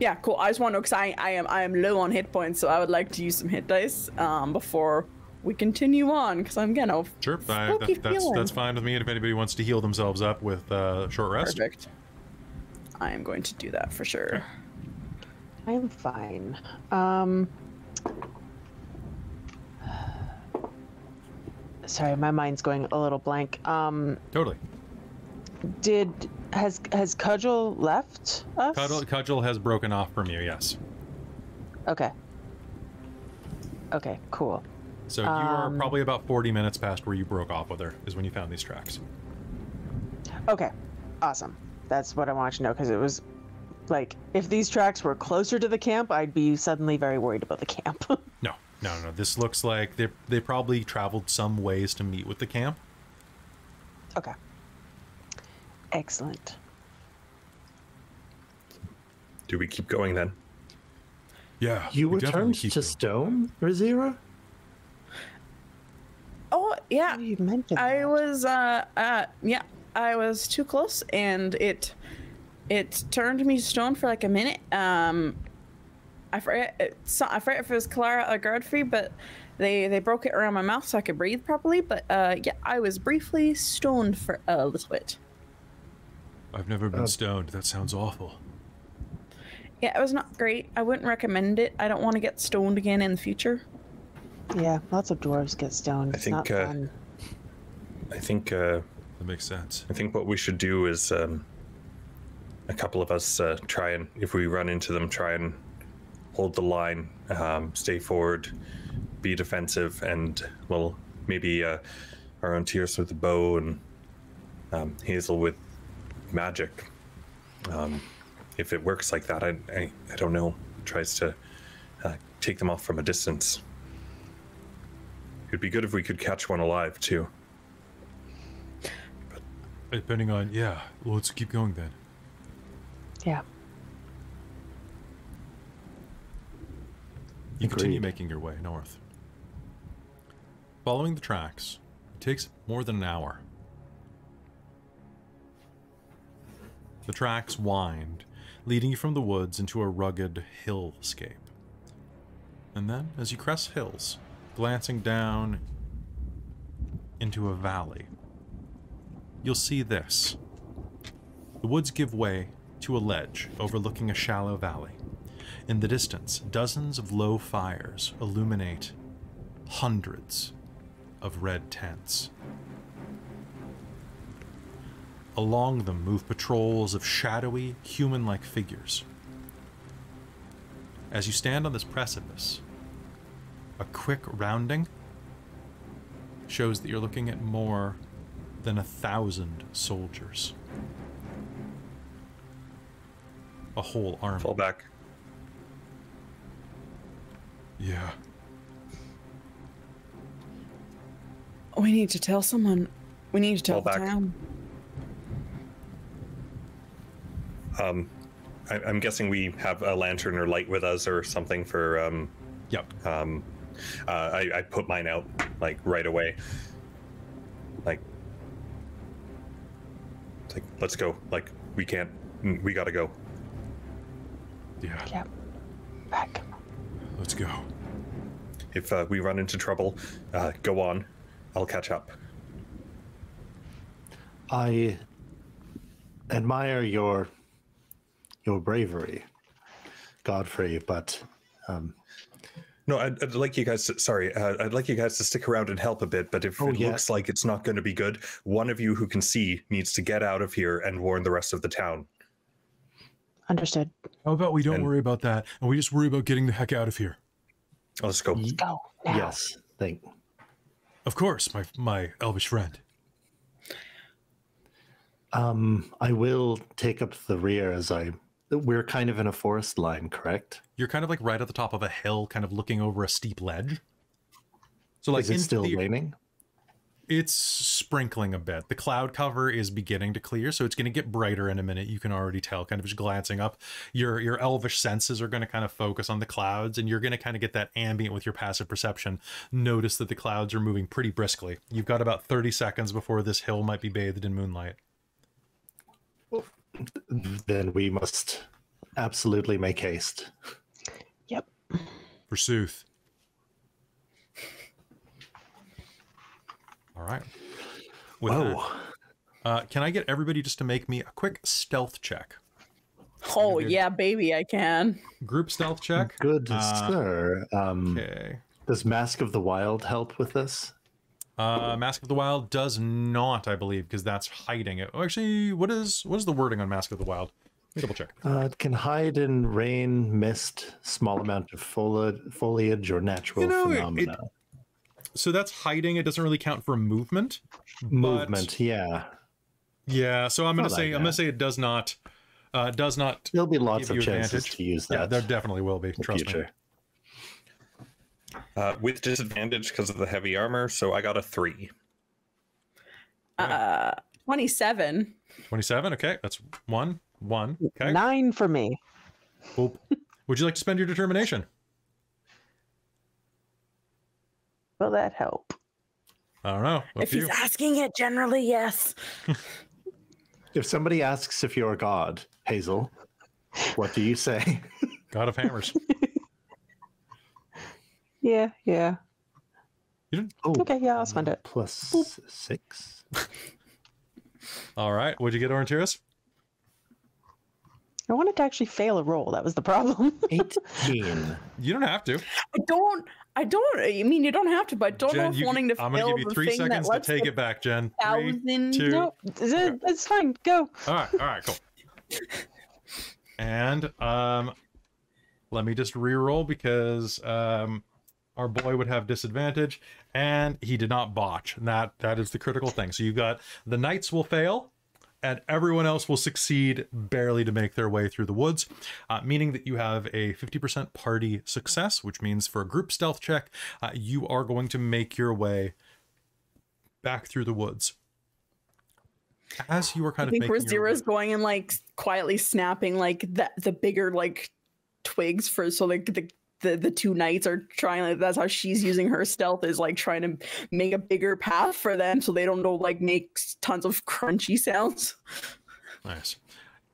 Yeah, cool. I just want to because I, I am I am low on hit points, so I would like to use some hit dice um before we continue on because I'm getting a Sure, I, that, that's that's fine with me. And if anybody wants to heal themselves up with uh, short rest, Perfect. I am going to do that for sure. I'm fine. Um. Sorry, my mind's going a little blank. Um, totally. did has has Cudgel left us? Cudgel, Cudgel has broken off from you, yes. Okay. Okay, cool. So you are Um, probably about 40 minutes past where you broke off with her, is when you found these tracks. Okay, awesome. That's what I wanted to know because it was like if these tracks were closer to the camp, I'd be suddenly very worried about the camp. No, no, no. This looks like they they probably traveled some ways to meet with the camp. okay. Excellent. Do we keep going then? Yeah. You were turned to going. stone, Rizira? Oh yeah, You mentioned I that. was uh uh yeah, I was too close and it it turned me to stone for like a minute. Um I forget. It's, I forget if it was Kelara or Godfrey, but they they broke it around my mouth so I could breathe properly. But uh, yeah, I was briefly stoned for a little bit. I've never been Uh, stoned. That sounds awful. Yeah, it was not great. I wouldn't recommend it. I don't want to get stoned again in the future. Yeah, lots of dwarves get stoned. I It's think, not uh, fun. I think uh, That makes sense. I think what we should do is um, a couple of us uh, try and if we run into them, try and hold the line, um, stay forward, be defensive, and well, maybe uh, Aurontiros with the bow and um, Hazeal with magic. Um, if it works like that, I, I, I don't know. Tries to uh, take them off from a distance. It'd be good if we could catch one alive too. Depending on, yeah. Well, let's keep going then. Yeah. You continue making your way north. Following the tracks, it takes more than an hour. The tracks wind, leading you from the woods into a rugged hillscape. And then, as you crest hills, glancing down into a valley, you'll see this. The woods give way to a ledge overlooking a shallow valley. In the distance, dozens of low fires illuminate hundreds of red tents. Along them move patrols of shadowy, human like figures. As you stand on this precipice, a quick rounding shows that you're looking at more than a thousand soldiers. A whole army. Fall back. Yeah. We need to tell someone. We need to tell Fall the back. town. Um, I, I'm guessing we have a lantern or light with us or something for. Um, Yep. um, uh, I, I put mine out like right away. Like, it's like let's go. Like we can't. mm, We gotta go. Yeah. Yep. Back. Let's go. If uh, we run into trouble, uh, go on. I'll catch up. I admire your your bravery, Godfrey, but um, No, I'd, I'd like you guys. To, sorry, uh, I'd like you guys to stick around and help a bit. But if Oh, it yeah. looks like it's not going to be good, one of you who can see needs to get out of here and warn the rest of the town. Understood. How about we don't And- worry about that and we just worry about getting the heck out of here? Let's go. y- Go. Now. yes, thank. Of course, my my elvish friend. Um, I will take up the rear as I. We're kind of in a forest line, correct? You're kind of like right at the top of a hill, kind of looking over a steep ledge. So like Is it still the- raining? it's sprinkling a bit. The cloud cover is beginning to clear, so it's going to get brighter in a minute. You can already tell, kind of just glancing up. Your your elvish senses are going to kind of focus on the clouds, and you're going to kind of get that ambient with your passive perception. Notice that the clouds are moving pretty briskly. You've got about 30 seconds before this hill might be bathed in moonlight. Then we must absolutely make haste. Yep. Forsooth. All right. With that, Whoa! uh, can I get everybody just to make me a quick stealth check? Oh yeah, baby, I can. Group stealth check. Good Uh, sir. Um, Okay. Does Mask of the Wild help with this? Uh, Mask of the Wild does not, I believe, because that's hiding it. Oh, actually, what is what is the wording on Mask of the Wild? Let double check. Uh, it can hide in rain, mist, small amount of foli- foliage, or natural You know, it- phenomena. So that's hiding. It doesn't really count for movement. but- Movement, yeah. Yeah. So I'm gonna Not say like I'm gonna say it does not. Uh, does not. There'll be lots of chances advantage. to use that. Yeah, there definitely will be. Trust me. Future. Uh, with disadvantage because of the heavy armor, so I got a three. Uh, twenty-seven. Twenty-seven. Okay, that's one. One. Okay. Nine for me. Oop. Would you like to spend your determination? Will that help? I don't know. Up if he's you. asking it, generally yes. If somebody asks if you're God, Hazeal, what do you say? God of Hammers. Yeah, yeah. Oh, Okay, yeah, I'll spend it. plus six. All right. What'd you get, Aurontiros? I wanted to actually fail a roll. That was the problem. 18. You don't have to. I don't. I don't. I mean, you don't have to, but I don't know Jen, if you, wanting to I'm fail gonna give you three seconds to take it back, Jen. Three. two. no, it's, it's fine. Go. All right. All right. Cool. And um, let me just re-roll because um, our boy would have disadvantage, and he did not botch. And that that is the critical thing. So you've got the knights will fail, and everyone else will succeed barely to make their way through the woods, uh, meaning that you have a 50% party success, which means for a group stealth check, uh, you are going to make your way back through the woods. As you are kind of. I of think making your Rizira's going and like quietly snapping like the the bigger like twigs for so like the the, the two knights are trying like that's how she's using her stealth is like trying to make a bigger path for them so they don't know like make tons of crunchy sounds. Nice.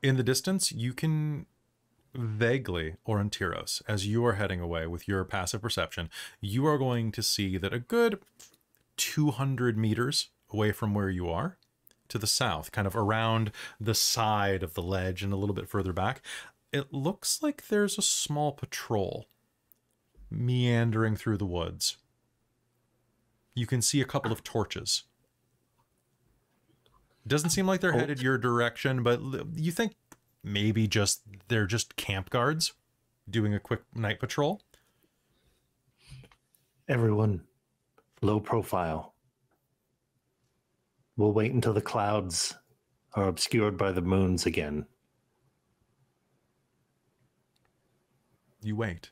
In the distance, you can vaguely, Aurontiros, as you are heading away with your passive perception, you are going to see that a good 200 meters away from where you are, to the south, kind of around the side of the ledge and a little bit further back, it looks like there's a small patrol meandering through the woods. You can see a couple of torches. Doesn't seem like they're Oh. headed your direction, but you think maybe just they're just camp guards doing a quick night patrol. Everyone, low profile. We'll wait until the clouds are obscured by the moons again. You wait.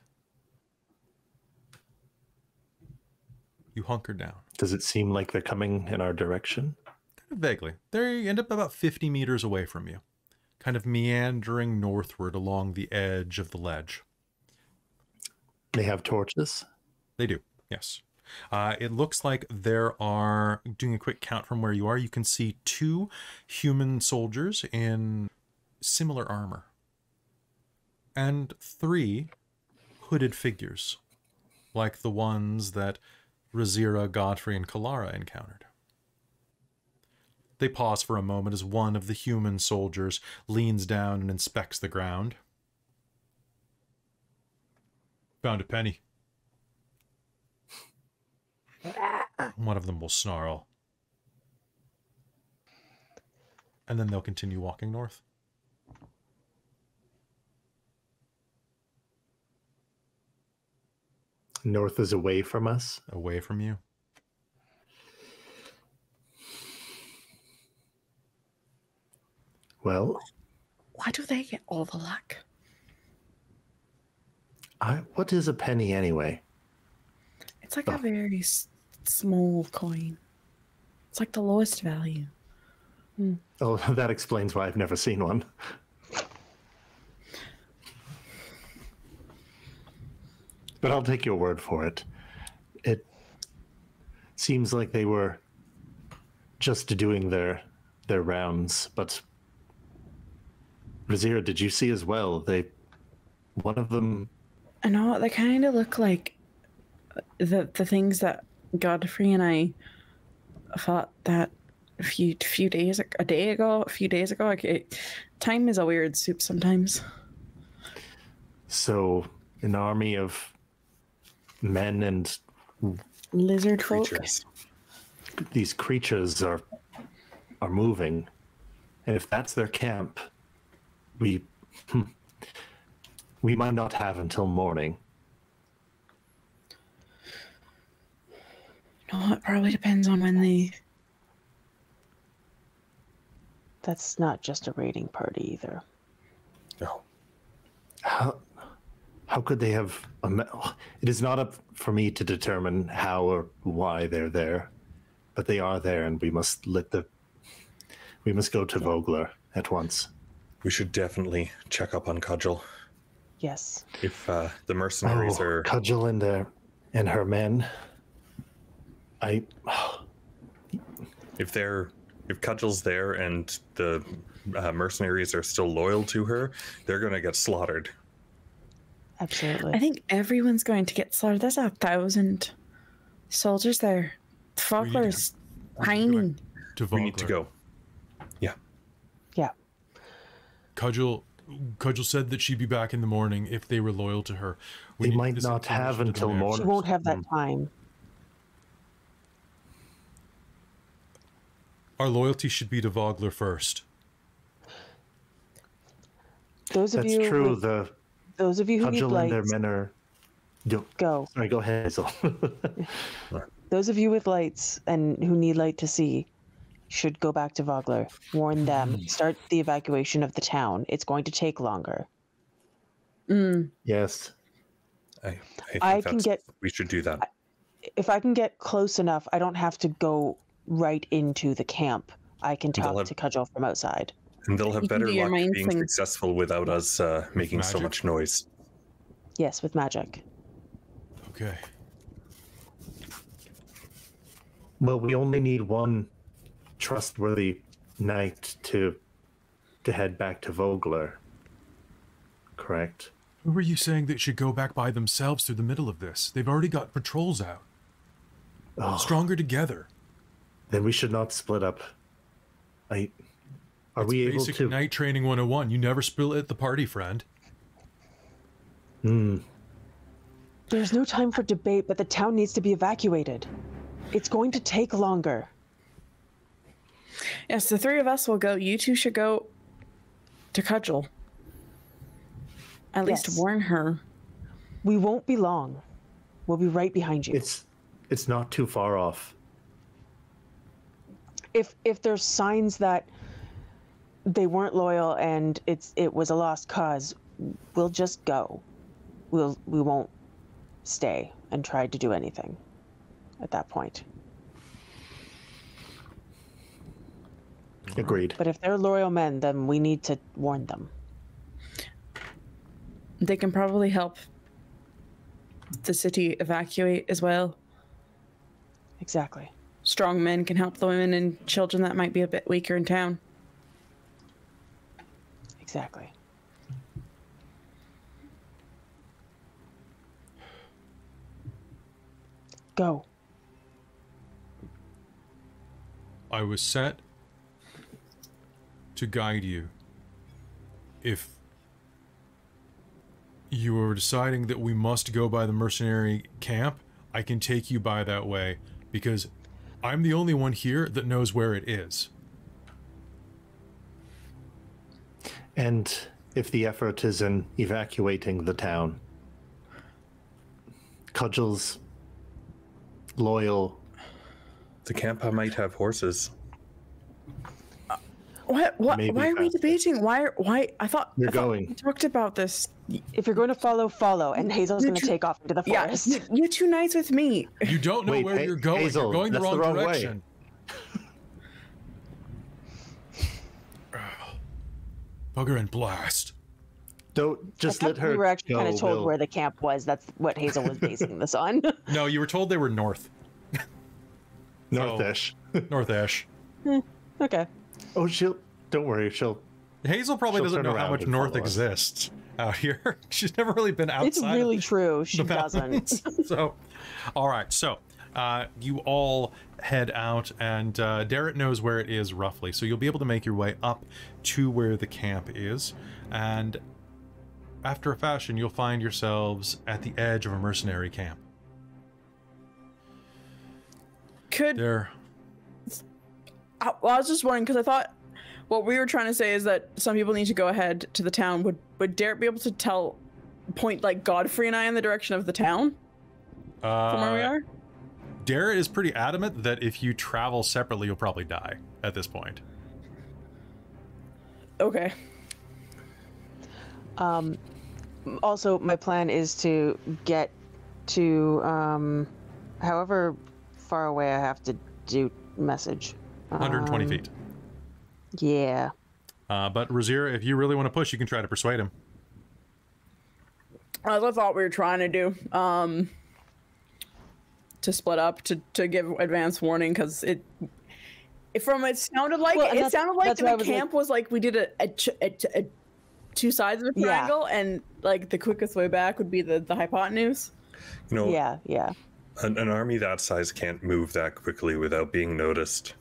You hunker down. Does it seem like they're coming in our direction? Kind of vaguely. They end up about 50 meters away from you, kind of meandering northward along the edge of the ledge. They have torches. They do, yes. Uh, it looks like there are, doing a quick count from where you are, you can see two human soldiers in similar armor, and three hooded figures, like the ones that Rizira, Godfrey, and Kelara encountered. They pause for a moment as one of the human soldiers leans down and inspects the ground. Found a penny. One of them will snarl. And then they'll continue walking north. North is away from us. Away from you. Well, Why do they get all the luck? I, what is a penny anyway? It's like a oh. very s- small coin. It's like the lowest value. Hmm. Oh, that explains why I've never seen one. But I'll take your word for it. It seems like they were just doing their their rounds, but Rizira, did you see as well? They one of them I know they kind of look like the the things that Godfrey and I thought that a few few days a day ago, a few days ago. Like time is a weird soup sometimes. so an army of men and Lizard folk. Creatures. these creatures are are moving and if that's their camp we we might not have until morning No, it probably depends on when they. That's not just a raiding party either. No. how how could they have a me- it is not up for me to determine how or why they're there but they are there and we must let the we must go to vogler at once We should definitely check up on Cudgel. Yes. If uh, the mercenaries oh, are cudgel and their and her men i if they're if Cudgel's there and the uh, mercenaries are still loyal to her, they're gonna get slaughtered. Absolutely. I think everyone's going to get slaughtered. There's a thousand soldiers there. to Vogler's go tiny. To We need to go. Yeah. yeah. Cudgel, Cudgel said that she'd be back in the morning if they were loyal to her. We They might not have information to the until mayor. morning. She won't have that time. Hmm. Our loyalty should be to Vogler first. Those of That's you true. with- The those of you who need Cudgel and their men are. Do, go. sorry, go ahead, Hazeal. Those of you with lights and who need light to see should go back to Vogler. Warn them. Start the evacuation of the town. It's going to take longer. Mm. yes. I, I, think I can get We should do that. if I can get close enough, I don't have to go right into the camp. I can talk have- to Cudgel from outside. And they'll have You better luck being thing. successful without us uh, making so much noise. Yes, with magic. Okay. Well, we only need one trustworthy knight to to head back to Vogler. Correct. Who were you saying that should go back by themselves through the middle of this? They've already got patrols out. Oh, Stronger together. then we should not split up. I. Are It's we able basic to? night training 101. You never spill it at the party, friend. Hmm. There's no time for debate, but the town needs to be evacuated. It's going to take longer. Yes, the three of us will go. You two should go to Cudgel. At least warn her. We won't be long. We'll be right behind you. It's it's not too far off. if if there's signs that they weren't loyal and it's it was a lost cause, we'll just go. We'll we won't stay and try to do anything at that point. Agreed. But if they're loyal men, then we need to warn them. They can probably help the city evacuate as well. Exactly. Strong men can help the women and children that might be a bit weaker in town. Exactly. Go. I was set to guide you. If you were deciding that we must go by the mercenary camp, I can take you by that way because I'm the only one here that knows where it is. And if the effort is in evacuating the town, Cudgel's loyal. The camp might have horses. What? What? Maybe why are we debating? Why? Why? I thought You're I thought going. We talked about this. If you're going to follow, follow, and Hazeal's going to take off into the Yeah, forest. you, you two nights with me. You don't know Wait, where Ha- you're going. Hazeal, you're going the wrong, the wrong way. Bugger and blast. Don't just let her. we were actually kind of told Will. where the camp was. That's what Hazeal was basing this on. No, you were told they were north. Northish. North Ash. Hmm, okay. Oh, she'll. Don't worry, she'll. Hazeal probably She'll doesn't know how much north exists out here. She's never really been outside. It's of really true. She doesn't. mountains. so, all right. So, uh, you all head out, and uh, Darrett knows where it is roughly. So you'll be able to make your way up to where the camp is, and after a fashion, you'll find yourselves at the edge of a mercenary camp. Could There, I, well, I was just wondering because I thought what we were trying to say is that some people need to go ahead to the town. Would would Darrett be able to tell, point like Godfrey and I in the direction of the town uh, from where we are? Darrett is pretty adamant that if you travel separately, you'll probably die at this point. Okay. Um, also, my plan is to get to um, however far away I have to do message. 120 Um, feet. Yeah. Uh, but Rizira, if you really want to push, you can try to persuade him. As I thought we were trying to do. Um, to split up to to give advance warning because it. It, from it sounded like Well, it sounded like that's why I the was like- camp was like we did a, a, a, a two sides of a Yeah. triangle, and like the quickest way back would be the the hypotenuse. You know, Yeah, yeah. an, an army that size can't move that quickly without being noticed.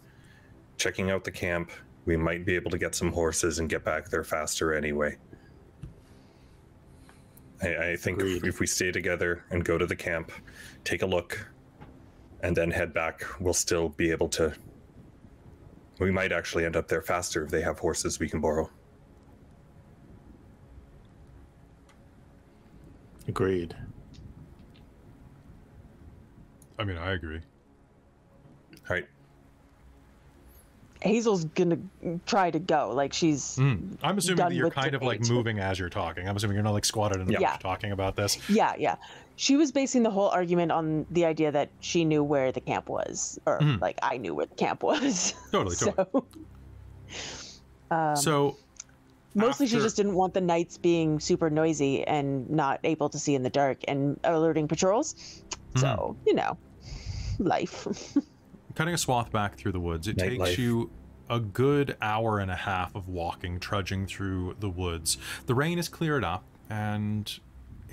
Checking out the camp, we might be able to get some horses and get back there faster anyway. I, I think Agreed. if we stay together and go to the camp, take a look, and then head back, we'll still be able to. We might actually end up there faster if they have horses we can borrow. Agreed. I mean, I agree. All right. Hazel's gonna try to go. Like she's Mm. I'm assuming Done that you're kind of like moving as you're talking. I'm assuming you're not like squatted in a Yeah. talking about this. yeah, yeah. She was basing the whole argument on the idea that she knew where the camp was, or Mhm. like I knew where the camp was. Totally, totally. so, um, So, mostly she just didn't want the knights being super noisy and not able to see in the dark and alerting patrols. Hmm. So you know, life. cutting a swath back through the woods, it takes Nightlife. you a good hour and a half of walking, trudging through the woods. The rain has cleared up, and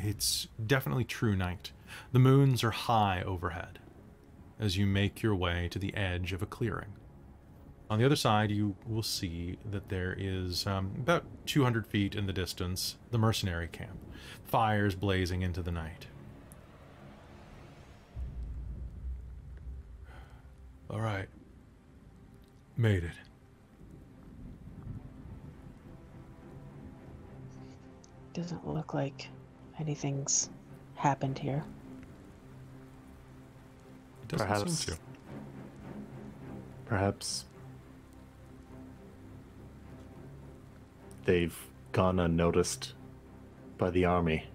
it's definitely true night. The moons are high overhead as you make your way to the edge of a clearing. On the other side, you will see that there is um, about 200 feet in the distance the mercenary camp, fires blazing into the night. All right. Made it. Doesn't look like anything's happened here. It doesn't Perhaps. seem to. Perhaps they've gone unnoticed by the army.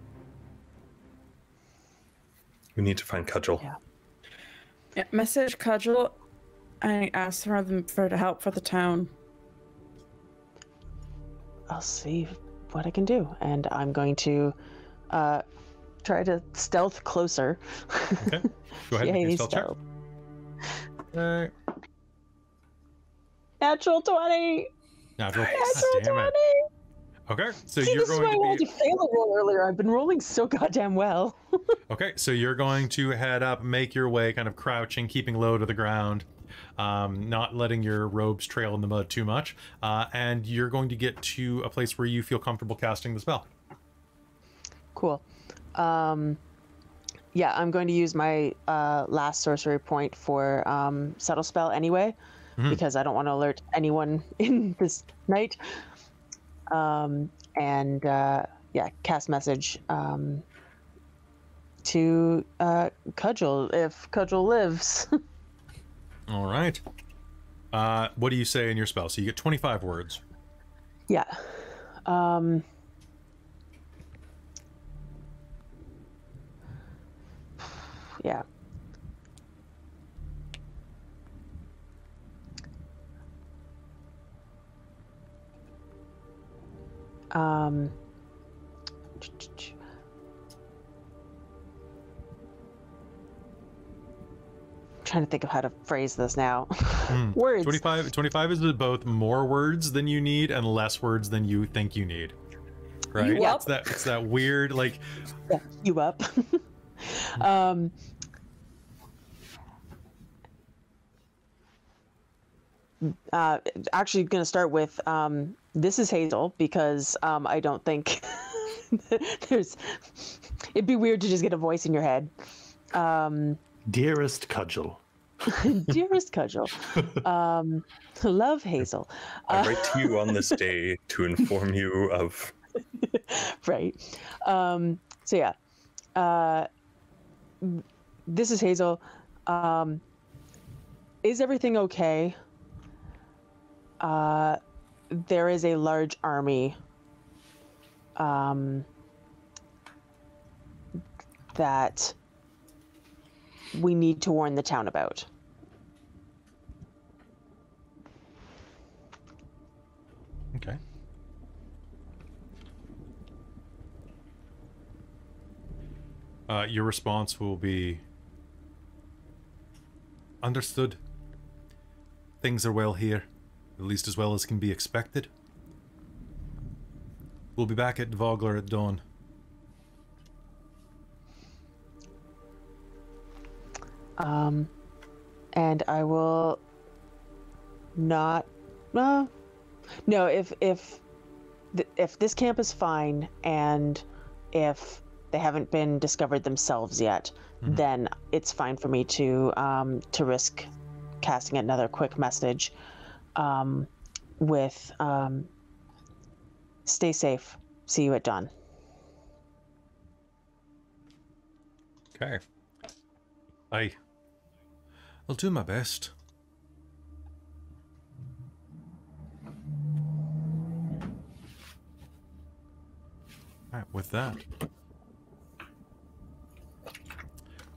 We need to find Cudgel. Yeah. Yeah, message Cudgel. I asked for them for the help for the town. I'll see what I can do, and I'm going to uh, try to stealth closer. Okay. Go ahead and make Yay, your stealth check. stealth. Uh, Natural twenty. natural. Natural twenty. it. Okay, so See, you're this is why I going to to fail a roll earlier. I've been rolling so goddamn well. okay. So you're going to head up, make your way, kind of crouching, keeping low to the ground, um, not letting your robes trail in the mud too much, uh, and you're going to get to a place where you feel comfortable casting the spell. Cool. Um, yeah, I'm going to use my uh, last sorcery point for um, subtle spell anyway, Mhm. because I don't want to alert anyone in this night. Um, and uh, yeah, cast message um, to uh, Cudgel if Cudgel lives. All right. Uh, what do you say in your spell? So you get 25 words. yeah. Um, yeah. Um, trying to think of how to phrase this now. Hmm. Words. 25, 25 is both more words than you need and less words than you think you need. Right? You It's that it's that weird like Yeah, you up. um, uh, actually, going to start with um, this is Hazeal because um, I don't think there's. It'd be weird to just get a voice in your head. Um, Dearest Cudgel, dearest Cudgel, um, love Hazeal. I write to you on this day to inform you of right. Um, so yeah, uh, this is Hazeal. Um, is everything okay? Uh, there is a large army. Um, that we need to warn the town about. okay. Uh, your response will be understood. Things are well here, at least as well as can be expected. We'll be back at Vogler at dawn. Um, and I will not. Uh, no, if if th- if this camp is fine and if they haven't been discovered themselves yet, Mhm. then it's fine for me to um, to risk casting another quick message um, with um, "Stay safe. See you at dawn." Okay. I. I'll do my best. Alright, with that.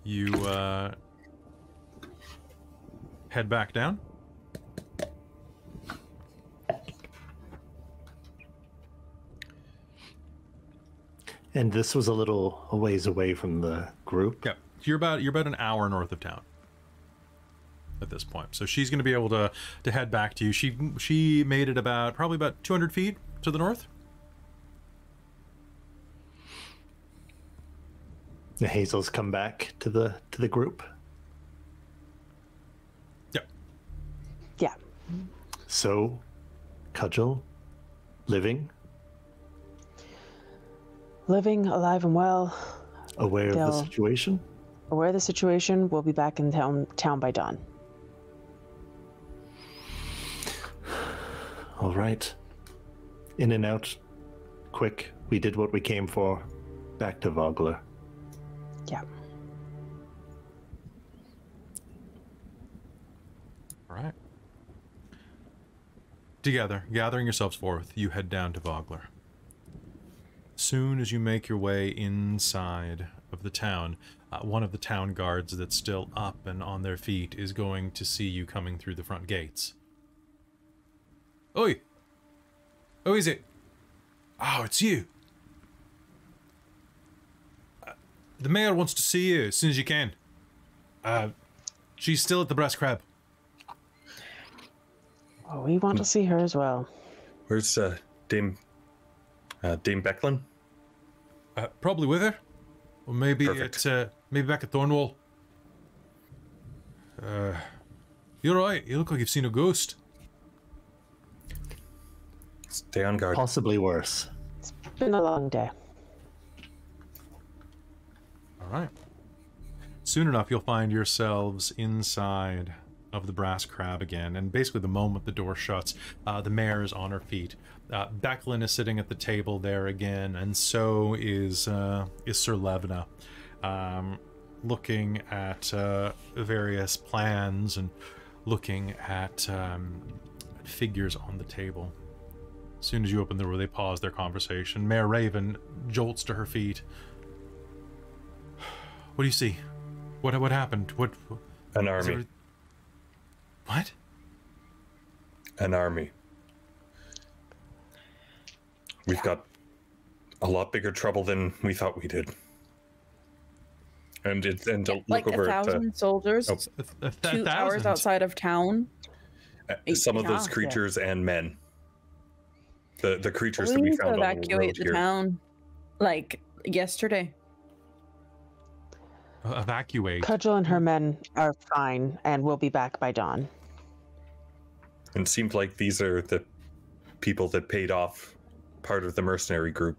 You uh head back down. And this was a little a ways away from the group. Yeah, you're about you're about an hour north of town at this point. So she's going to be able to to head back to you. She she made it about probably about 200 feet to the north. The Hazeals come back to the to the group. Yeah. Yeah. So, Cudgel, living, Living, alive, and well. aware of the situation. Aware of the situation, we'll be back in town town by dawn. All right. In and out, quick. We did what we came for. Back to Vogler. Yeah. All right. Together, gathering yourselves forth, you head down to Vogler. Soon as you make your way inside of the town, uh, one of the town guards that's still up and on their feet is going to see you coming through the front gates. Oi! Who is it? Oh, it's you. Uh, the mayor wants to see you as soon as you can. Uh, she's still at the Brass Crab. Oh, we want to see her as well. Where's uh, Dame uh, Dame Becklin? Uh, probably with her, or maybe Perfect. at uh, maybe back at Thornwall. Uh, you're right. You look like you've seen a ghost. Stay on guard. Possibly worse. It's been a long day. All right. Soon enough, you'll find yourselves inside of the brass crab again, and basically the moment the door shuts, uh, the mayor is on her feet. Uh, Becklin is sitting at the table there again, and so is uh, is Sir Levna, um, looking at uh, various plans and looking at um, figures on the table. As soon as you open the door, they pause their conversation. Mayor Raven jolts to her feet. What do you see? What what happened? What? An army. there- What? An army. We've got a lot bigger trouble than we thought we did. And it and don't like look a over at thousand soldiers, oh, A, a, a two hours outside of town. uh, some of those Yeah. creatures and men. The the creatures we that we we need to found on the evacuate road the here. town, like yesterday. Uh, evacuate. Cudgel and her men are fine and we'll be back by dawn. And it seemed like these are the people that paid off part of the mercenary group.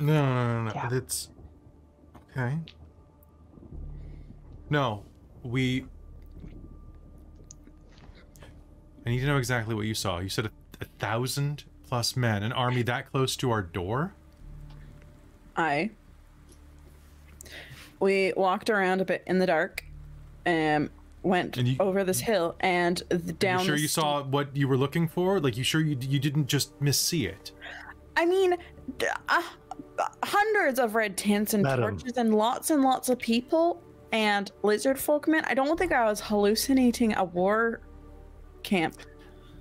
No, no, no, no. Yeah. It's okay. No, we. I need to know exactly what you saw. You said a, a thousand plus men, an army that close to our door. I. We walked around a bit in the dark, um, went And you- over this hill and the, Are down. you sure the you steep- saw what you were looking for? Like, you sure you you didn't just missee it? I mean, uh, hundreds of red tents and Madam. torches and lots and lots of people and lizard folk men. I don't think I was hallucinating a war camp.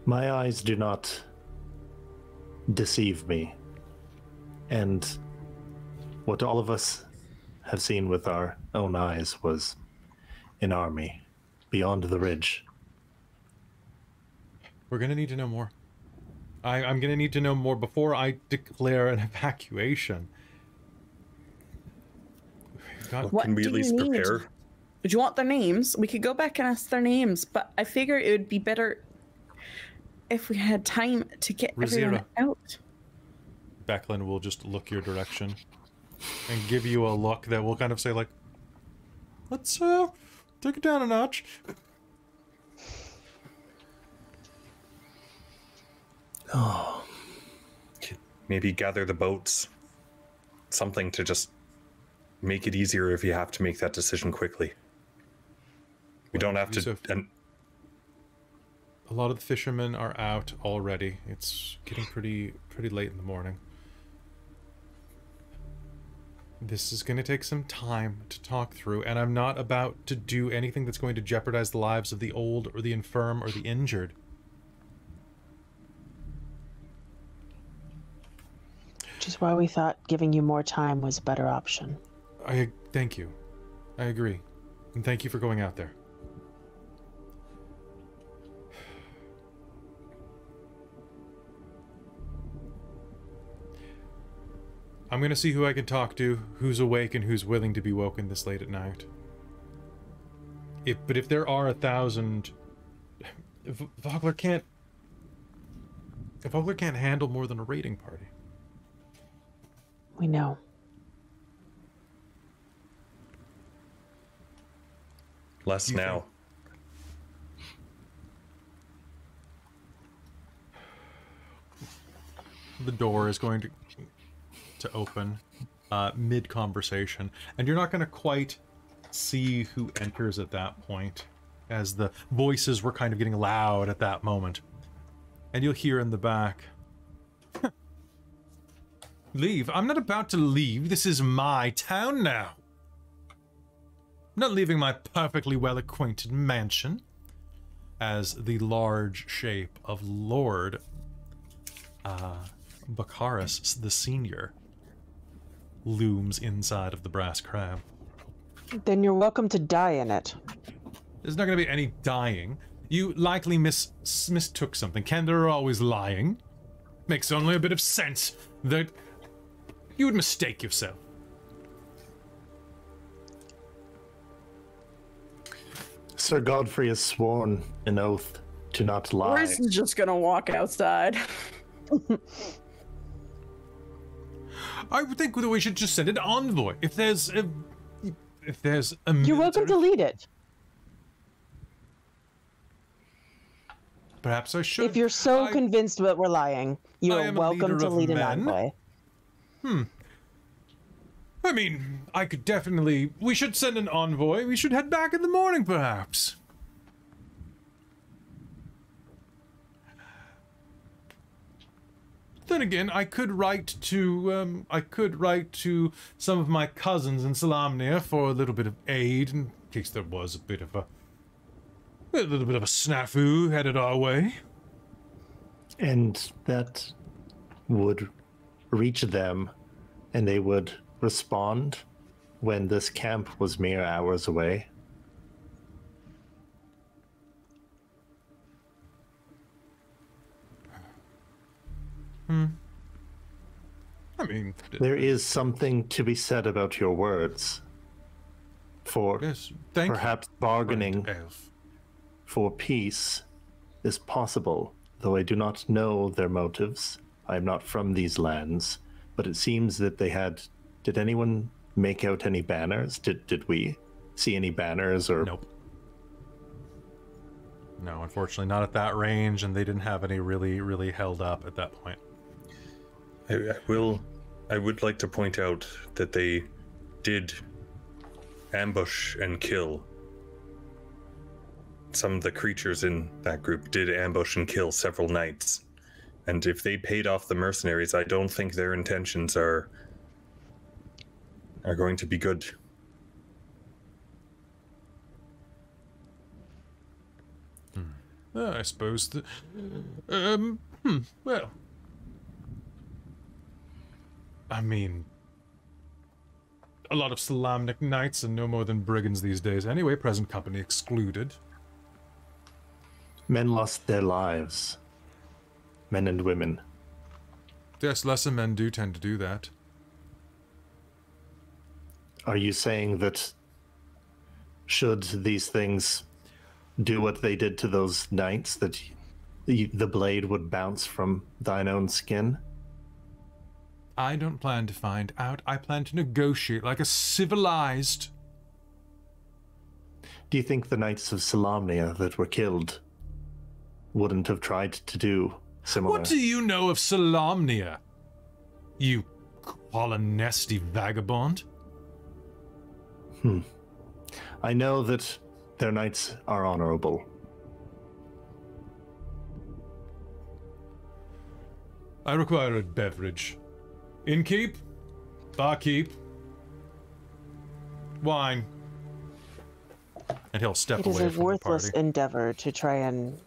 My eyes do not deceive me. And what all of us have seen with our own eyes was an army beyond the ridge. We're gonna need to know more. I, I'm gonna need to know more before I declare an evacuation. We've got- What What can we do at you least prepare? Do you want their names? We could go back and ask their names, but I figure it would be better if we had time to get everyone out. Becklin will just look your direction and give you a look that will kind of say like, "Let's uh, take it down a notch." Oh. Maybe gather the boats. Something to just make it easier if you have to make that decision quickly. We don't have to. And A lot of the fishermen are out already. It's getting pretty pretty late in the morning. This is going to take some time to talk through, and I'm not about to do anything that's going to jeopardize the lives of the old or the infirm or the injured. Which is why we thought giving you more time was a better option. I thank you. I agree. And thank you for going out there. I'm to see who I can talk to, who's awake and who's willing to be woken this late at night. If but if there are a thousand Vogler can't Vogler can't handle more than a raiding party. We know. less You now. the door is going to to open uh, mid conversation, and you're not going to quite see who enters at that point, as the voices were kind of getting loud at that moment, and you'll hear in the back. Leave? I'm not about to leave. This is my town now. I'm not leaving my perfectly well acquainted mansion. As the large shape of Lord uh, Bakaris the Senior looms inside of the brass crab. Then you're welcome to die in it. There's not going to be any dying. You likely mis- mistook something. Kender are always lying. Makes only a bit of sense that you would mistake yourself. Sir Godfrey has sworn an oath to not lie. Boris is just gonna walk outside. I would think that we should just send an envoy. If there's a, if there's a You're welcome to military- lead it. Perhaps I should. If you're so I- convinced that we're lying, you are welcome to of lead an men. Envoy. I mean, I could definitely. We should send an envoy. We should head back in the morning, perhaps. Then again, I could write to. Um, I could write to some of my cousins in Solamnia for a little bit of aid in case there was a bit of a. A little bit of a snafu headed our way. and that would reach them and they would respond when this camp was mere hours away. Hmm. I mean, There is something to be said about your words. For yes, thank you, perhaps bargaining for peace is possible, though I do not know their motives. I am not from these lands, but it seems that they had. Did anyone make out any banners? Did did we see any banners or Nope. No, unfortunately, not at that range, and they didn't have any really, really held up at that point. I, I will. I would like to point out that they did ambush and kill. Some of the creatures in that group did ambush and kill several knights. And if they paid off the mercenaries, I don't think their intentions are are going to be good. Uh, I suppose the. Um. Hmm. Well. I mean. A lot of Solamnic knights and no more than brigands these days. Anyway, present company excluded. men lost their lives? Men and women. Yes, lesser men do tend to do that. Are you saying that should these things do what they did to those knights, that the, the blade would bounce from thine own skin? I don't plan to find out. I plan to negotiate like a civilized. Do you think the knights of Solamnia that were killed wouldn't have tried to do similar? What do you know of Solamnia? You Qualinesti vagabond? Hmm. I know that their knights are honorable. I require a beverage. Innkeep? Barkeep? Wine. And he'll step It is away a from the worthless endeavor to try and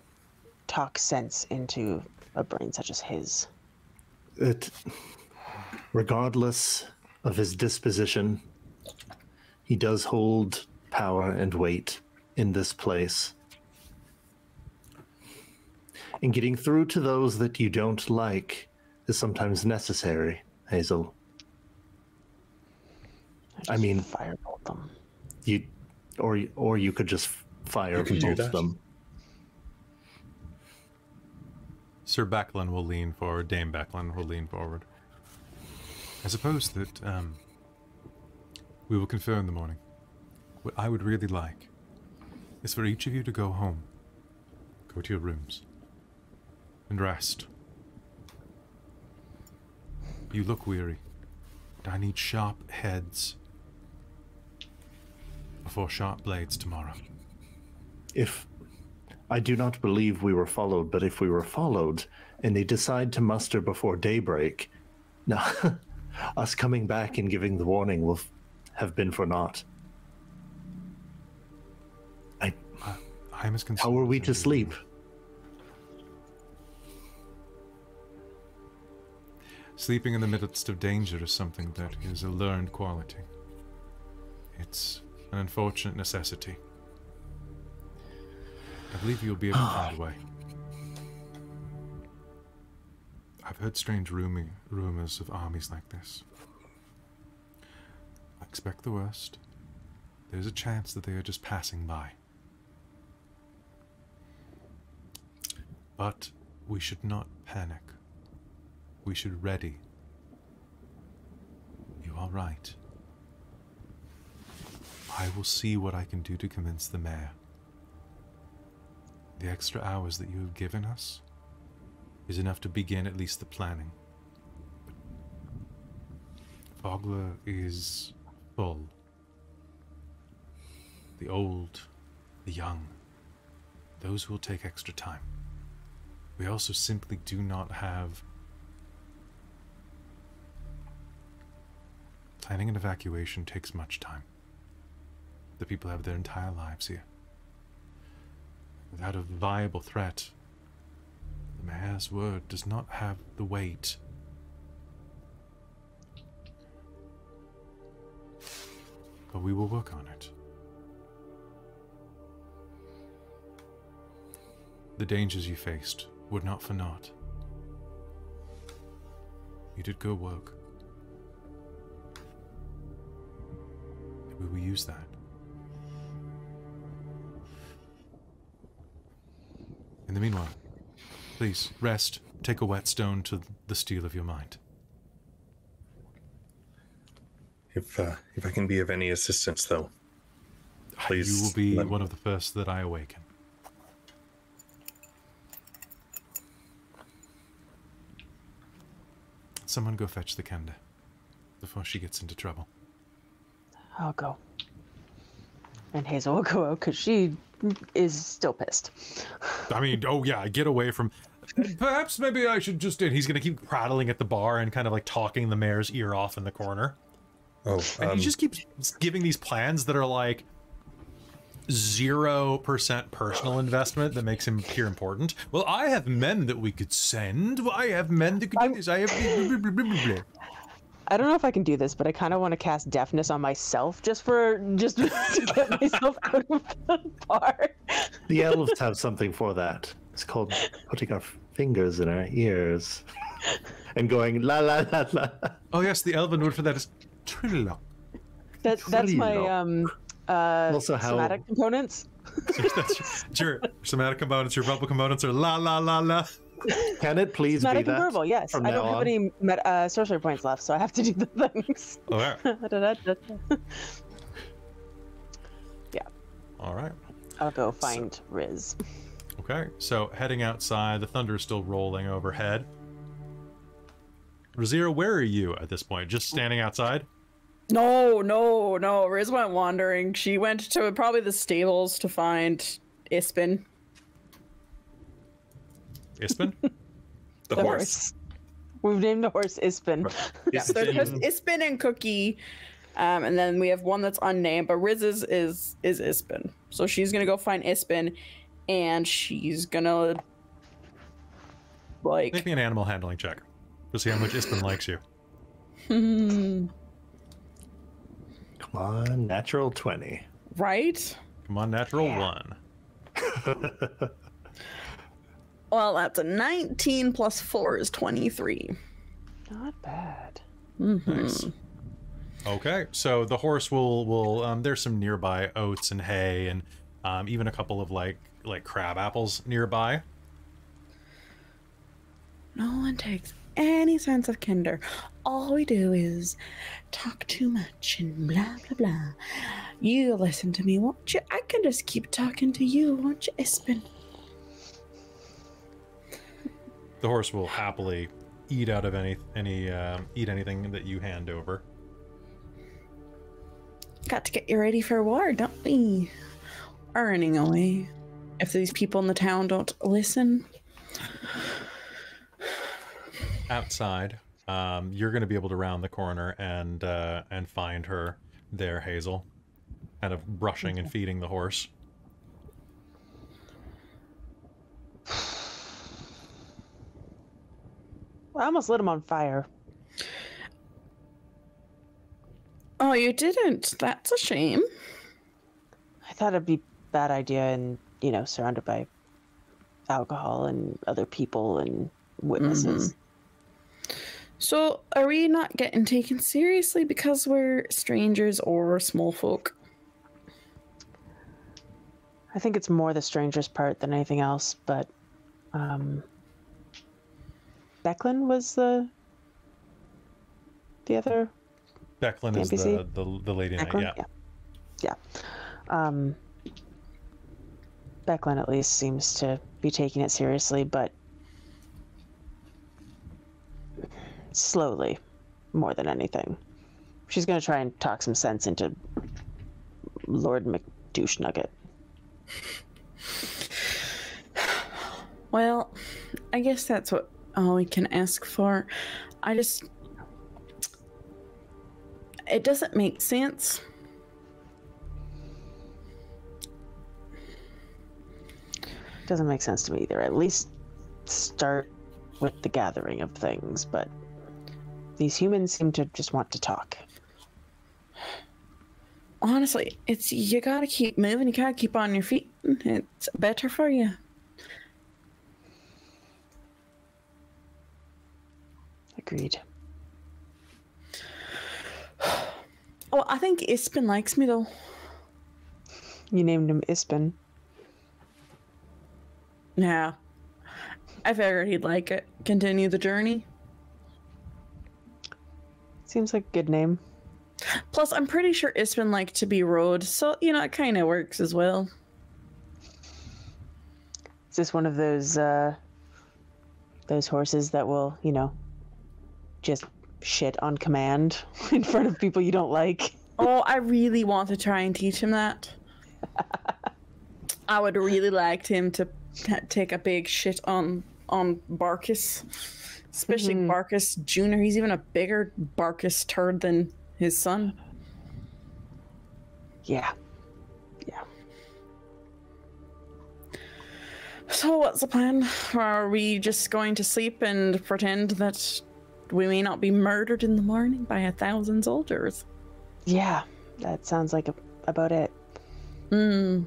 talk sense into a brain such as his. It, regardless of his disposition, he does hold power and weight in this place. And getting through to those that you don't like is sometimes necessary, Hazeal. I mean, Firebolt them. you, or or you could just fire You can do both that. them. Sir Becklin will lean forward. Dame Becklin will lean forward. I suppose that um, we will confer in the morning. What I would really like is for each of you to go home, go to your rooms, and rest. You look weary. I need sharp heads before sharp blades tomorrow. If I do not believe we were followed, but if we were followed and they decide to muster before daybreak, now us coming back and giving the warning will have been for naught. I, I am as concerned. how are we to sleep? Sleeping in the midst of danger is something that is a learned quality. It's an unfortunate necessity. I believe you'll be able to find a way. I've heard strange rumors of armies like this. I expect the worst. There's a chance that they are just passing by. But we should not panic. We should ready. You are right. I will see what I can do to convince the mayor. The extra hours that you have given us is enough to begin at least the planning. Vogler is full. The old, the young, those who will take extra time. We also simply do not have Planning an evacuation takes much time. The people have their entire lives here. Without a viable threat, the mayor's word does not have the weight. But we will work on it. The dangers you faced were not for naught. You did good work. We will use that. The meanwhile, please rest, take a whetstone to the steel of your mind. If uh, if I can be of any assistance, though, Please you will be let- one of the first that I awaken. Someone go fetch the Kender before she gets into trouble. I'll go. And Hazeal will go out because she is still pissed. I mean, oh yeah, get away from. Perhaps maybe I should just. And he's gonna keep prattling at the bar and kind of like talking the mayor's ear off in the corner. oh, And um, he just keeps giving these plans that are like zero percent personal investment that makes him appear important. Well, I have men that we could send. Well, I have men that could do I'm- this. I have. I don't know if I can do this, but I kind of want to cast deafness on myself just for just to get myself out of the bar. The elves have something for that. It's called putting our fingers in our ears and going la la la la. Oh yes, the elven word for that is trillo. That, that's my um uh Also how- somatic components. That's your somatic components. Your verbal components are la la la la. Can it please Somatic be and that? verbal, yes. from I now don't have on? any met, uh, sorcery points left, so I have to do the things. Yeah. All right. I'll go find Riz. Okay. So heading outside, the thunder is still rolling overhead. Rizira, where are you at this point? Just standing outside? No, no, no. Riz went wandering. She went to probably the stables to find Ispin. Ispin? The, horse. We've named the horse Ispin. Yeah, so there's just Ispin and Cookie, um, and then we have one that's unnamed. But Riz's is is Ispin, so she's gonna go find Ispin, and she's gonna like Make me an animal handling check to see how much Ispin likes you. hmm, Come on, natural 20. right. Come on, natural Yeah. one. Well, that's a 19 plus four is 23. Not bad. Mm -hmm. Nice. Okay, so the horse will will um, there's some nearby oats and hay and um, even a couple of like like crab apples nearby. No one takes any sense of kender. All we do is talk too much and blah blah blah. You listen to me, won't you? I can just keep talking to you, won't you, Ispin? The horse will happily eat out of any any um, eat anything that you hand over. Got to get you ready for war, don't we? Earning away. If these people in the town don't listen, Outside, um, you're going to be able to round the corner and uh, and find her there, Hazeal, kind of brushing and feeding the horse. I almost lit him on fire. oh, you didn't. That's a shame. I thought it'd be a bad idea and, you know, surrounded by alcohol and other people and witnesses. So, are we not getting taken seriously because we're strangers or small folk? I think it's more the stranger's part than anything else, but um Becklin was the the other Declan The is the, NPC? the the lady knight. Yeah. yeah. Yeah. Um Becklin at least seems to be taking it seriously, but slowly more than anything. She's gonna try and talk some sense into Lord McDouche Nugget. Well, I guess that's what all we can ask for. I just. It doesn't make sense. Doesn't make sense to me either. At least start with the gathering of things, but these humans seem to just want to talk. Honestly, it's you gotta keep moving. You gotta keep on your feet. It's better for you. Agreed. Oh, I think Ispin likes me though. You named him Ispin. Yeah. I figured he'd like it. Continue the journey. Seems like a good name. Plus, I'm pretty sure Ispin liked to be rode, so you know it kind of works as well. Is this one of those uh those horses that will, you know, just shit on command in front of people you don't like? Oh, I really want to try and teach him that. I would really like him to take a big shit on on Barkus, especially Mhm. Barkus Junior. He's even a bigger Barkus turd than his son. Yeah. Yeah. So, what's the plan? Are we just going to sleep and pretend that we may not be murdered in the morning by a thousand soldiers? Yeah. That sounds like a, about it. Hmm.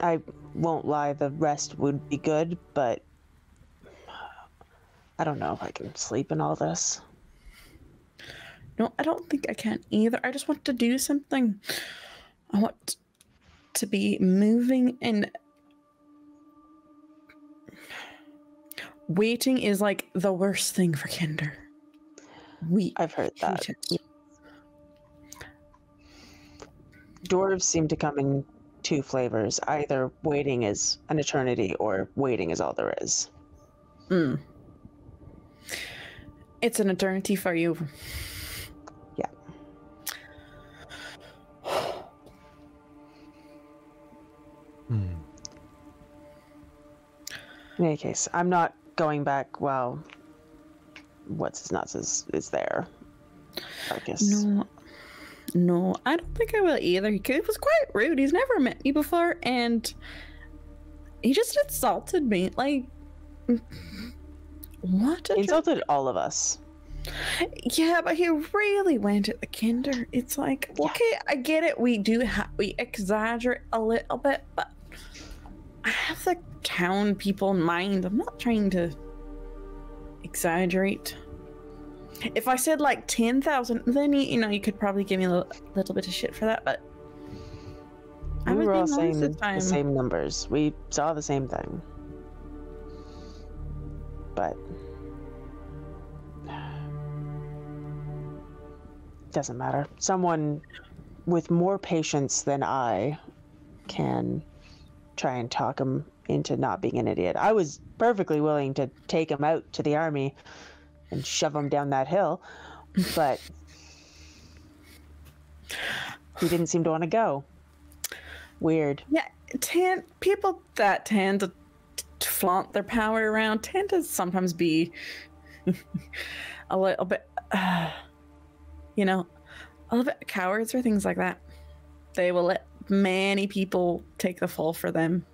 I won't lie, the rest would be good, but I don't know if I can sleep in all this. No, I don't think I can either. I just want to do something. I want to be moving and waiting is like the worst thing for Kender. We I've heard that. hate. Dwarves seem to come in two flavors. Either waiting is an eternity or waiting is all there is. Mm. It's an eternity for you. Yeah. Hmm. In any case, I'm not going back well, what's his nuts is, is there. Marcus. No, no, I don't think I will either. He was quite rude. He's never met me before, and he just insulted me. Like, what? He insulted all of us. Yeah, but he really went at the kender. It's like, Yeah. okay, I get it. We do ha- we exaggerate a little bit, but I have the town people in mind. I'm not trying to exaggerate. If I said like ten thousand, then you, you know you could probably give me a little, little bit of shit for that. But we was were all saying the same numbers. We saw the same thing. But doesn't matter. Someone with more patience than I can try and talk him into not being an idiot. I was perfectly willing to take him out to the army and shove him down that hill, but he didn't seem to want to go. Weird. Yeah, tend people that tend to, to flaunt their power around tend to sometimes be a little bit, uh, you know, a little bit cowards or things like that. They will let many people take the fall for them.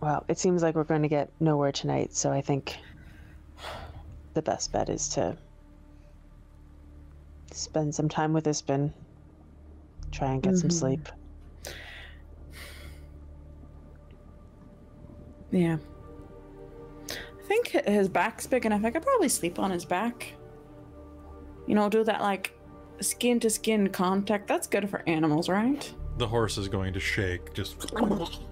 Well, it seems like we're going to get nowhere tonight, so I think the best bet is to spend some time with Ispin, try and get some Mhm. sleep. Yeah. I think his back's big enough. I could probably sleep on his back. You know, do that like skin to skin contact. That's good for animals, right? The horse is going to shake, just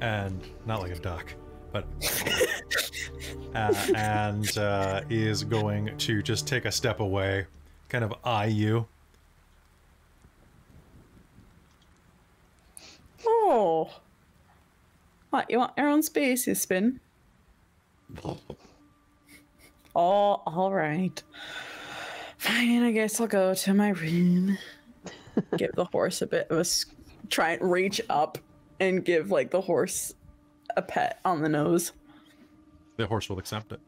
and not like a duck, but uh, and uh, is going to just take a step away, kind of eye you. Oh. What, you want your own space, Ispin? Oh, all right. Fine, I guess I'll go to my room. give the horse a bit of a try and reach up and give like the horse a pet on the nose. The horse will accept it.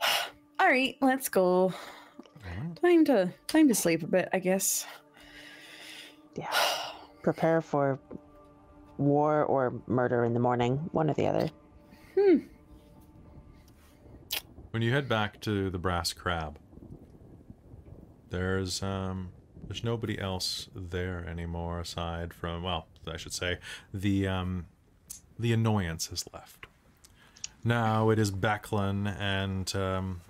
All right, let's go. Time to time to sleep a bit, I guess. Yeah. Prepare for war or murder in the morning, one or the other. Hmm. When you head back to the Brass Crab, there's um there's nobody else there anymore aside from well, I should say the um the annoyance has left. Now it is Becklin and um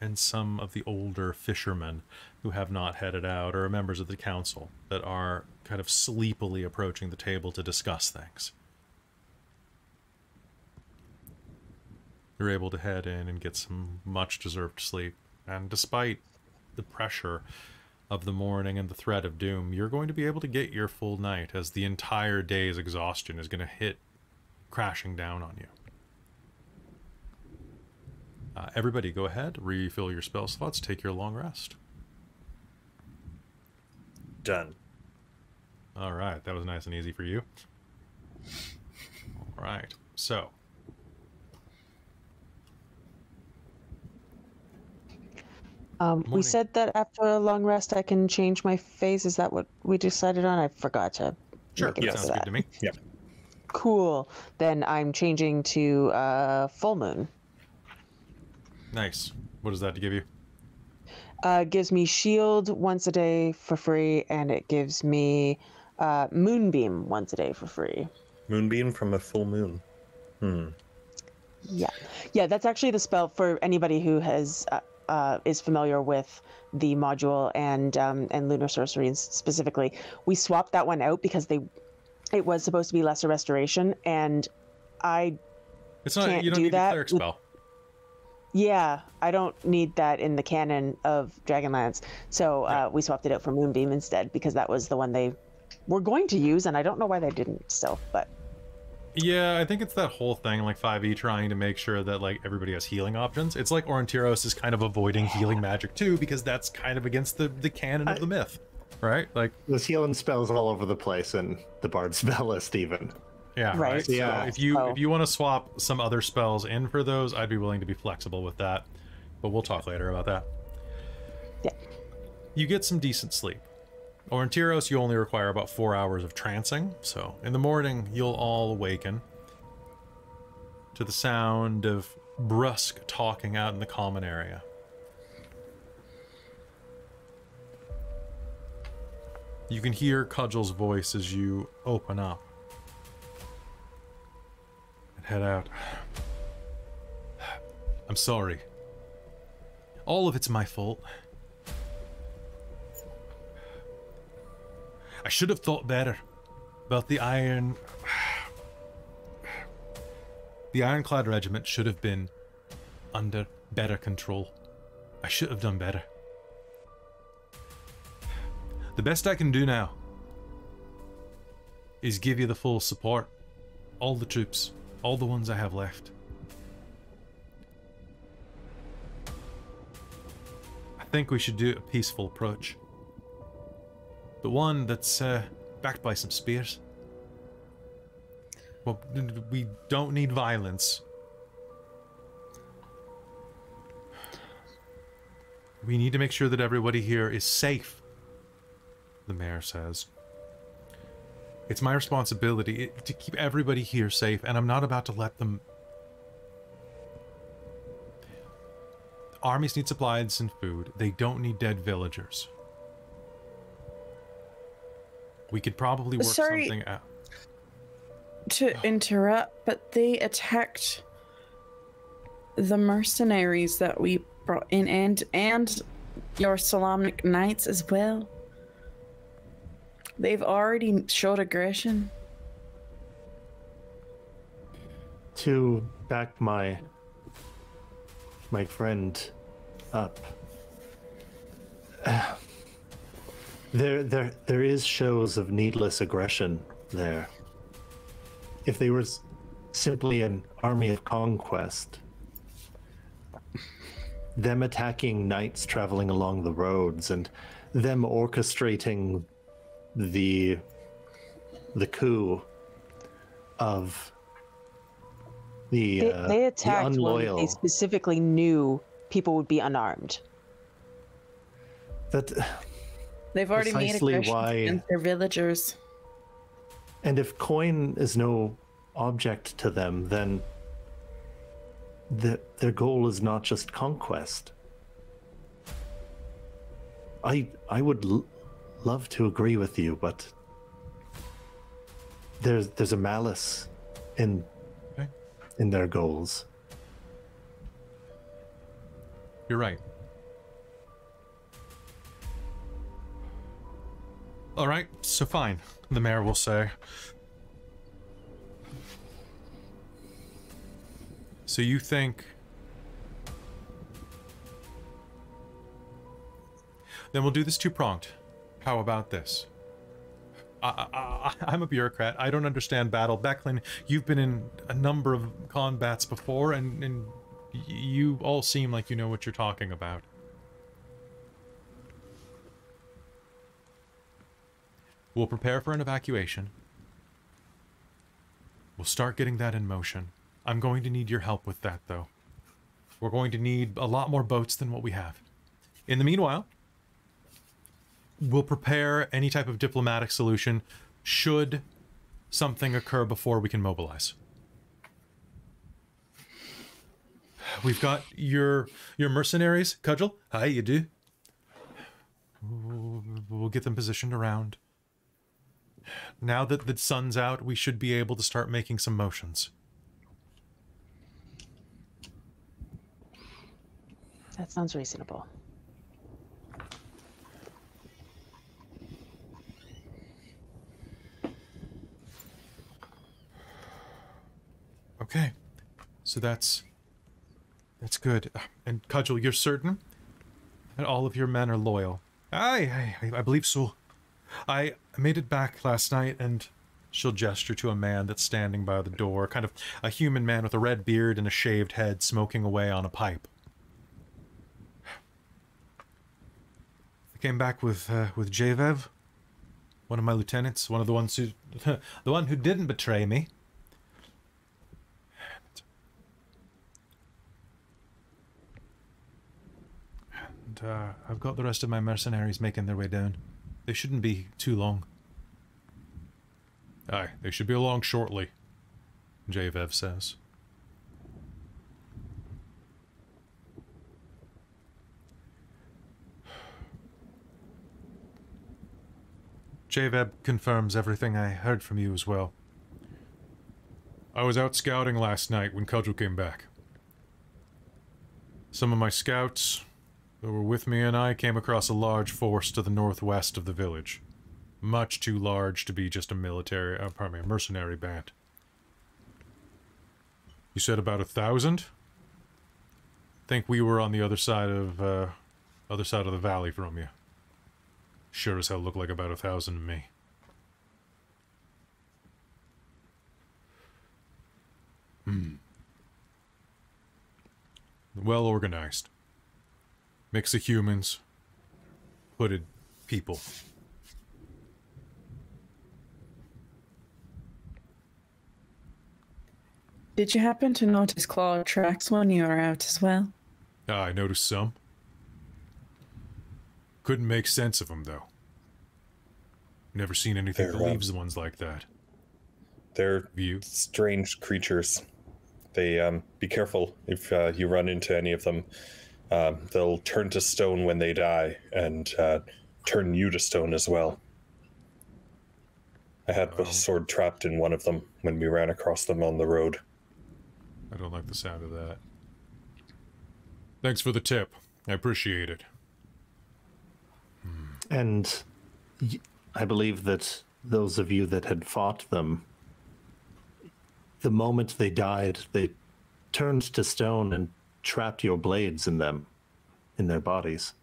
and some of the older fishermen who have not headed out or members of the council that are kind of sleepily approaching the table to discuss things. You're able to head in and get some much deserved sleep. And despite the pressure of the morning and the threat of doom, you're going to be able to get your full night as the entire day's exhaustion is going to hit crashing down on you. Uh, everybody, go ahead, refill your spell slots, take your long rest. Done. All right, that was nice and easy for you. All right, so Um, we said that after a long rest, I can change my phase. Is that what we decided on? I forgot to sure, make a that note sounds of good to me. Cool. Then I'm changing to uh, full moon. Nice. What does that give you? Uh, gives me shield once a day for free, and it gives me uh, moonbeam once a day for free. Moonbeam from a full moon. Hmm. Yeah, yeah, that's actually the spell for anybody who has uh, uh, is familiar with the module and um, and lunar sorcery specifically. We swapped that one out because they it was supposed to be lesser restoration, and I It's not. Can't you don't do need that the cleric spell. yeah I don't need that in the canon of Dragonlance, so uh, we swapped it out for Moonbeam instead because that was the one they were going to use, and I don't know why they didn't still, but Yeah, I think it's that whole thing, like 5e trying to make sure that like everybody has healing options. It's like Aurontiros is kind of avoiding healing magic too, because that's kind of against the, the canon of the myth. Right? Like, There's healing spells all over the place in the bard spell list, even. yeah, right. Right, So yeah. if you Oh. if you want to swap some other spells in for those, I'd be willing to be flexible with that. But we'll talk later about that. Yeah. You get some decent sleep. Aurontiros, you only require about four hours of trancing, so in the morning you'll all awaken to the sound of brusque talking out in the common area. You can hear Cudgel's voice as you open up and head out. I'm sorry. All of it's my fault. I should have thought better about the iron. The Ironclad Regiment should have been under better control. I should have done better. The best I can do now is give you the full support. All the troops, all the ones I have left. I think we should do a peaceful approach. The one that's uh, backed by some spears. Well, we don't need violence. We need to make sure that everybody here is safe, the mayor says. It's my responsibility to keep everybody here safe, and I'm not about to let them. Armies need supplies and food. They don't need dead villagers. We could probably work Sorry. something out. to interrupt, but they attacked the mercenaries that we brought in and and your Solamnic knights as well. They've already showed aggression. To back my my friend up. There there there is shows of needless aggression there. If they were simply an army of conquest, them attacking knights traveling along the roads and them orchestrating the the coup of the they, uh, they the attacked when unloyal they specifically knew people would be unarmed. that They've already made Precisely aggressions why- against their villagers. and if coin is no object to them then the, their goal is not just conquest i i would l- love to agree with you but there's there's a malice in Okay. in their goals You're right. All right, so fine, the mayor will say. So you think. Then we'll do this two pronged. How about this? I, I'm a bureaucrat. I don't understand battle. Becklin, you've been in a number of combats before, and, and you all seem like you know what you're talking about. We'll prepare for an evacuation. We'll start getting that in motion. I'm going to need your help with that, though. We're going to need a lot more boats than what we have. In the meanwhile, we'll prepare any type of diplomatic solution should something occur before we can mobilize. We've got your your mercenaries, Cudgel. Hi, you do. We'll get them positioned around. Now that the sun's out, we should be able to start making some motions. That sounds reasonable. Okay, so that's that's good. And Cudgel, you're certain that all of your men are loyal? Aye, I, I believe so. I made it back last night, and she'll gesture to a man that's standing by the door, kind of a human man with a red beard and a shaved head, smoking away on a pipe. I came back with uh, with Javev, one of my lieutenants, one of the ones who, the one who didn't betray me. And uh, I've got the rest of my mercenaries making their way down. They shouldn't be too long. Aye, they should be along shortly, Javev says. Javev confirms everything I heard from you as well. I was out scouting last night when Cudgel came back. Some of my scouts that were with me and I came across a large force to the northwest of the village. Much too large to be just a military, uh, pardon me, a mercenary band. You said about a thousand? Think we were on the other side of, uh, other side of the valley from you. Sure as hell looked like about a thousand to me. Hmm. Well organized. Mix of humans, hooded people. Did you happen to notice claw tracks when you were out as well? Ah, I noticed some. Couldn't make sense of them, though. Never seen anything They're, that uh, leaves ones like that. They're View. strange creatures. They um, be careful if uh, you run into any of them. Um, they'll turn to stone when they die, and uh, turn you to stone as well. I had a sword trapped in one of them when we ran across them on the road. I don't like the sound of that. Thanks for the tip. I appreciate it. And I believe that those of you that had fought them, the moment they died, they turned to stone and trapped your blades in them, in their bodies.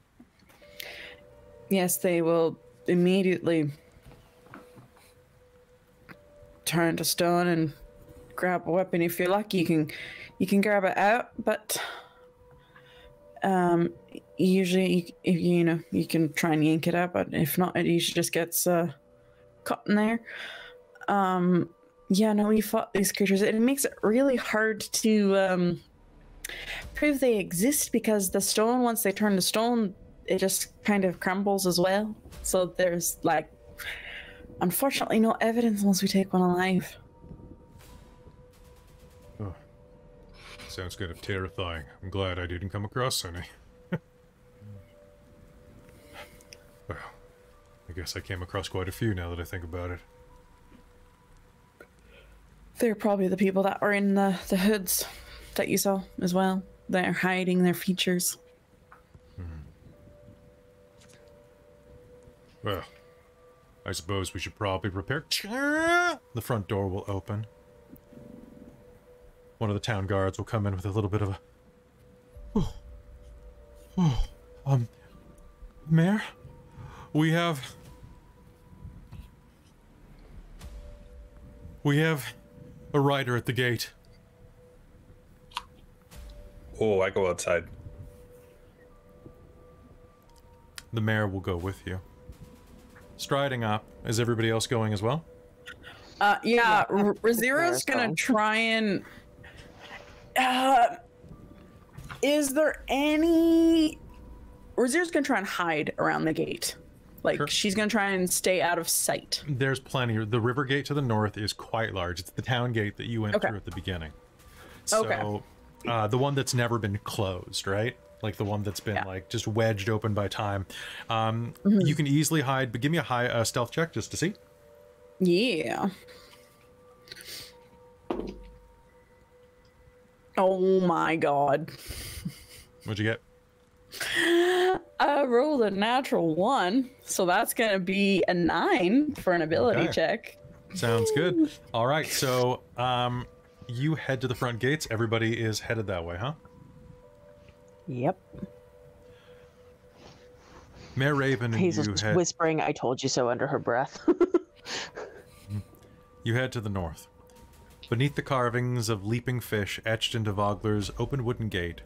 Yes, they will immediately turn to stone and grab a weapon. If you're lucky, you can you can grab it out, but um, usually you, if you know you can try and yank it out, but if not, it usually just gets uh, caught in there. Um, yeah, no, we fought these creatures. It makes it really hard to um, prove they exist because the stone, once they turn to stone, it just kind of crumbles as well. So there's like, unfortunately, no evidence unless we take one alive. Sounds kind of terrifying. I'm glad I didn't come across any. well, I guess I came across quite a few now that I think about it. They're probably the people that were in the, the hoods that you saw as well. They're hiding their features. Well, I suppose we should probably prepare. The front door will open. One of the town guards will come in with a little bit of a. Oh, oh, um, Mayor, we have. We have a rider at the gate. Oh, I go outside. The mayor will go with you. Striding up, is everybody else going as well? Uh, yeah, Yeah, Rizira's gonna try and. Uh, is there any? Rizira's gonna try and hide around the gate. Like Sure. she's gonna try and stay out of sight. There's plenty. The river gate to the north is quite large. It's the town gate that you went Okay. through at the beginning. So, Okay. Uh, the one that's never been closed, right? like the one that's been Yeah. like just wedged open by time. Um, Mhm. You can easily hide, but give me a high uh, stealth check just to see. Yeah. Oh my god. What'd you get? I rolled a natural one, so that's gonna be a nine for an ability Okay. check. Sounds good. All right, so um, you head to the front gates. Everybody is headed that way, huh? Yep. Mayor Raven and Hazeal's you head. whispering, I told you so under her breath. You head to the north. Beneath the carvings of leaping fish etched into Vogler's open wooden gate,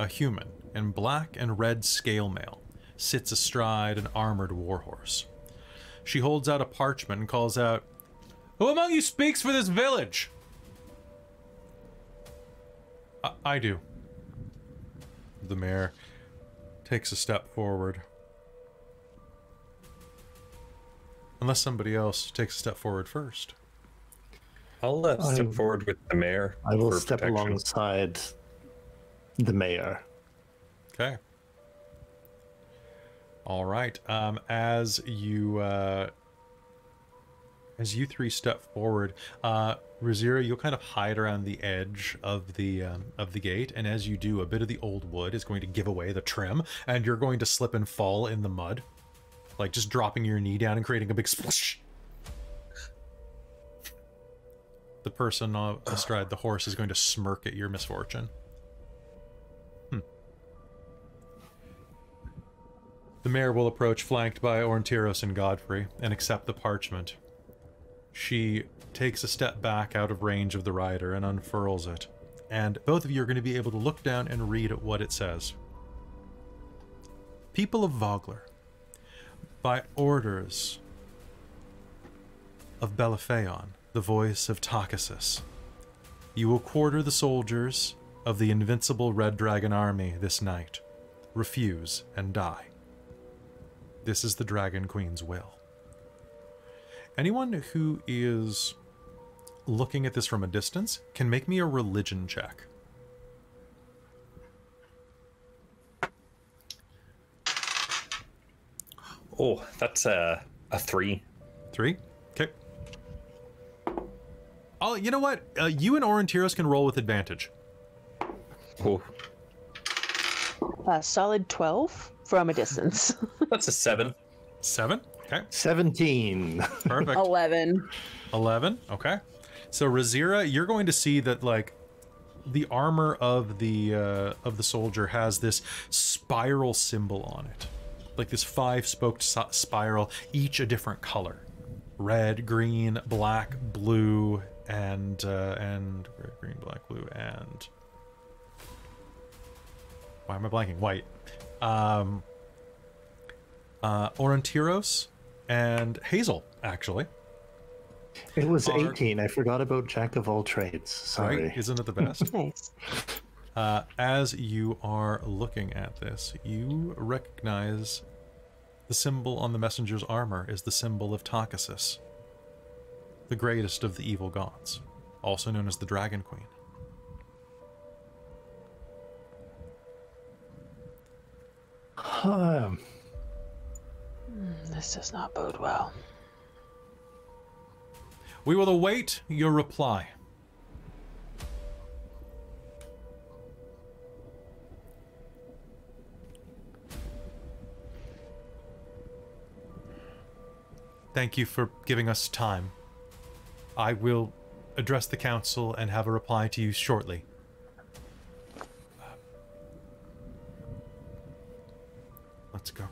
a human in black and red scale mail sits astride an armored warhorse. She holds out a parchment and calls out, Who among you speaks for this village? I, I do. The mayor takes a step forward. Unless somebody else takes a step forward first. I'll uh, step I'm- forward with the mayor. I will step protection. alongside the mayor. Okay. All right. Um, as you uh, as you three step forward, uh, Rizira, you'll kind of hide around the edge of the um, of the gate, and as you do, a bit of the old wood is going to give away the trim, and you're going to slip and fall in the mud, like just dropping your knee down and creating a big splash. The person astride the horse is going to smirk at your misfortune. The mayor will approach, flanked by Aurontiros and Godfrey, and accept the parchment. She takes a step back out of range of the rider and unfurls it, and both of you are going to be able to look down and read what it says. People of Vogler, by orders of Beliphaon, the voice of Takhisis, you will quarter the soldiers of the invincible Red Dragon army this night. Refuse and die. This is the Dragon Queen's will. Anyone who is looking at this from a distance can make me a religion check. Oh, that's a a three. Three? Okay. Oh, you know what? Uh, you and Aurontiros can roll with advantage. Oh, A solid 12 from a distance. that's a seven. Seven? Okay, 17. perfect. 11. 11 okay so Rizira you're going to see that like the armor of the uh, of the soldier has this spiral symbol on it. Like this five spoked si- spiral each a different color. Red green black blue and uh, and red, green black blue and why am i blanking? White. Um uh Aurontiros and Hazeal actually It was Are- 18. I forgot about Jack of all trades. Sorry. right isn't it the best nice. Uh, as you are looking at this, you recognize the symbol on the messenger's armor is the symbol of Takhisis, the greatest of the evil gods, also known as the Dragon Queen. Um, This does not bode well. We will await your reply. Thank you for giving us time. I will address the council and have a reply to you shortly. Let's go.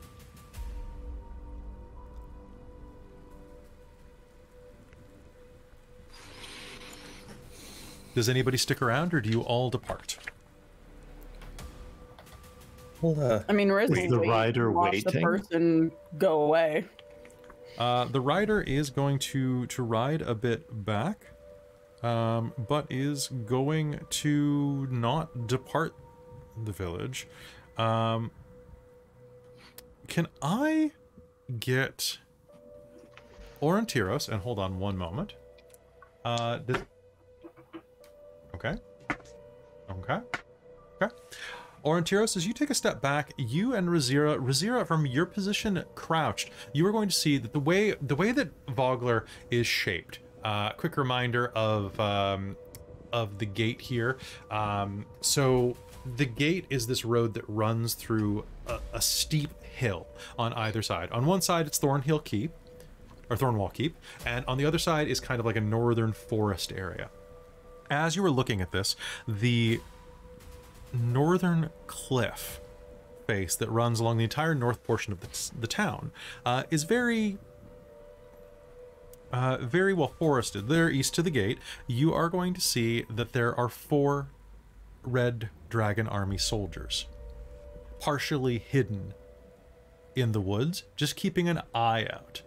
Does anybody stick around or do you all depart? Well, uh, I mean, Riz Is the wait rider and watch the person go away. Uh, the rider is going to to ride a bit back, um, but is going to not depart the village. Um, can I get Aurontiros? And hold on one moment. Uh, does... Okay. Okay. Okay. Aurontiros, as you take a step back, you and Rizira, Rizira, from your position crouched, you are going to see that the way the way that Vogler is shaped. Uh, quick reminder of um, of the gate here. Um, so the gate is this road that runs through a, a steep hill on either side. On one side, it's Thornhill Keep, or Thornwall Keep, and on the other side is kind of like a northern forest area. As you were looking at this, the northern cliff face that runs along the entire north portion of the, the town uh, is very uh, very well forested. There, east to the gate, you are going to see that there are four Red Dragon Army soldiers, partially hidden in the woods, just keeping an eye out.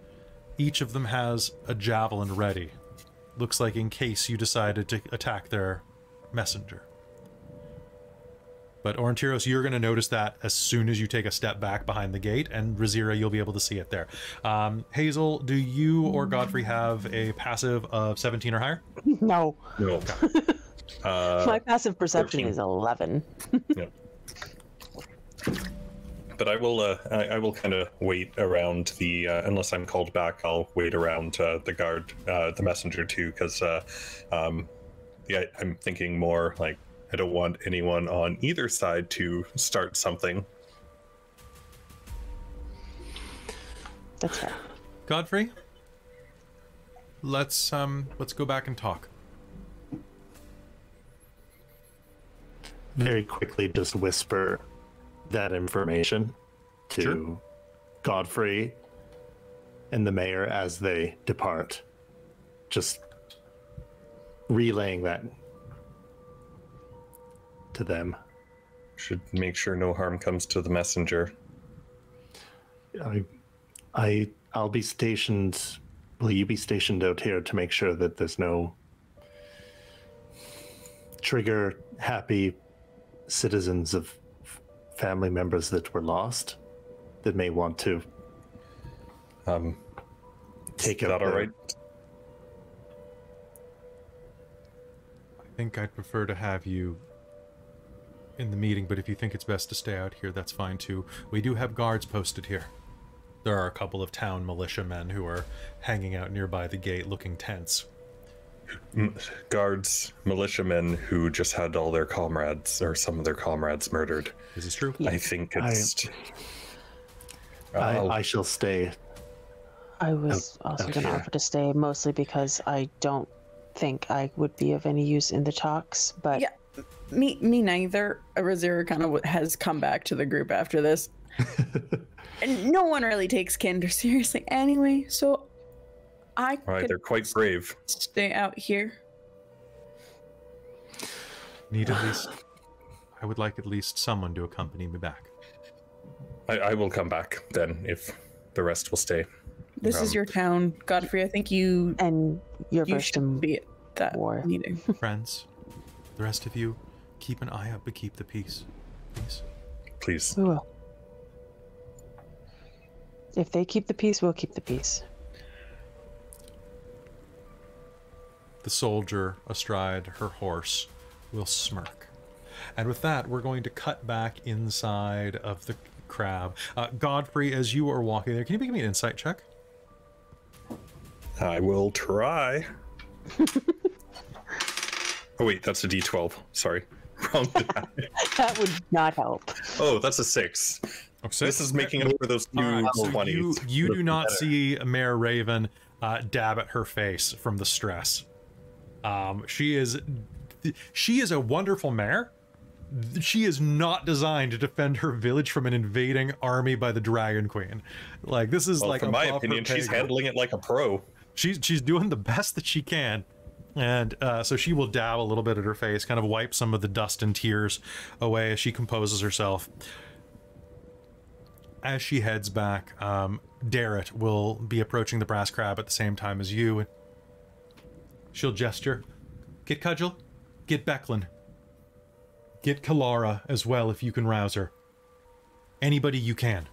Each of them has a javelin ready. Looks like in case you decided to attack their messenger. But Aurontiros, you're going to notice that as soon as you take a step back behind the gate, and Rizira, you'll be able to see it there. Um, Hazeal, do you or Godfrey have a passive of 17 or higher? No, No. Uh, my passive perception 14. is 11. but I will. Uh, I, I will kind of wait around the. Uh, unless I'm called back, I'll wait around uh, the guard, uh, the messenger too, because. Uh, um, yeah, I'm thinking more like I don't want anyone on either side to start something. That's fair. Godfrey, let's um let's go back and talk. Very quickly, just whisper that information to Sure. Godfrey and the mayor as they depart. Just relaying that to them. Should make sure no harm comes to the messenger. I, I, I'll be stationed. Will you be stationed out here to make sure that there's no trigger happy citizens of family members that were lost that may want to Um, take it. out that all right? I think I'd prefer to have you in the meeting, but if you think it's best to stay out here, that's fine too. We do have guards posted here. There are a couple of town militiamen who are hanging out nearby the gate looking tense. M- guards, militiamen who just had all their comrades or some of their comrades murdered. Is this true? I think it's. I, I'll- I shall stay. I was oh, also going to offer to stay mostly because I don't think I would be of any use in the talks, but Yeah. Me, me neither. Rizira kind of has come back to the group after this. and no one really takes Kender seriously anyway, so I Right, could they're quite brave. stay out here. Need at least. I would like at least someone to accompany me back. I, I will come back then if the rest will stay. This Um, is your town, Godfrey. I think you and you're you should be at that war. meeting. Friends, the rest of you, keep an eye out but keep the peace. Please. Please. We will. If they keep the peace, we'll keep the peace. The soldier astride her horse will smirk. And with that, we're going to cut back inside of the crab. Uh, Godfrey, as you are walking there, can you give me an insight check? I will try. oh wait, that's a D12. Sorry, wrong. die. That would not help. oh, that's a six. Oh, This is making up for those two All right, so twenties. you, you do not see Mayor Raven uh, dab at her face from the stress. Um, she is she is a wonderful mayor. She is not designed to defend her village from an invading army by the Dragon Queen. Like this is Well, like from my opinion, she's handling it like a pro. she's she's doing the best that she can and uh, so she will dab a little bit at her face kind of wipe some of the dust and tears away as she composes herself as she heads back um, Darrett will be approaching the brass crab at the same time as you she'll gesture. Get cudgel. Get becklin. Get Kelara as well if you can rouse her. Anybody you can.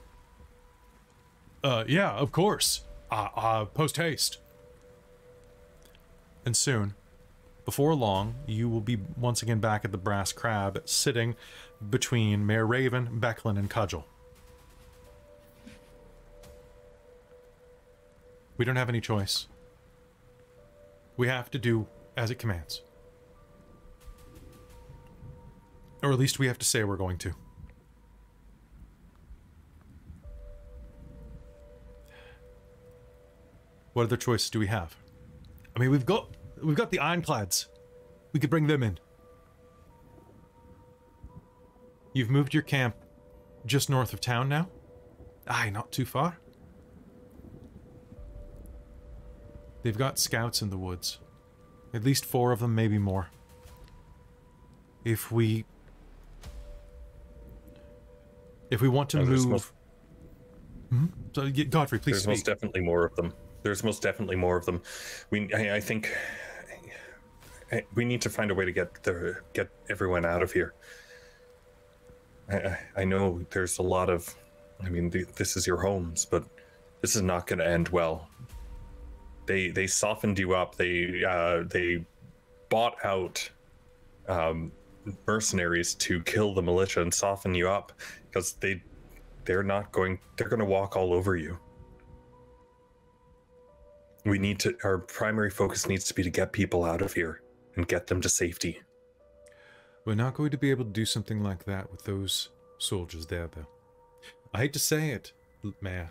Uh yeah of course. Uh, uh post haste. And soon, before long, you will be once again back at the Brass Crab, sitting between Mayor Raven, Becklin, and Cudgel. We don't have any choice. We have to do as it commands. Or at least we have to say we're going to. What other choices do we have? I mean, we've got we've got the ironclads. We could bring them in. You've moved your camp just north of town now? Aye, not too far. They've got scouts in the woods. At least four of them, maybe more. If we... If we want to No, move... most- Hmm? So, Godfrey, please There's speak. most definitely more of them. There's most definitely more of them. We, I, I think, I- we need to find a way to get the get everyone out of here. I, I- know there's a lot of, I mean, th- this is your homes, but this is not going to end well. They they softened you up. They uh, they bought out um, mercenaries to kill the militia and soften you up because they they're not going they're going to walk all over you we need to our primary focus needs to be to get people out of here and get them to safety We're not going to be able to do something like that with those soldiers there, though. I hate to say it, Mayor,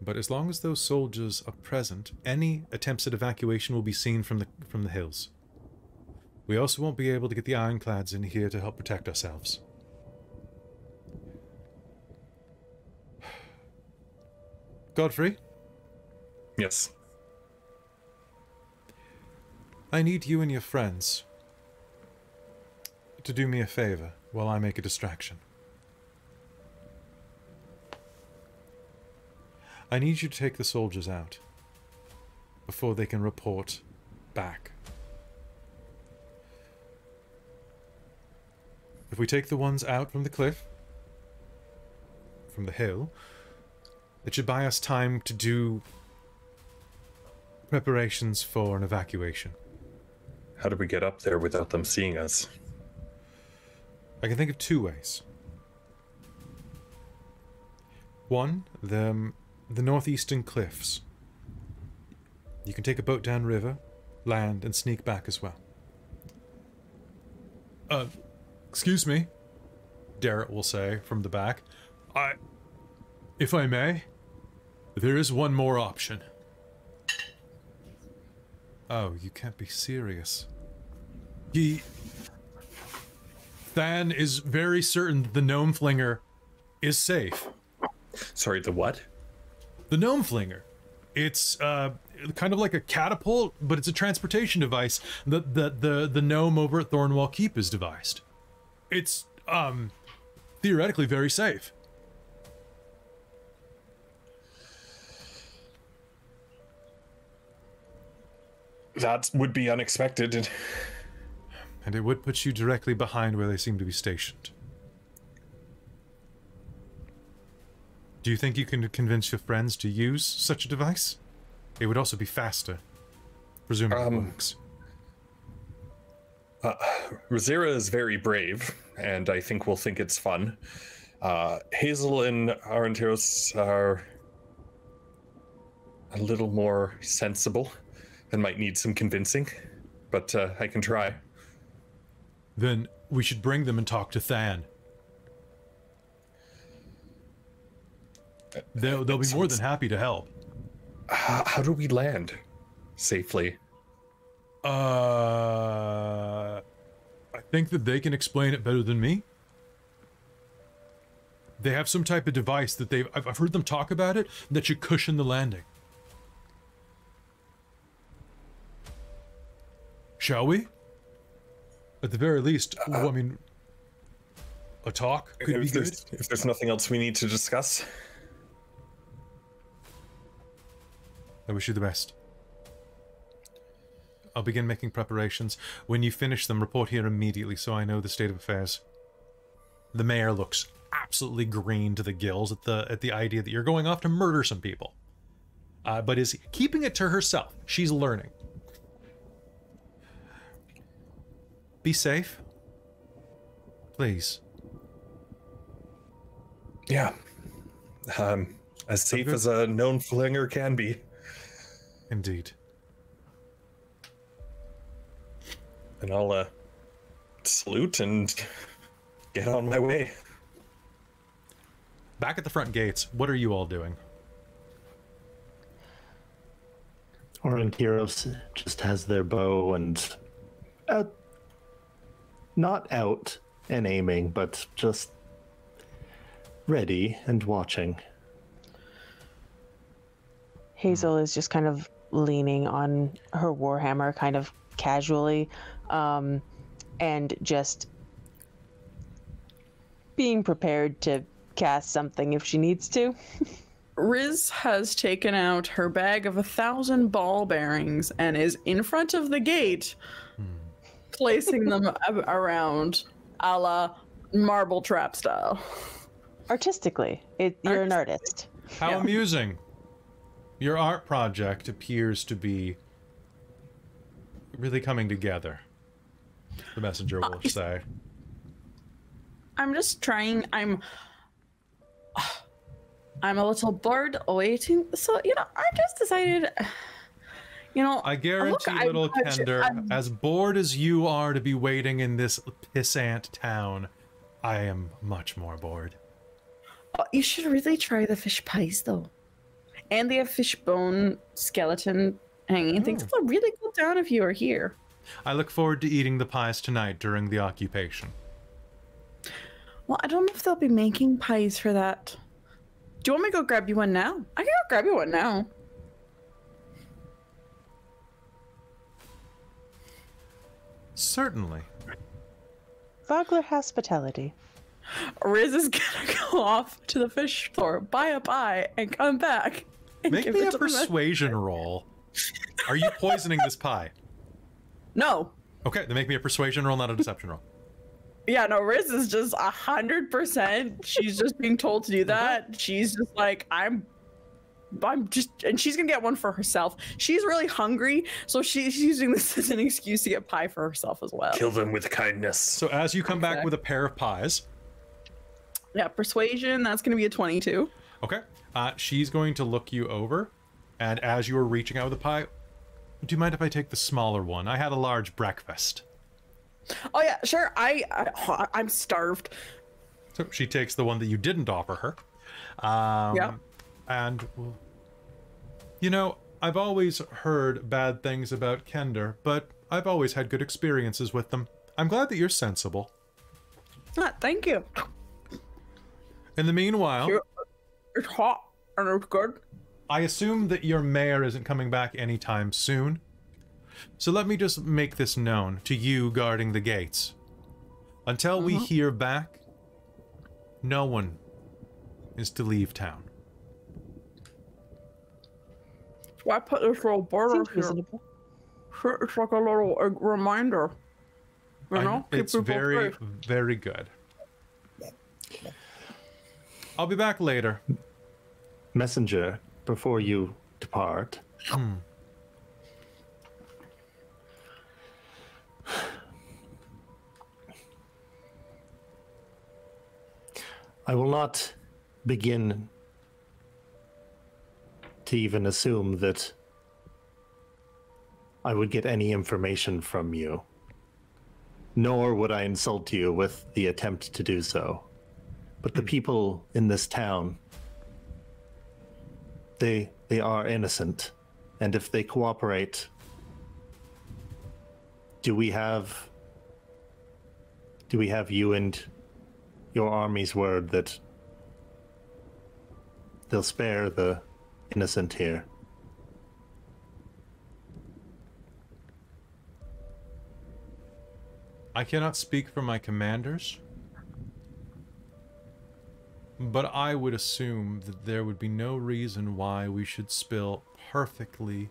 but as long as those soldiers are present, any attempts at evacuation will be seen from the from the hills. We also won't be able to get the ironclads in here to help protect ourselves. Godfrey, yes I need you and your friends to do me a favor while I make a distraction. I need you to take the soldiers out before they can report back. If we take the ones out from the cliff, from the hill, it should buy us time to do preparations for an evacuation. how do we get up there without them seeing us I can think of two ways. One, the, the northeastern cliffs. You can take a boat downriver, land, and sneak back as well. Uh, excuse me, Darrett will say from the back. I, if I may, there is one more option. Oh, you can't be serious. He Than is very certain the gnome flinger is safe. sorry the what The gnome flinger. It's uh, kind of like a catapult, but it's a transportation device that the, the, the gnome over at Thornwall Keep has devised. It's um, theoretically very safe. that would be unexpected and And it would put you directly behind where they seem to be stationed. Do you think you can convince your friends to use such a device? It would also be faster. Presumably Um, works. Rizira is very brave, and I think we'll think it's fun. Uh, Hazeal and Aurontiros are a little more sensible and might need some convincing, but uh, I can try. Then we should bring them and talk to Than. They'll, they'll be more than happy to help. How, how do we land safely? Uh, I think that they can explain it better than me. They have some type of device that they've. I've, I've heard them talk about it that should cushion the landing. Shall we? At the very least, well, I mean, a talk could be good. there's, if there's nothing else we need to discuss, I wish you the best. I'll begin making preparations. When you finish them, report here immediately so I know the state of affairs. The mayor looks absolutely green to the gills at the at the idea that you're going off to murder some people. Uh, but is keeping it to herself. She's learning. Be safe. Please. Yeah. Um, as safe as a gnome flinger can be. Indeed. And I'll uh, salute and get on my way. Back at the front gates, what are you all doing? Aurontiros just has their bow and out, not out and aiming, but just ready and watching. Hazeal is just kind of leaning on her warhammer, kind of casually, um, and just being prepared to cast something if she needs to. Riz has taken out her bag of a thousand ball bearings and is in front of the gate, placing them around a la marble trap style. Artistically, it, you're an artist. How Yeah. amusing. Your art project appears to be really coming together. The messenger uh, will is- say. I'm just trying. I'm. I'm a little bored waiting, so you know, I just decided. You know, I guarantee, I'm- little I'm- Kender, I'm- as bored as you are to be waiting in this pissant town, I am much more bored. Oh, you should really try the fish pies though. And they have fish bone skeleton hanging things. It'll oh. really go down if you are here. I look forward to eating the pies tonight during the occupation. Well, I don't know if they'll be making pies for that. Do you want me to go grab you one now? I can go grab you one now. Certainly. Vogler hospitality. Riz is gonna go off to the fish store, buy a pie, and come back. And Make me a to the persuasion roll. Are you poisoning this pie? No. Okay, then make me a persuasion roll, not a deception roll. Yeah, no, Riz is just a hundred percent. She's just being told to do that. She's just like, I'm I'm just and she's gonna get one for herself. She's really hungry, so she's using this as an excuse to get pie for herself as well. Kill them with kindness. So as you come back with a pair of pies, Yeah, persuasion, that's gonna be a 22. Okay, uh, she's going to look you over, and as you are reaching out with the pie, do you mind if I take the smaller one? I had a large breakfast. Oh yeah, sure. I, I I'm starved. So she takes the one that you didn't offer her. Um, Yeah. And, well, you know, I've always heard bad things about Kender, but I've always had good experiences with them. I'm glad that you're sensible. Ah, thank you. In the meanwhile, You're- It's hot and it's good. I assume that your mayor isn't coming back anytime soon. So let me just make this known to you guarding the gates. Until we hear back, no one is to leave town. Why put this little border Seems here? It's like a little uh, reminder. You know, Keep it's people very, safe. very good. I'll be back later. Messenger, before you depart, hmm. I will not begin to even assume that I would get any information from you. Nor would I insult you with the attempt to do so. But the hmm. people in this town they they are innocent. And if they cooperate do we have do we have you and your army's word that they'll spare the innocent here? I cannot speak for my commanders, but I would assume that there would be no reason why we should spill perfectly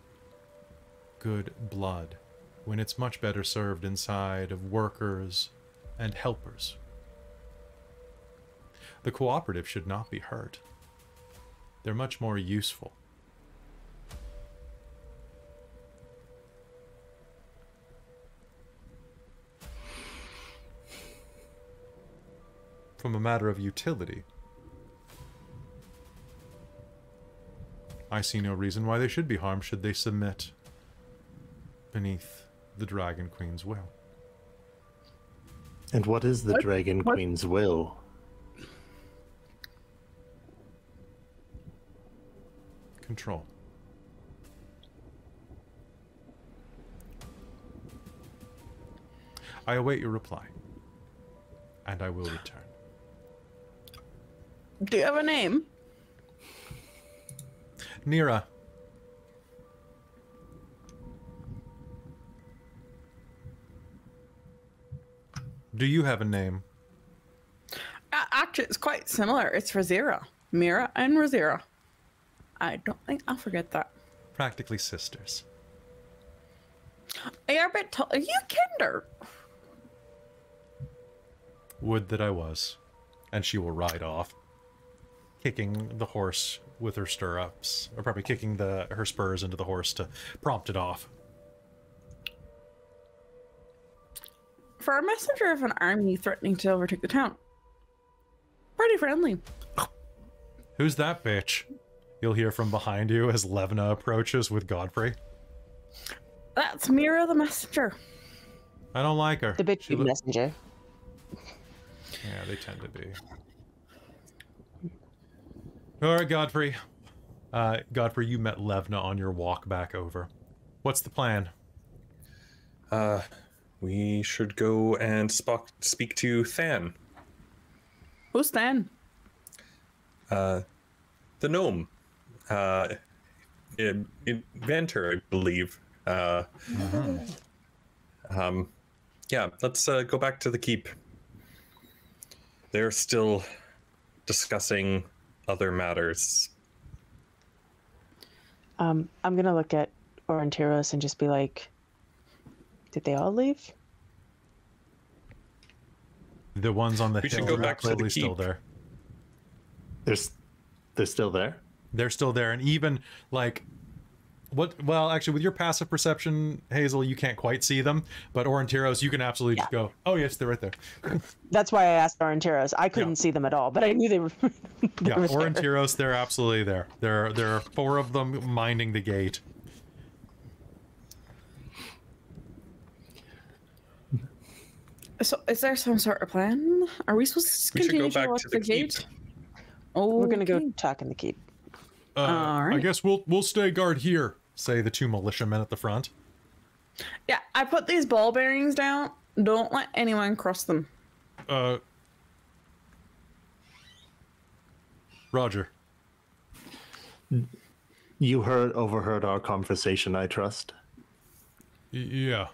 good blood when it's much better served inside of workers and helpers. The cooperative should not be hurt. They're much more useful. From a matter of utility, I see no reason why they should be harmed should they submit beneath the Dragon Queen's will. And what is the What- Dragon what- Queen's will? Control. I await your reply, and I will return. Do you have a name? Nira. Do you have a name? Uh, actually, it's quite similar. It's Rizira. Mira and Rizira. I don't think I'll forget that. Practically sisters. You're a bit tall. Are you kender? Would that I was. And she will ride off, kicking the horse with her stirrups, or probably kicking the her spurs into the horse to prompt it off. For a messenger of an army threatening to overtake the town. Pretty friendly. Who's that bitch? You'll hear from behind you as Levna approaches with Godfrey. That's Mira the messenger. I don't like her. The bitch She messenger. Yeah, they tend to be. All right, Godfrey. Uh, Godfrey, you met Levna on your walk back over. What's the plan? Uh, we should go and spock, speak to Than, Who's Than? uh, the gnome, uh, in- inventor, I believe. Uh, um, yeah, let's uh, go back to the keep. They're still discussing other matters. Um, I'm gonna look at Aurontiros and just be like, "Did they all leave?" The ones on the We should hill go are back to the absolutely still there. They're, they're still there? They're still there, and even like what? Well, actually, with your passive perception, Hazeal, you can't quite see them, but Aurontiros, you can absolutely just go, "Oh yes, they're right there." That's why I asked Aurontiros. I couldn't see them at all, but I knew they were. they yeah, were there. They're absolutely there. There, there are four of them minding the gate. So, is there some sort of plan? Are we supposed to We should go continue to back watch to the, the gate? Oh, We're gonna go talk in the keep. Uh, I guess we'll we'll stay guard here. Say the two militiamen at the front. Yeah, I put these ball bearings down. Don't let anyone cross them. Uh, Roger. You heard overheard our conversation, I trust. Y- yeah.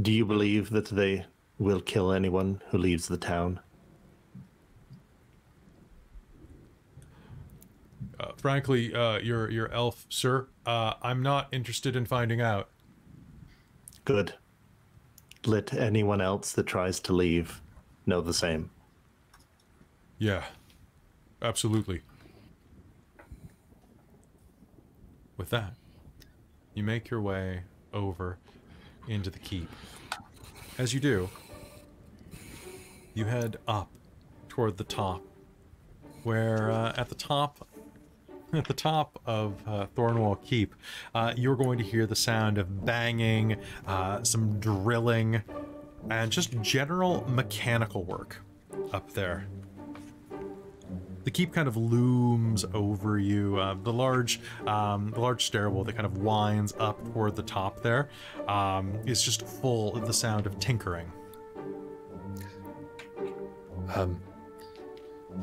Do you believe that they will kill anyone who leaves the town? Uh, frankly, uh, your your elf, sir. Uh, I'm not interested in finding out. Good. Let anyone else that tries to leave know the same. Yeah, absolutely. With that, you make your way over into the keep. As you do, you head up toward the top, where uh, at the top, at the top of uh, Thornwall Keep, uh, you're going to hear the sound of banging, uh, some drilling, and just general mechanical work up there. The keep kind of looms over you. Uh, the large, um, the large stairwell that kind of winds up toward the top there um, is just full of the sound of tinkering. Um,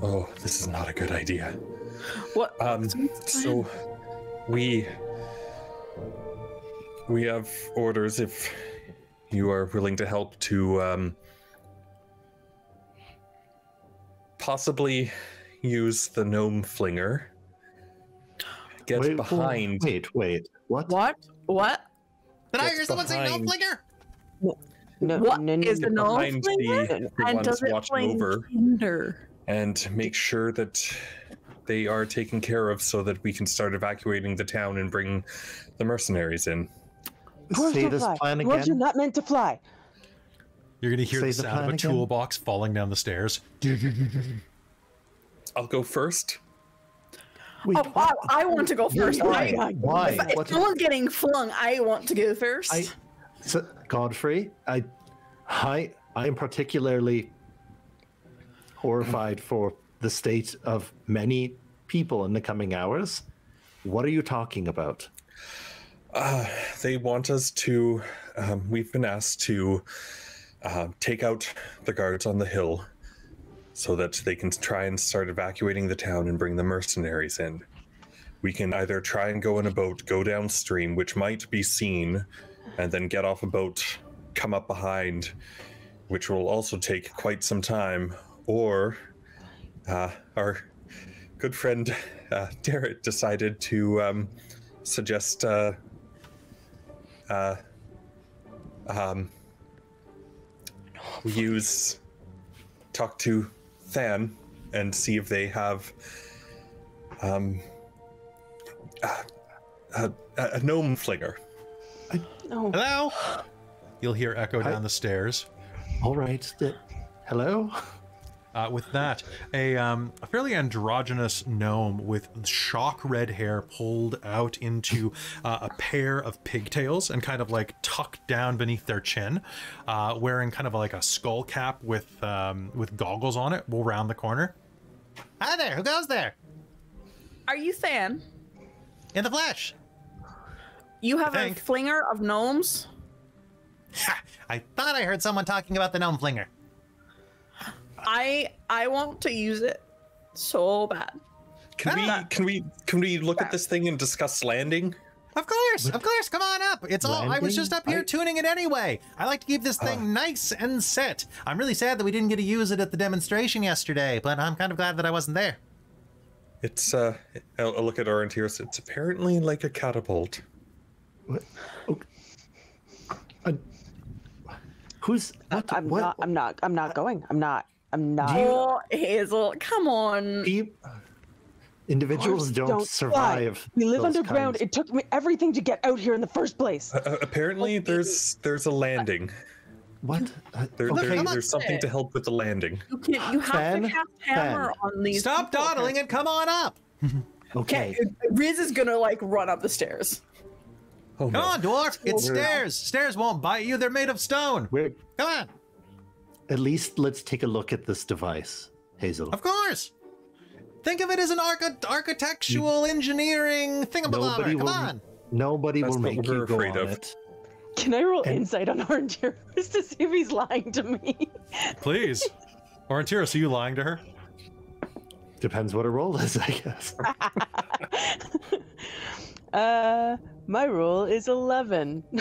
oh, this is not a good idea. What? Um, so we we have orders if you are willing to help to um, possibly use the gnome flinger. Get Wait, behind. Wait, wait. What? What? What? Did I hear someone say no flinger? No, What no, no, is the gnome flinger? the, the And ones does it watching over tinder? and make sure that they are taken care of so that we can start evacuating the town and bring the mercenaries in. Dwarves Say don't this fly. plan Dwarves are not meant to fly. You're gonna hear Say the the sound of a again. toolbox falling down the stairs. I'll go first. Wait, oh, I, I want to go first. Why? I, Why? if What- someone's getting flung, I want to go first. I, so, Godfrey, I, I, I am particularly horrified for the state of many people in the coming hours. What are you talking about? Uh, they want us to. Um, we've been asked to uh, take out the guards on the hill so that they can try and start evacuating the town and bring the mercenaries in. We can either try and go in a boat, go downstream, which might be seen, and then get off a boat, come up behind, which will also take quite some time, or uh, our good friend uh, Darrett decided to um, suggest uh, uh, um, we use talk to Than and see if they have um, a, a, a gnome flinger. No. Hello? You'll hear echo Hi. down the stairs. All right. th- hello. Uh, with that, a, um, a fairly androgynous gnome with shock red hair pulled out into uh, a pair of pigtails and kind of like tucked down beneath their chin, uh, wearing kind of like a skull cap with um, with goggles on it, will round the corner. Hi there, who goes there? Are you Sam? In the flesh. You have a flinger of gnomes? Ha! I thought I heard someone talking about the gnome flinger. I I want to use it so bad. Can we Ah. can we can we look at this thing and discuss landing? Of course, of course. Come on up. It's all. I was just up here I- tuning it anyway. I like to keep this thing nice and set. I'm really sad that we didn't get to use it at the demonstration yesterday, but I'm kind of glad that I wasn't there. It's uh, I'll, I'll look at Aurontiros. It's apparently like a catapult. What? Oh. Uh, who's what? I'm what? not. I'm not. I'm not going. I'm not. I'm not. Oh, Hazeal, come on. peop- individuals don't, don't fly. survive. We live underground. kinds- It took me everything to get out here in the first place. Uh, uh, apparently, there's there's a landing. What? Uh, There, okay. there- there's something to help with the landing. You can you have Fan, to cast hammer fan. on these. Stop people. dawdling and come on up. okay. Okay, Riz is gonna like run up the stairs. Oh Come no! on, dwarf. It's We're- stairs. Stairs won't bite you. They're made of stone. We're Come on. At least let's take a look at this device, Hazeal. Of course. Think of it as an archi- architectural engineering thingamabobber. Nobody Come will. on. Nobody That's will make you go afraid on of. it. Can I roll And- insight on Aurontiros to see if he's lying to me? Please. Orantira, are you lying to her? Depends what her roll is, I guess. uh, my roll is eleven.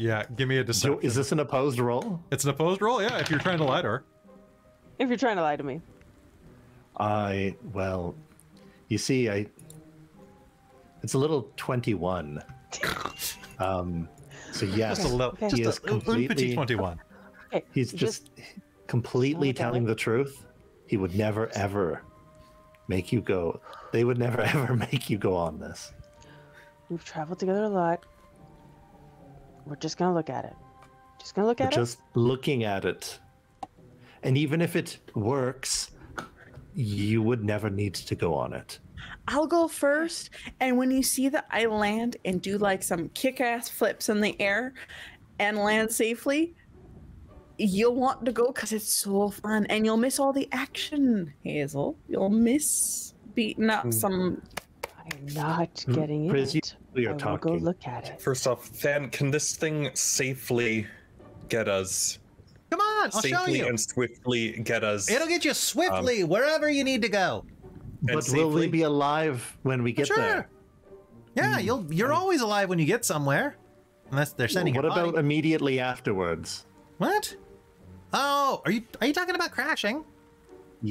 Yeah, give me a So deception. is this an opposed roll? It's an opposed roll, yeah, if you're trying to lie to her. if you're trying to lie to me. I well, you see, I it's a little twenty-one. Um, so yes, Just a little, okay. he just is a, un petit completely. 21. Okay, He's just completely look at telling the truth. He would never ever make you go. They would never ever make you go on this. We've traveled together a lot. We're just gonna look at it. Just gonna look We're at just looking at it, and even if it works, you would never need to go on it. I'll go first, and when you see that I land and do like some kick-ass flips in the air and land safely, you'll want to go because it's so fun, and you'll miss all the action, Hazeal. You'll miss beating up hmm. some. Hmm? it. I'm not getting Priz, you- it. we are I will go look at it. First off, Than, can this thing safely get us Come on, I'll show you. and swiftly get us? It'll get you swiftly um, wherever you need to go. and But will we safely- be alive when we get sure. there? Yeah, hmm. you'll you're hmm. always alive when you get somewhere. Unless they're sending what your body. about immediately afterwards? What? Oh, are you are you talking about crashing?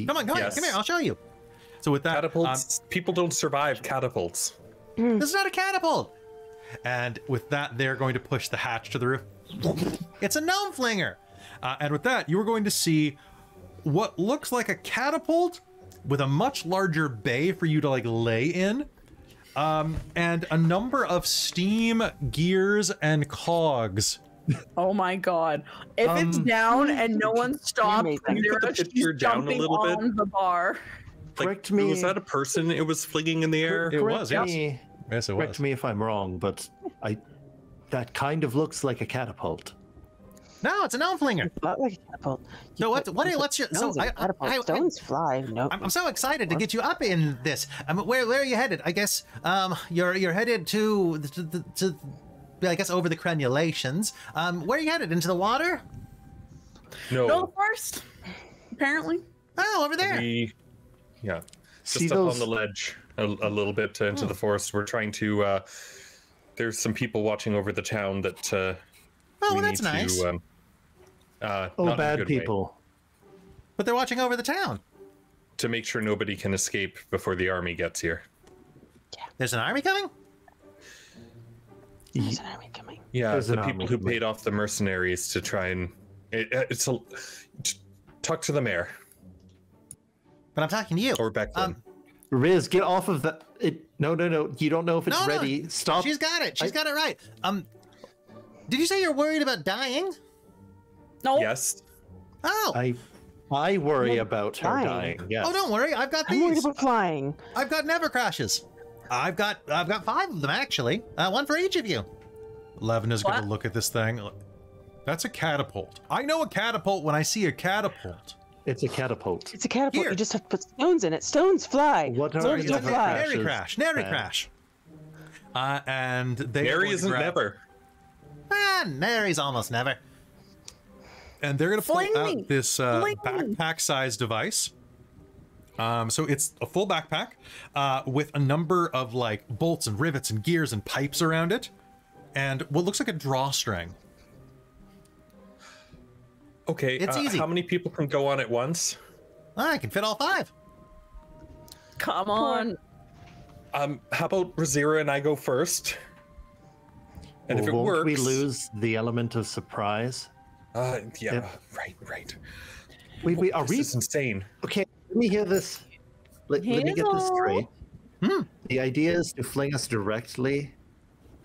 Come on, come Yes. on, come here, I'll show you. So with that, um, people don't survive catapults. this is not a catapult. And with that, they're going to push the hatch to the roof. It's a gnome flinger. Uh, and with that, you are going to see what looks like a catapult with a much larger bay for you to like lay in. Um, and a number of steam gears and cogs. Oh my god! If it's Um, down and no one stops, and you they're put the just picture down a jumping little bit? on the bar. Correct me. Was that a person it was flinging in the air? It was, yes. me, Yes, it correct me if I'm wrong, but I that kind of looks like a catapult. No, it's a gnome flinger. Not like a catapult. You So what- put- what- you put what's your- so stones in a I- I- catapult. I- I- stones fly. No. I'm, I'm so excited to get you up in this. Um, where where are you headed? I guess um you're you're headed to to, to, to I guess over the crenulations. Um, where are you headed? Into the water? No. Go first. Apparently. Oh, over there. We, yeah, See just up those- on the ledge a, a little bit into the forest. We're trying to. Uh, there's some people watching over the town that. Uh, Oh, we well, that's need nice. To, um, uh, Oh, not bad good way, people. But they're watching over the town. to make sure nobody can escape before the army gets here. Yeah. There's an army coming. There's an army coming. Yeah, There's the people who coming. paid off the mercenaries to try and. It, uh, it's a. Talk to the mayor But I'm talking to you. or Becklin. Um, Riz, get off of the. It no, no, no. You don't know if it's No, no, ready. Stop. She's got it. She's I- got it right. Um, did you say you're worried about dying? No. yes. Oh, I, I worry Well, about her dying. dying. Yes. oh, don't worry. I've got I'm worried about flying. I've got never crashes. I've got I've got five of them actually. Uh, one for each of you. Levin is going to look at this thing. That's a catapult. I know a catapult when I see a catapult. It's a catapult. It's a catapult. Here. You just have to put stones in it. Stones fly. What are stones you don't fly. crashes? Nary crash. Nary crash. Uh, and they are Mary going to isn't grab- never. Ah, Nary's almost never. And they're going to pull Fling out me. this uh, backpack-sized device. Um, so it's a full backpack uh, with a number of like bolts and rivets and gears and pipes around it, and what looks like a drawstring. Okay, It's uh, easy. How many people can go on at once? I can fit all five. Come on. Um, how about Rizira and I go first? And if it Won't works, we lose the element of surprise? Uh, yeah, Yep. right, right. We, we are This we is insane. okay? Let me hear this. Let, let me get this straight. Hmm. The idea is to fling us directly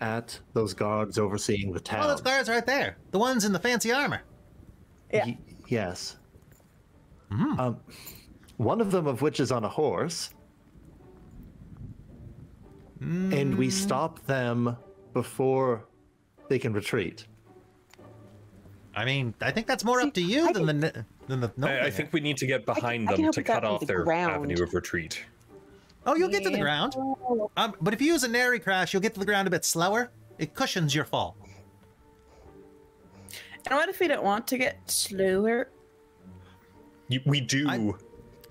at those guards overseeing the town. Oh, those guards right there. The ones in the fancy armor. Yeah. Y- yes. Hmm. Um, one of them of which is on a horse, and Hmm. we stop them before they can retreat. I mean, I think that's more See, up to you I than the than the. No, I, I think we need to get behind I can them help to cut off the their ground. avenue of retreat. Oh, you'll get to the ground. Um, but if you use a nary crash, you'll get to the ground a bit slower. It cushions your fall. And what if we don't want to get slower? You, we do. I-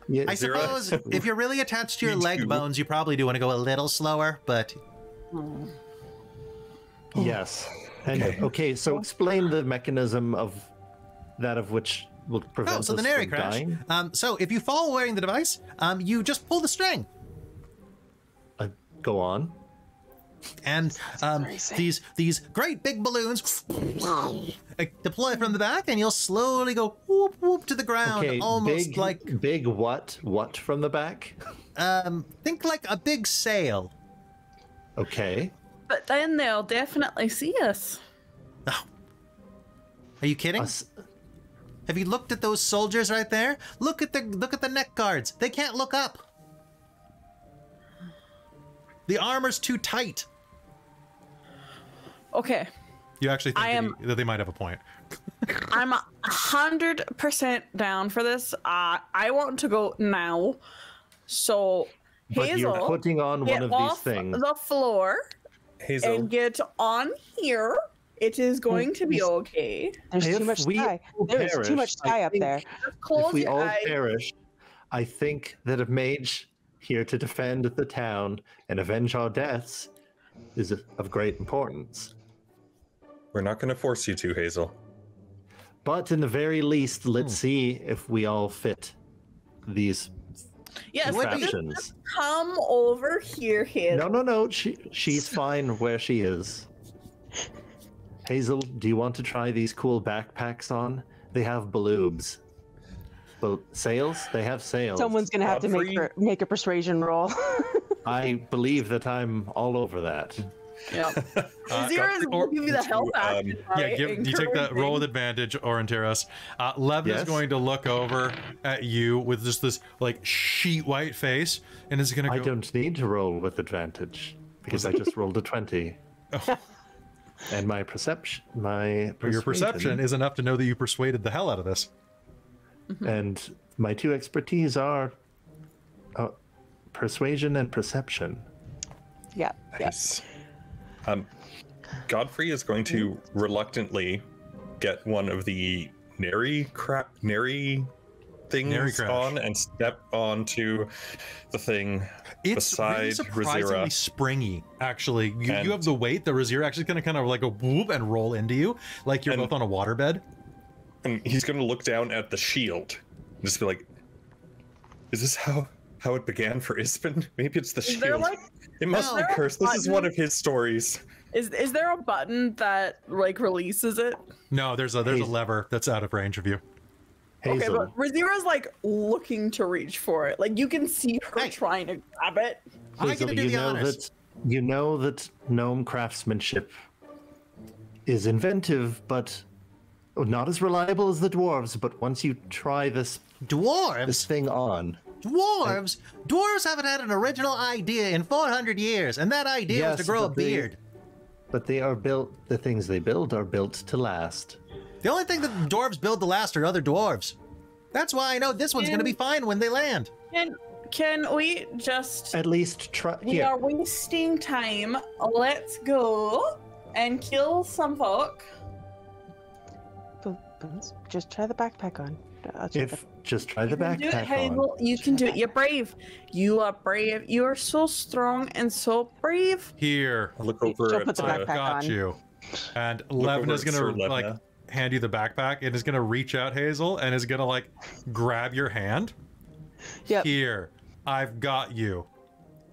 Yeah, I Zero. suppose if you're really attached to your Me leg too. bones, you probably do want to go a little slower. But yes. And Okay. okay. so explain the mechanism of that of which will prevent oh, so the us nary from crash. dying. Um, so if you fall wearing the device, um, you just pull the string, Uh, go on. and um, these these great big balloons uh, deploy from the back, and you'll slowly go whoop whoop to the ground, Okay, almost big, like big what? What from the back? um, think like a big sail. Okay. But then they'll definitely see us. Oh. Are you kidding? Us- Have you looked at those soldiers right there? Look at the look at the neck guards. They can't look up. The armor's too tight. Okay. You actually think I that, am- that they might have a point. I'm a hundred percent down for this. Uh, I want to go now. So but you're Hazeal, putting on get one of these off things. the floor Hazeal, and get on here. It is going to be okay. There's If too much we sky. all There is too much I sky up there. If we all eyes. perish, I think that a mage here to defend the town and avenge our deaths is of- of great importance. We're not going to force you to, Hazeal. But in the very least, let's Hmm. see if we all fit these Yes, would be- just come over here, Hazeal. No, no, no. She she's fine where she is. Hazeal, do you want to try these cool backpacks on? They have baloobs. But sails? They have sails. Someone's gonna have to make her make a persuasion roll. I believe that I'm all over that. Yeah. Uh, Zero will give you the to, health um, action. by Yeah, give, you take that roll with advantage, Aurontiros. Uh, Levna is going to look over at you with just this like sheet white face, and is going to I don't need to roll with advantage because I just rolled a 20. and my perception, my Your perception is enough to know that you persuaded the hell out of this. and my two expertise are uh, persuasion and perception. Yeah. Yeah. Nice. Um, Godfrey is going to reluctantly get one of the nary crap nary things Nary on and step onto the thing It's really beside surprisingly Rizira. springy. Actually, you, And- you have the weight. The Razir actually going to kind of like a whoop and roll into you, like you're And- both on a waterbed. and he's going to look down at the shield and just be like, "Is this how how it began for Ispin? Maybe it's the Is there shield. like it must is be there cursed. This is one of his stories." is is there a button that like releases it? No, there's a there's a lever that's out of range of you. Okay, but Rizira's like looking to reach for it. Like you can see her Hey. trying to grab it. I Hazeal, get to do you the know honors. that you know that gnome craftsmanship is inventive, but not as reliable as the dwarves. But once you try this dwarf this thing on, Dwarves? Dwarves haven't had an original idea in 400 years, and that idea was Yes, to grow a but they- beard. but they are built. The things they build are built to last. The only thing that dwarves build to last are other dwarves. That's why I know this one's going to be fine when they land. Can can we just At least try. we Here, are wasting time. Let's go and kill some folk. Just try the backpack on. I'll check if just try the You can do it, backpack on. Hazeal. You can do it. You're brave. You are brave. You are so strong and so brave. Here, I look She'll over at put the uh, I've backpack got on. you. And Look over Levna's at gonna Sir like Levna. hand you the backpack and is gonna reach out Hazeal and is gonna like grab your hand. Yep. Here, I've got you.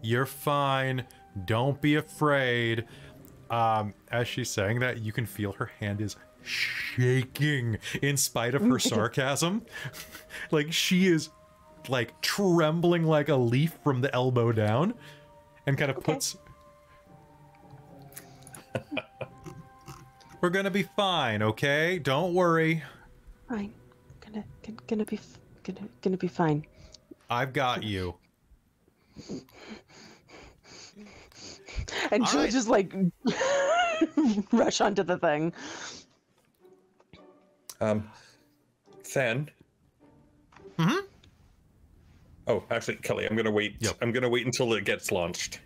You're fine. Don't be afraid. Um, as she's saying that, you can feel her hand is shaking in spite of her sarcasm. like she is like trembling like a leaf from the elbow down and kind of Okay. puts We're gonna be fine, okay? Don't worry. Fine. Gonna, gonna, gonna be, gonna, gonna be fine. I've got you. And she'll right. just like rush onto the thing. Um, Than. Mhm. Oh, actually, Kelly, I'm gonna wait. Yep. I'm gonna wait until it gets launched.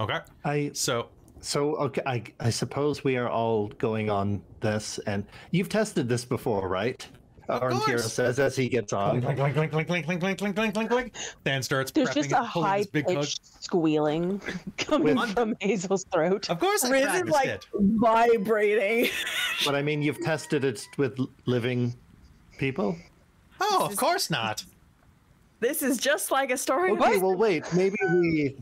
Okay. I So so okay. I I suppose we are all going on this, and you've tested this before, right? Of says as he gets on. clink, clink, clink, clink, clink, clink, clink, clink, clink, clink, clink. Dan starts There's just a high this big hug. pitched squealing coming With- from Hazeal's throat. Of course I Riz is like it. vibrating. But I mean, you've tested it with living people. Oh, of course not. This is just like a story. Okay, well, wait. Maybe we.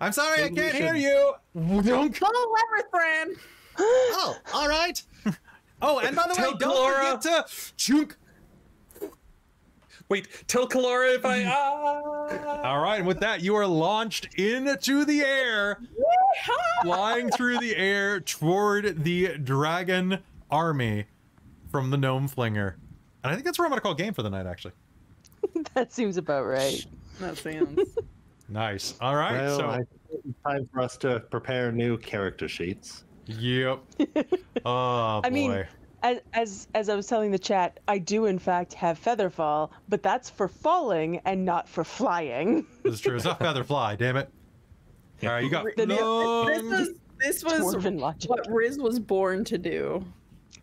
I'm sorry I Maybe we can't hear should- you. Dunk. Little Leverthran. Oh, all right. Oh, and by the way, Tell don't Kelara. forget to chunk. Wait, tell Kelara if I. Ah! All right, and with that, you are launched into the air, flying through the air toward the dragon army from the gnome flinger. And I think that's where I'm going to call game for the night, actually. that seems about right. That sounds. Nice. All right. Well, so, I think it's time for us to prepare new character sheets. yep. Oh, boy. I mean, as, as as I was telling the chat, I do in fact have featherfall, but that's for falling and not for flying. this is true. It's not feather fly, damn it. All right, you got The- this was this was what Riz was born to do.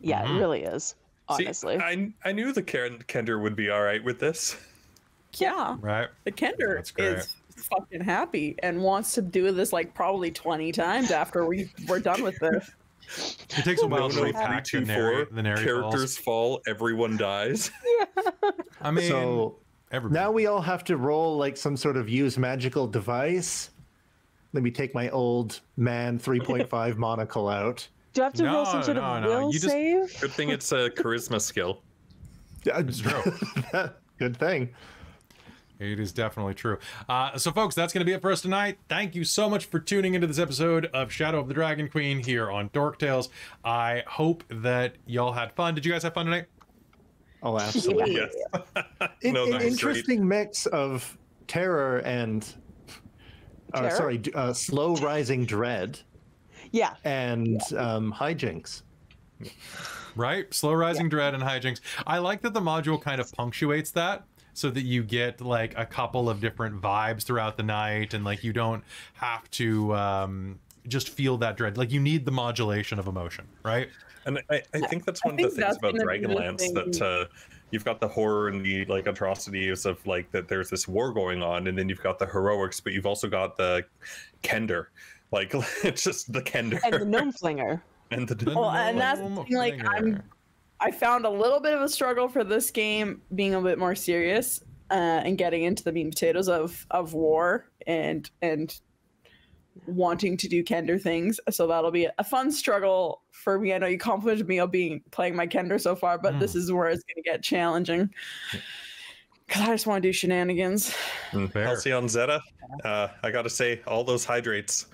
Yeah, Mhm. it really is. See, Honestly. I I knew the Ken- Kender would be all right with this. Yeah, Right. the Kender That's great. is fucking happy and wants to do this like probably 20 times after we we're done with this. It takes a while No, to repack three, the, two, narr- four. the narrative Characters fall, everyone dies. yeah. I mean, so everybody. now we all have to roll like some sort of use magical device. Let me take my old man 3.5 monocle out. do I have to roll some sort no, of no, will you just- save? Good thing it's a charisma skill. It's true. Good thing. It is definitely true. Uh, so, folks, that's going to be it for us tonight. Thank you so much for tuning into this episode of Shadow of the Dragon Queen here on Dork Tales. I hope that y'all had fun. Did you guys have fun tonight? Oh, absolutely. Yes. In- No, an that was great. interesting mix of terror and uh, Terror? sorry, uh, slow rising dread Yeah. and um, hijinks. Right? Slow rising dread and hijinks. I like that the module kind of punctuates that so that you get like a couple of different vibes throughout the night and like you don't have to um, just feel that dread. Like you need the modulation of emotion, right? And I, I think that's I one of the things about gonna Dragonlance that uh, you've got the horror and the like atrocities of like that there's this war going on, and then you've got the heroics, but you've also got the Kender. Like it's just the Kender And the gnome flinger. and the, The Well, and that's gnome thing, like. I'm- I found a little bit of a struggle for this game being a bit more serious uh, and getting into the meat and potatoes of of war and and wanting to do Kender things. So that'll be a fun struggle for me. I know you complimented me on being playing my Kender so far, but this is where it's going to get challenging because I just want to do shenanigans. Fair. Halcyon Zeta. Uh, I gotta say, all those hydrates.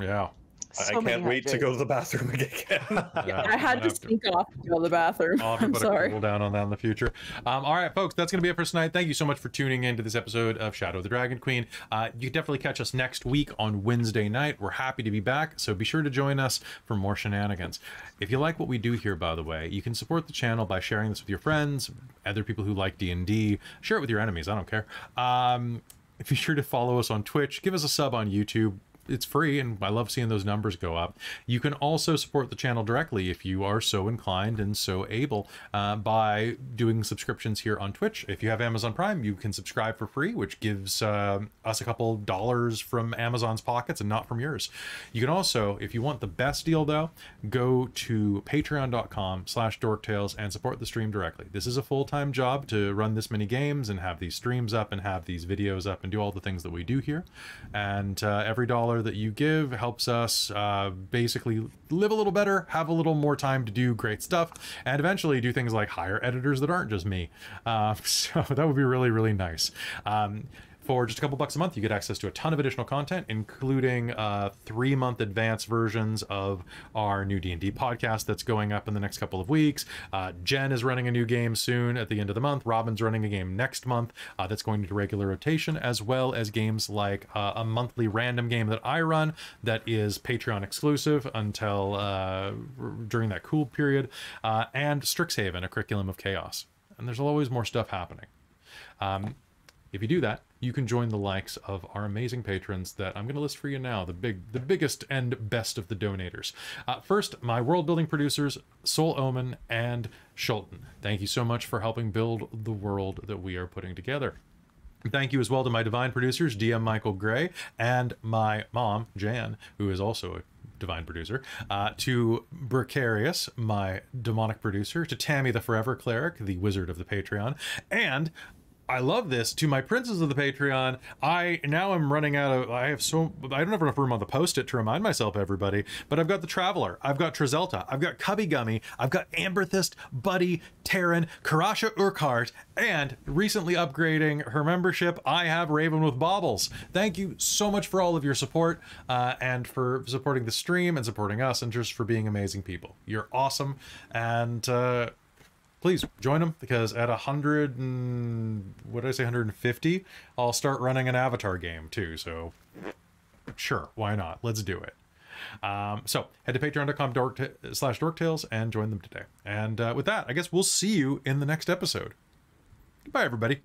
Yeah. So I can't wait to go to the bathroom again. Yeah, I had I'll to sneak off to go to the bathroom. I'll have to I'm put sorry. a cool down on that in the future. Um, all right, folks, that's going to be it for tonight. Thank you so much for tuning in to this episode of Shadow of the Dragon Queen. Uh, you can definitely catch us next week on Wednesday night. We're happy to be back, so be sure to join us for more shenanigans. If you like what we do here, by the way, you can support the channel by sharing this with your friends, other people who like D&D. Share it with your enemies. I don't care. Um, be sure to follow us on Twitch. Give us a sub on YouTube it's free and i love seeing those numbers go up. You can also support the channel directly if you are so inclined and so able uh, by doing subscriptions here on twitch. If you have amazon prime you can subscribe for free which gives uh, us a couple dollars from amazon's pockets and not from yours. You can also if you want the best deal though go to patreon.com slash dorktales and support the stream directly. This is a full-time job to run this many games and have these streams up and have these videos up and do all the things that we do here. And uh, every dollar that you give helps us uh, basically live a little better have a little more time to do great stuff and eventually do things like hire editors that aren't just me. Uh, so that would be really really nice. Um, for just a couple bucks a month, you get access to a ton of additional content, including uh, three-month advance versions of our new D&D podcast that's going up in the next couple of weeks. Uh, Jen is running a new game soon at the end of the month. Robin's running a game next month uh, that's going into regular rotation, as well as games like uh, a monthly random game that I run that is Patreon exclusive until uh, during that cool period, uh, and Strixhaven, a curriculum of chaos. And there's always more stuff happening. Um, if you do that, you can join the likes of our amazing patrons that I'm going to list for you now, the big, the biggest and best of the donators. Uh, first, my world building producers, Soul Omen and Schulten. Thank you so much for helping build the world that we are putting together. Thank you as well to my divine producers, DM Michael Gray, and my mom, Jan, who is also a divine producer, uh, to Precarious, my demonic producer, to Tammy the Forever Cleric, the wizard of the Patreon, and I love this to my princes of the Patreon. I now am running out of. I have so I don't have enough room on the post-it to remind myself everybody. But I've got the Traveler. I've got Trizelta. I've got Cubby Gummy. I've got Amberthist, Buddy, Terran, Karasha Urquhart, and recently upgrading her membership. I have Raven with Baubles. Thank you so much for all of your support uh, and for supporting the stream and supporting us and just for being amazing people. You're awesome and. Uh, please join them because at 100 and what did i say 150 i'll start running an avatar game too so sure why not? Let's do it. Um, so head to patreon.com dork slash dorktales and join them today. And uh, with that i guess we'll see you in the next episode. Goodbye everybody